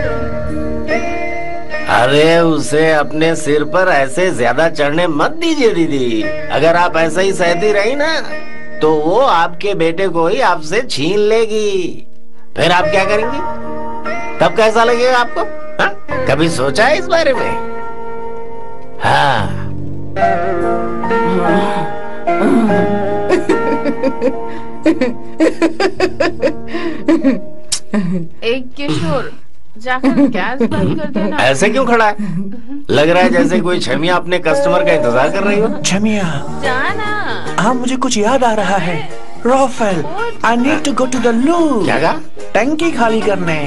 अरे उसे अपने सिर पर ऐसे ज़्यादा चढ़ने मत दीजिए, दीदी। अगर आप ऐसे ही सहती रही ना तो वो आपके बेटे को ही आपसे छीन लेगी। फिर आप क्या करेंगी? तब कैसा लगेगा आपको? हा? कभी सोचा है इस बारे में? हाँ। एक किशोर जाकर गैस बंद कर देना। ऐसे क्यों खड़ा है? लग रहा है जैसे कोई छमिया अपने कस्टमर का इंतज़ार कर रही हो। छमिया जाना। हाँ मुझे कुछ याद आ रहा है। ROFL I need to go to the loo क्या कहा? टंकी खाली करने।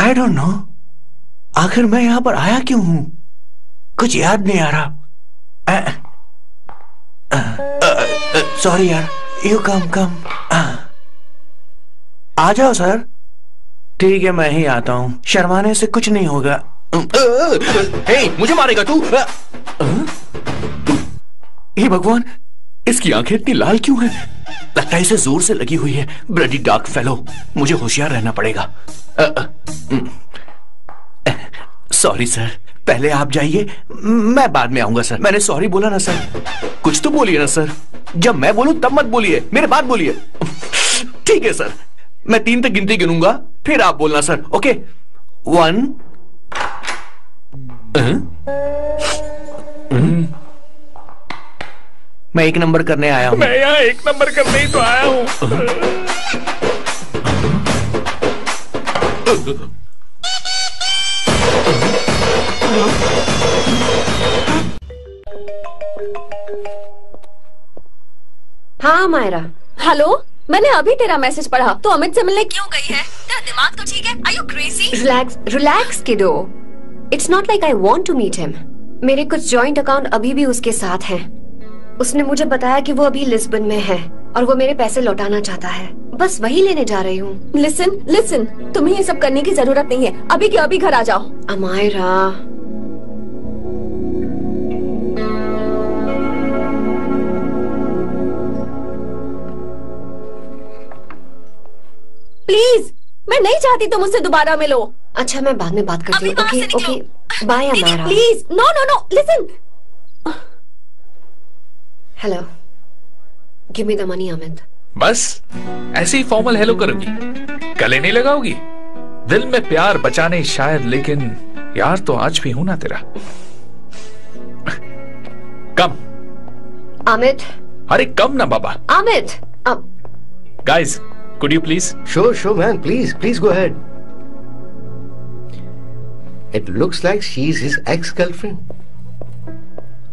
आई डोंट नो आखिर मैं यहाँ पर आया क्यों हूँ? कुछ याद नहीं आ रहा। सॉरी यार। यू कम कम आ जाओ सर ठीक है मैं ही आता हूँ। शर्माने से कुछ नहीं होगा। हे मुझे मारेगा तू? हे। भगवान इसकी आँखें इतनी लाल क्यों हैं? लगता है इसे ज़ोर से लगी हुई है। ब्लडी डार्क फेलो मुझे होशियार रहना पड़ेगा। सॉरी सर पहले आप जाइए। मैं बाद में आऊँगा सर मैंने सॉरी बोला ना सर कुछ तो बोलिए ना सर जब मैं बोलूँ तब मत बोलिए। मेरे बाद बोलिए। ठीक है सर। मैं तीन तक गिनती गिनूँगा फिर आप बोलना सर। ओके? वन मैं एक नंबर करने आया हूँ। मैं यहाँ एक नंबर करने ही तो आया हूँ। हाँ मायरा। हेलो? मैंने अभी तेरा मैसेज पढ़ा। तो अमित से मिलने क्यों गई है? तेरा दिमाग तो ठीक है। Are you crazy relax relax kiddo. It's not like I want to meet him मेरे कुछ जॉइंट अकाउंट अभी भी उसके साथ हैं। उसने मुझे बताया कि वो अभी लिस्बन में है और वो मेरे पैसे लौटाना चाहता है। बस वही लेने जा रही हूँ। लिसन लिसन तुम्हें ये सब करने की ज़रूरत नहीं है। अभी के अभी घर आ जाओ। अमायरा। प्लीज़ मैं नहीं चाहती तुम मुझसे दोबारा मिलो। अच्छा मैं बाद में बात करती हूँ। Okay okay bye Amayra please no no no listen hello give me the money Amit बस ऐसे ही फॉर्मल हेलो करोगी। गले नहीं लगाओगी दिल में प्यार बचाने शायद लेकिन यार तो आज भी हूँ ना तेरा। कम। अमित अरे कम ना बाबा। अमित अब। Guys could you please Sure, sure, man. Please, please go ahead. It looks like she's his ex-girlfriend.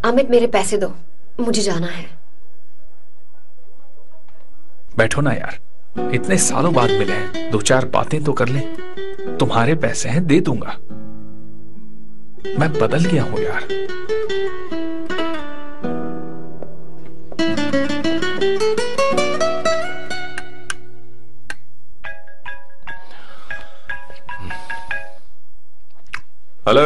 Amit मेरे पैसे दो मुझे जाना है बैठो ना यार इतने सालों बाद मिले हैं दो चार बातें तो कर ले तुम्हारे पैसे हैं दे दूँगा मैं बदल गया हूँ यार हेलो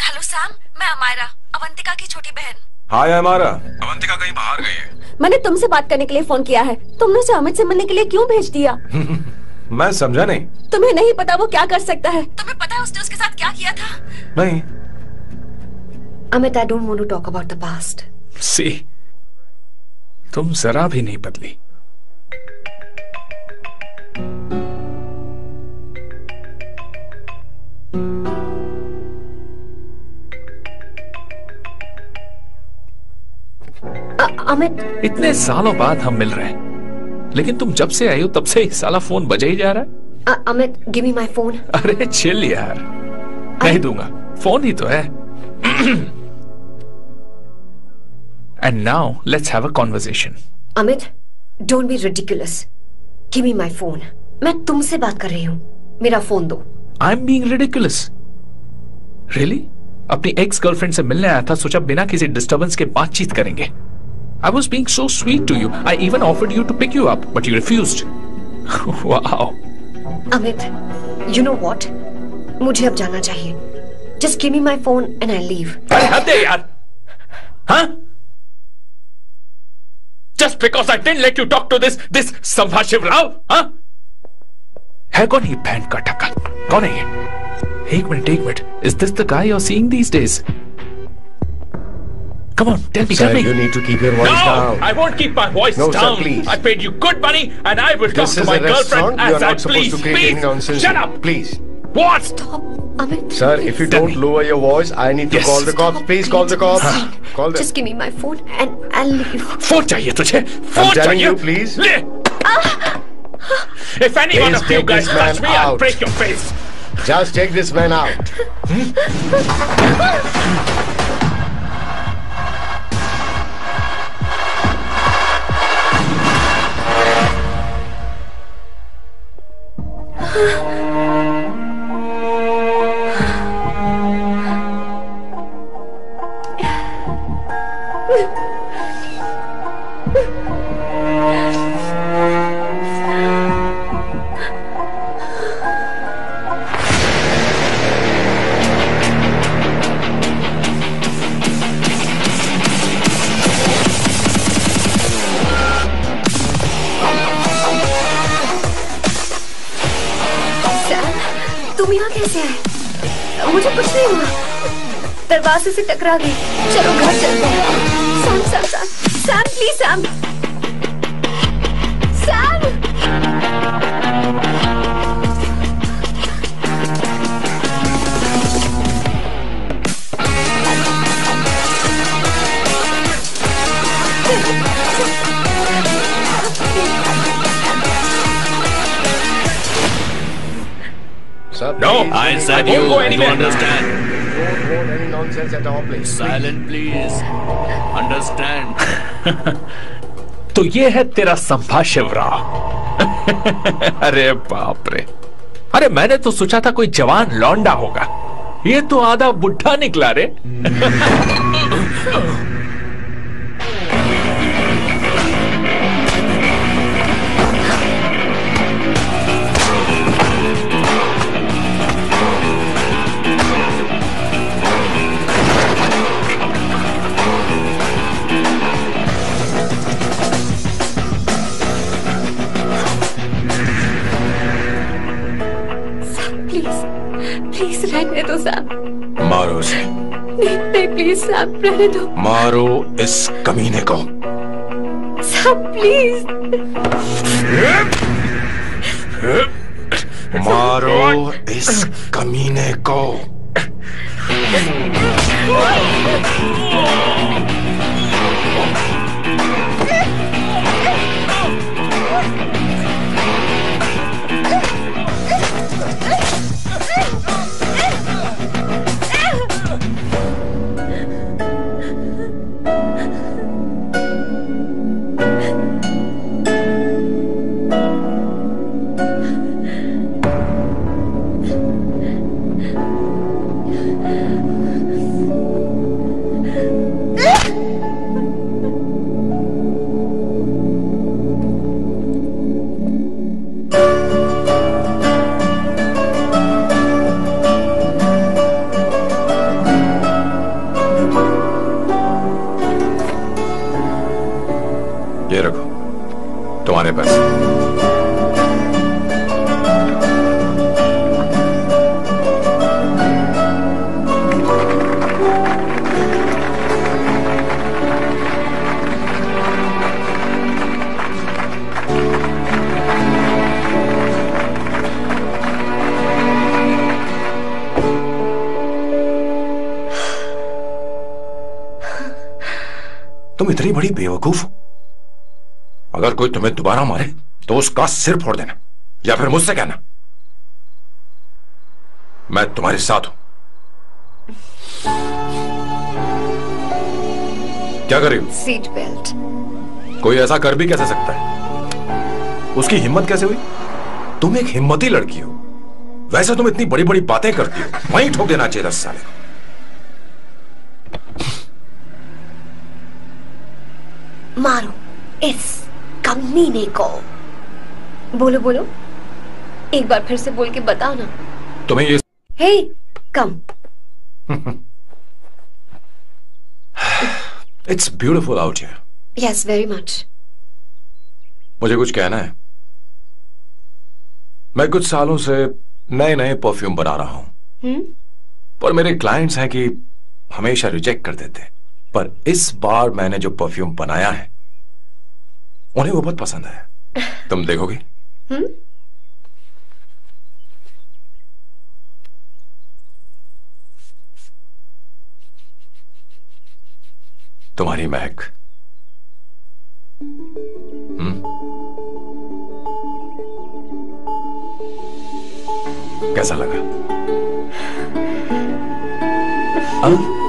हेलो सैम मैं अमायरा अवंतिका की छोटी बहन। हाय हमारा अवंतिका कहीं बाहर गई है। मैंने तुमसे बात करने के लिए फ़ोन किया है। तुमने उसे अमित से मिलने के लिए क्यों भेज दिया? मैं समझा नहीं। तुम्हें नहीं पता वो क्या कर सकता है। तुम्हें पता है उसने उसके साथ क्या किया था? नहीं। Amit I don't want to talk about the past see तुम जरा भी नहीं बदली। अमित। इतने सालों बाद हम मिल रहे हैं। लेकिन तुम जब से आई हो तब से ही साला फ़ोन बजा ही जा रहा है। अ- Amit give me my phone अरे चिल यार। नहीं दूँगा। फ़ोन ही तो है। And now let's have a conversation Amit don't be ridiculous give me my phone मैं तुमसे बात कर रही हूँ। मेरा फ़ोन दो। I am being ridiculous really अपनी एक्स गर्लफ्रेंड से मिलने आया था सोचा बिना किसी डिस्टरबेंस के बातचीत करेंगे। I was being so sweet to you I even offered you to pick you up but you refuse wow Amit you know what मुझे अब जाना चाहिए just give me my phone and I leave अरे हद है यार हाँ just because I didn't let you talk to this this Sambha Shivrao हाँ है कौन ये बैंड का टक्कर कौन है ये एक मिनट एक minute is this the guy you're seeing these days come on tell me Sir, tell me you need to keep your voice no, down. I won't keep my voice No, sir, down. please. I paid you good money and I will This talk to is my a restaurant. girlfriend You are as I not supposed please. to create any Please, nonsense. shut up. Please. What? Amit Sir, if you don't lower your voice, I need to Yes. call the cops. Please call the cops. Call them. Just give me my phone and I leave phone चाहिए तुझे phone I'm telling चाहिए you, please. ले If any one Please of you take guys this man touch me, I'll out. break your face. Just take this man out. से टकरा गई चलो घर चलते हैं Sam Sam Sam Sam please Sam Sam Sir, No, please. I said I won't you, go you anywhere. understand? nonsense at all, please. Silent, please. Understand. तो ये है तेरा संभाषिवरा अरे बाप रे अरे मैंने तो सोचा था कोई जवान लौंडा होगा ये तो आधा बुढ़ा निकला रे रहने दो मारो इस कमीने को। सैम प्लीज़ मारो इस कमीने को। तुम्हें दोबारा मारे तो उसका सिर फोड़ देना या फिर मुझसे कहना। मैं तुम्हारे साथ हूँ। क्या कर रही हो? सीट बेल्ट कोई ऐसा कर भी कैसे सकता है? उसकी हिम्मत कैसे हुई? तुम एक हिम्मती लड़की हो। वैसे तुम इतनी बड़ी बड़ी बातें करती हो। वहीं ठोक देना चाहिए दस साले को। मारो। इस। कमीने को बोलो बोलो। एक बार फिर से बोल के बताओ ना। तुम्हें ये hey come. It's beautiful out here yes very much मुझे कुछ कहना है। मैं कुछ सालों से नए नए परफ्यूम बना रहा हूँ। हम्म। पर मेरे क्लाइंट्स हैं कि हमेशा रिजेक्ट कर देते हैं। पर इस बार मैंने जो परफ्यूम बनाया है उन्हें वो बहुत पसंद है तुम देखोगे हम्म तुम्हारी महक हम्म? कैसा लगा हाँ?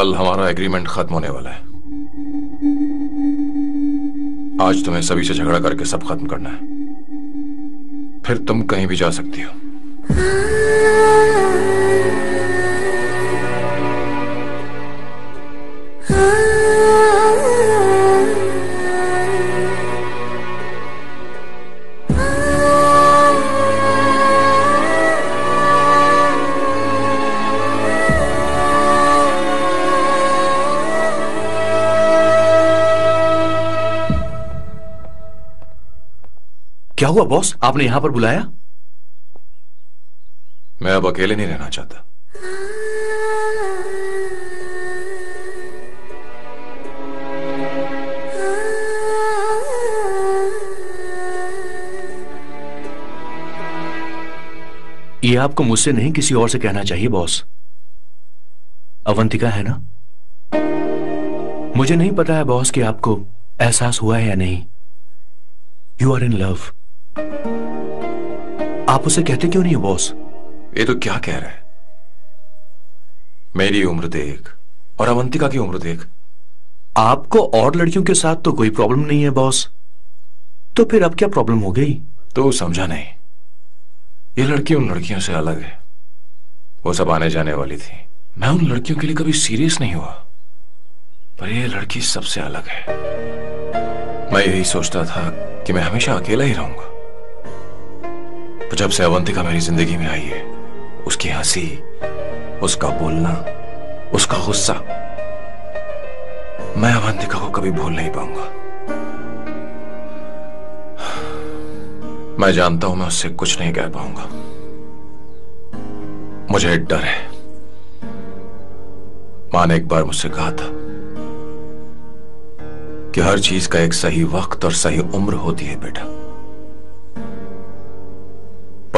कल हमारा एग्रीमेंट खत्म होने वाला है। आज तुम्हें सभी से झगड़ा करके सब खत्म करना है। फिर तुम कहीं भी जा सकती हो। हुआ बॉस आपने यहाँ पर बुलाया? मैं अब अकेले नहीं रहना चाहता। ये आपको मुझसे नहीं किसी और से कहना चाहिए बॉस अवंतिका है ना? मुझे नहीं पता है बॉस कि आपको एहसास हुआ है या नहीं। यू आर इन लव आप उसे कहते क्यों नहीं हो बॉस ये तो क्या कह रहा है? मेरी उम्र देख और अवंतिका की उम्र देख। आपको और लड़कियों के साथ तो कोई प्रॉब्लम नहीं है बॉस तो फिर अब क्या प्रॉब्लम हो गई? तो समझा नहीं। ये लड़की उन लड़कियों से अलग है। वो सब आने जाने वाली थी। मैं उन लड़कियों के लिए कभी सीरियस नहीं हुआ। पर ये लड़की सबसे अलग है। मैं यही सोचता था कि मैं हमेशा अकेला ही रहूँगा। पर जब से अवंतिका मेरी ज़िंदगी में आई है, उसकी हँसी, उसका बोलना, उसका गुस्सा, मैं अवंतिका को कभी भूल नहीं पाऊँगा। मैं जानता हूँ मैं उससे कुछ नहीं कह पाऊँगा। मुझे डर है। माँ ने एक बार मुझसे कहा था कि हर चीज़ का एक सही वक्त और सही उम्र होती है, बेटा।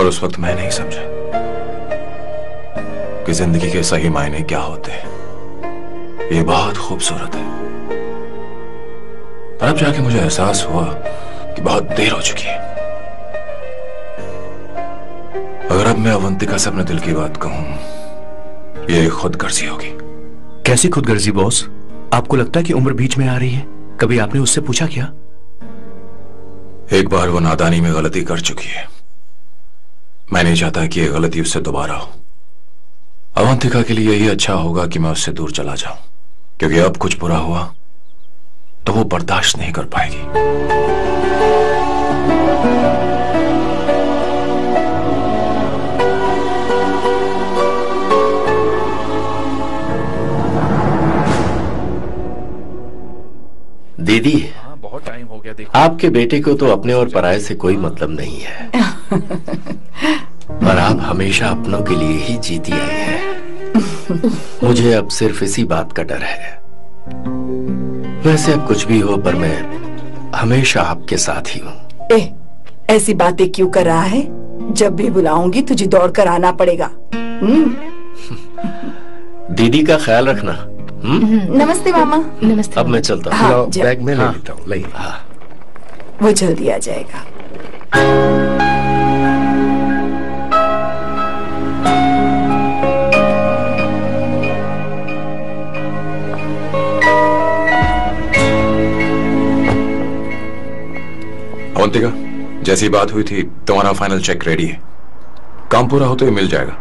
पर उस वक्त मैं नहीं समझा कि ज़िंदगी के सही मायने क्या होते हैं। ये बहुत खूबसूरत है। पर अब जाके मुझे एहसास हुआ कि बहुत देर हो चुकी है। अगर अब मैं अवंतिका से अपने दिल की बात कहूँ ये खुद गर्जी होगी। कैसी खुदगर्जी बॉस? आपको लगता है कि उम्र बीच में आ रही है? कभी आपने उससे पूछा क्या? एक बार वो नादानी में गलती कर चुकी है। मैं नहीं चाहता कि यह गलती उससे दोबारा हो। अवंतिका के लिए यही अच्छा होगा कि मैं उससे दूर चला जाऊँ। क्योंकि अब कुछ बुरा हुआ तो वो बर्दाश्त नहीं कर पाएगी। दीदी बहुत टाइम हो गया देखो। आपके बेटे को तो अपने और पराये से कोई मतलब नहीं है। पर आप हमेशा अपनों के लिए ही जीती आई हैं। मुझे अब सिर्फ़ इसी बात का डर है। वैसे अब कुछ भी हो पर मैं हमेशा आपके साथ ही हूँ। ऐसी बातें क्यों कर रहा है? जब भी बुलाऊँगी तुझे दौड़ कर आना पड़ेगा। हम्म। दीदी का ख्याल रखना। हम्म। नमस्ते मामा। नमस्ते अब मैं चलता हूँ। हाँ, बैग में ले हाँ। लेता हूँ लाइए वो जल्दी आ जाएगा। अवंतिका जैसी बात हुई थी तुम्हारा फाइनल चेक रेडी है। काम पूरा हो तो ये मिल जाएगा।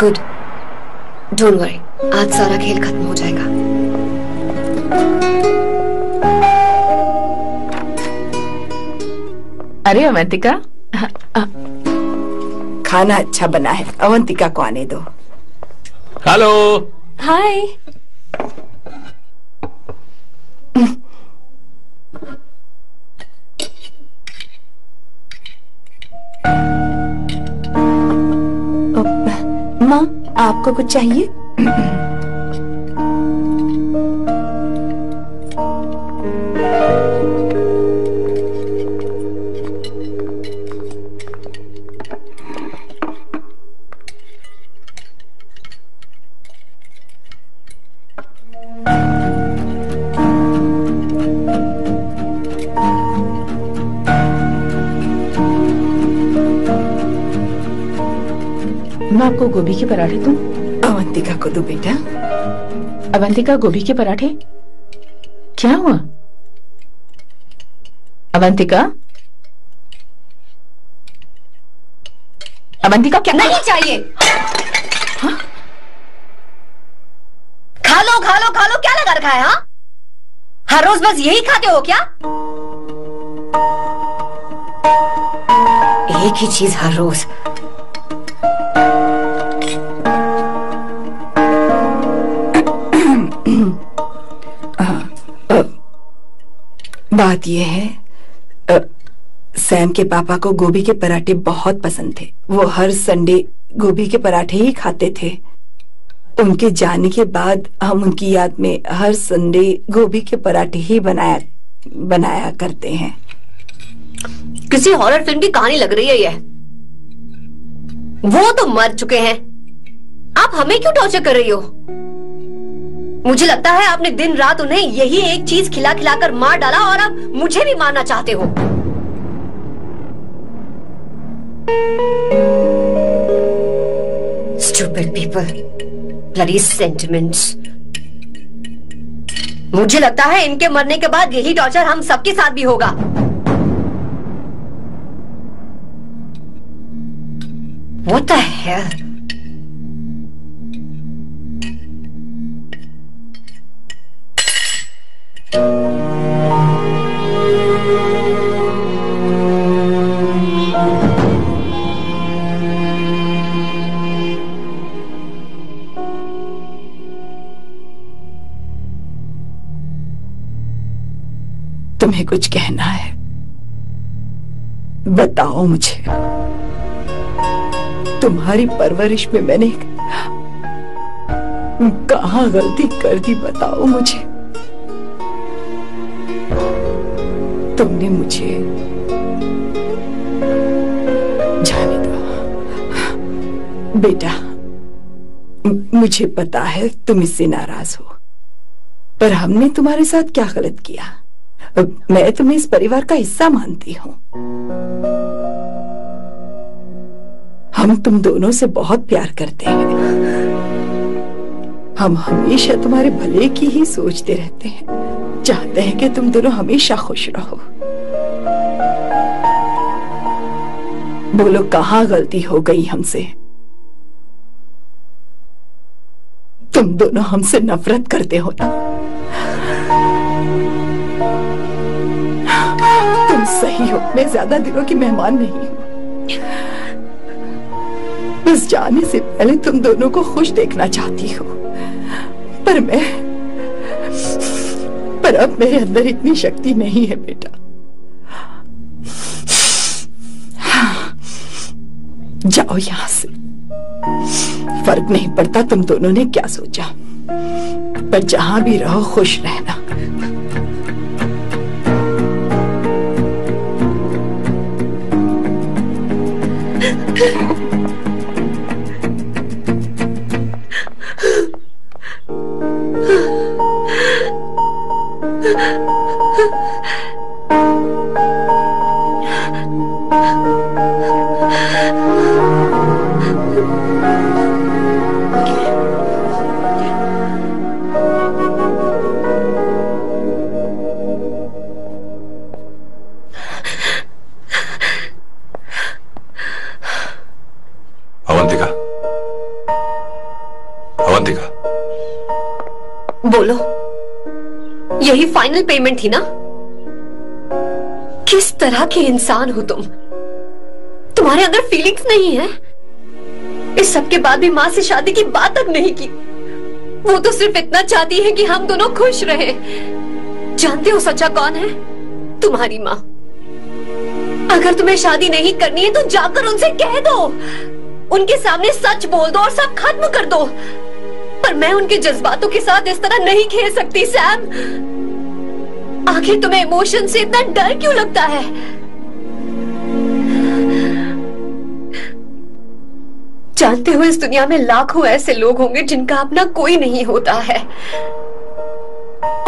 गुड डोंट वरी आज सारा खेल खत्म हो जाएगा। अरे अवंतिका। खाना अच्छा बना है। अवंतिका को आने दो। हेलो। हाय माँ आपको कुछ चाहिए? आपको गोभी के पराठे दूँ? अवंतिका को दो बेटा। अवंतिका गोभी के पराठे? क्या हुआ? अवंतिका? अवंतिका क्या नहीं चाहिए। खा लो खा लो खा लो क्या लगा रखा है हाँ? हर रोज बस यही खाते हो क्या? एक ही चीज़ हर रोज। बात यह है अ, सैम के पापा को गोभी के पराठे बहुत पसंद थे। वो हर संडे गोभी के पराठे ही खाते थे। उनके जाने के बाद हम उनकी याद में हर संडे गोभी के पराठे ही बनाया बनाया करते हैं। किसी हॉरर फ़िल्म की कहानी लग रही है यह। वो तो मर चुके हैं। आप हमें क्यों टॉर्चर कर रही हो? मुझे लगता है आपने दिन रात उन्हें यही एक चीज़ खिला खिलाकर मार डाला और अब मुझे भी मारना चाहते हो. Bloody sentiments. मुझे लगता है इनके मरने के बाद यही टॉर्चर हम सबके साथ भी होगा What the hell? तुम्हें कुछ कहना है? बताओ मुझे। तुम्हारी परवरिश में मैंने कहा गलती कर दी, बताओ मुझे। तुमने मुझे जाने दो। बेटा मुझे पता है तुम इससे नाराज़ हो, पर हमने तुम्हारे साथ क्या गलत किया? मैं तुम्हें इस परिवार का हिस्सा मानती हूँ। हम तुम दोनों से बहुत प्यार करते हैं। हम हमेशा तुम्हारे भले की ही सोचते रहते हैं। चाहते हैं कि तुम दोनों हमेशा खुश रहो। बोलो, कहा गलती हो गई हमसे? तुम दोनों हमसे नफरत करते हो ना? तुम सही हो, मैं ज़्यादा दिनों की मेहमान नहीं हूँ। बस जाने से पहले तुम दोनों को खुश देखना चाहती हूँ। पर मैं, पर अब मेरे अंदर इतनी शक्ति नहीं है बेटा। जाओ यहाँ से। फ़र्क नहीं पड़ता तुम दोनों ने क्या सोचा। पर जहाँ भी रहो, खुश रहना। फाइनल पेमेंट थी ना? किस तरह के इंसान हो तुम? तुम्हारे अंदर फीलिंग्स नहीं है। इस सब के बाद भी माँ से शादी की बात तक नहीं की। वो तो सिर्फ़ इतना चाहती है कि हम दोनों खुश रहे। जानते हो सच्चा कौन है? तुम्हारी माँ। अगर तुम्हें शादी नहीं करनी है तो जाकर उनसे कह दो। उनके सामने सच बोल दो और सब खत्म कर दो। पर मैं उनके जज्बातों के साथ इस तरह नहीं खेल सकती, सैम। आखिर तुम्हें इमोशन से इतना डर क्यों लगता है? जानते हो इस दुनिया में लाखों ऐसे लोग होंगे जिनका अपना कोई नहीं होता है।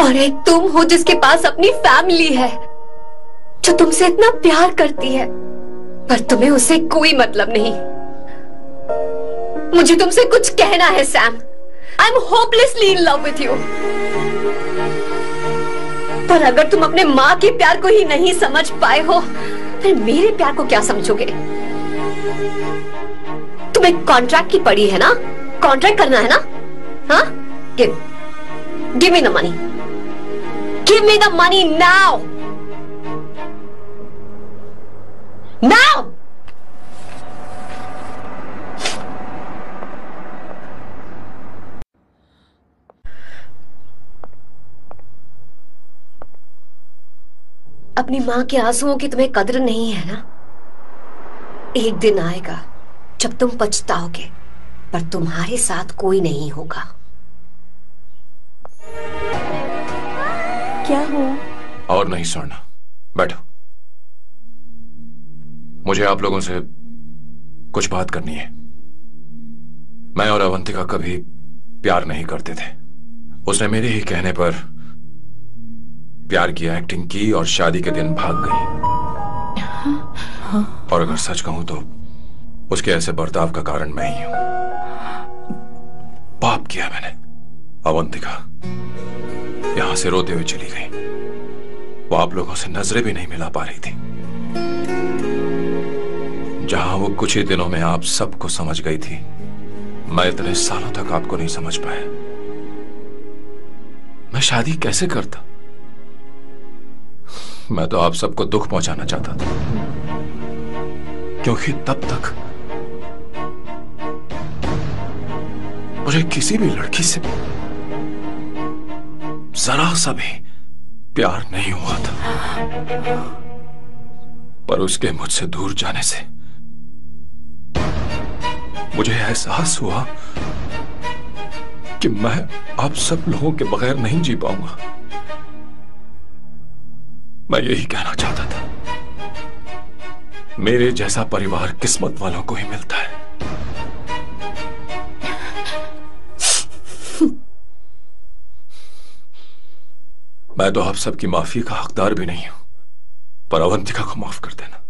और एक तुम हो जिसके पास अपनी फैमिली है, जो तुमसे इतना प्यार करती है, पर तुम्हें उससे कोई मतलब नहीं। मुझे तुमसे कुछ कहना है Sam I am hopelessly in love with you पर अगर तुम अपने माँ के प्यार को ही नहीं समझ पाए हो, फिर मेरे प्यार को क्या समझोगे? तुम्हें कॉन्ट्रैक्ट की पड़ी है ना? कॉन्ट्रैक्ट करना है ना? हाँ? Give give me the money give me the money now now अपनी माँ के आंसुओं की तुम्हें कदर नहीं है ना? एक दिन आएगा जब तुम पछताओगे पर तुम्हारे साथ कोई नहीं होगा। क्या हुआ? और नहीं स्वर्णा। बैठो। मुझे आप लोगों से कुछ बात करनी है। मैं और अवंतिका कभी प्यार नहीं करते थे। उसने मेरे ही कहने पर प्यार की एक्टिंग की और शादी के दिन भाग गई। और अगर सच कहूँ तो उसके ऐसे बर्ताव का कारण मैं ही हूँ। पाप किया मैंने। अवंतिका, यहाँ से रोते हुए चली गई। वो आप लोगों से नज़रें भी नहीं मिला पा रही थी। जहाँ वो कुछ ही दिनों में आप सबको समझ गई थी, मैं इतने सालों तक आपको नहीं समझ पाया। मैं शादी कैसे करता? मैं तो आप सबको दुख पहुंचाना चाहता था। क्योंकि तब तक मुझे किसी भी लड़की से जरा सा भी प्यार नहीं हुआ था। पर उसके मुझसे दूर जाने से मुझे एहसास हुआ कि मैं आप सब लोगों के बगैर नहीं जी पाऊँगा। मैं यही कहना चाहता था। मेरे जैसा परिवार किस्मत वालों को ही मिलता है। मैं तो आप सबकी माफ़ी का हकदार भी नहीं हूँ, पर अवंतिका को माफ़ कर देना।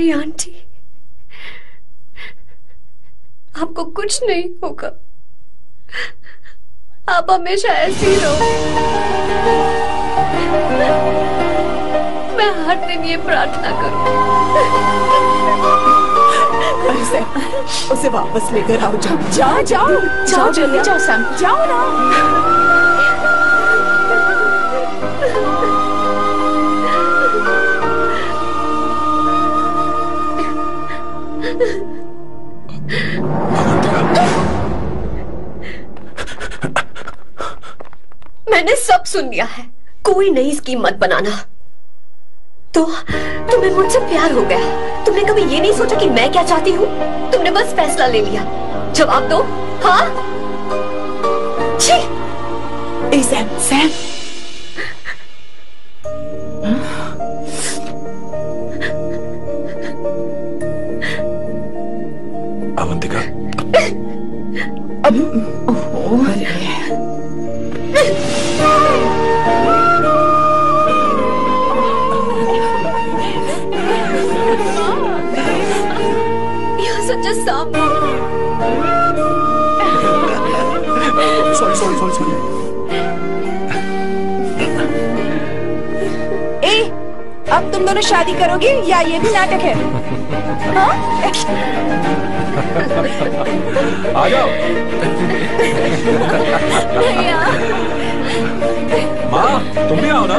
सॉरी आंटी आपको कुछ नहीं होगा। आप हमेशा ऐसे ही रहो। मैं हर दिन ये प्रार्थना करूँ। उसे वापस लेकर आओ जाओ। जाओ जाओ जाओ जाओ सैम जाओ ना। मैंने सब सुन लिया है। कोई नई स्कीम मत बनाना। तो तुम्हें मुझसे प्यार हो गया। तुमने कभी ये नहीं सोचा कि मैं क्या चाहती हूँ? तुमने बस फैसला ले लिया। जवाब दो। हाँ? छी! Sam Sam Avantika. You're दोनों शादी करोगी या ये भी नाटक है? हाँ? आ जाओ। माँ, तुम भी आओ ना।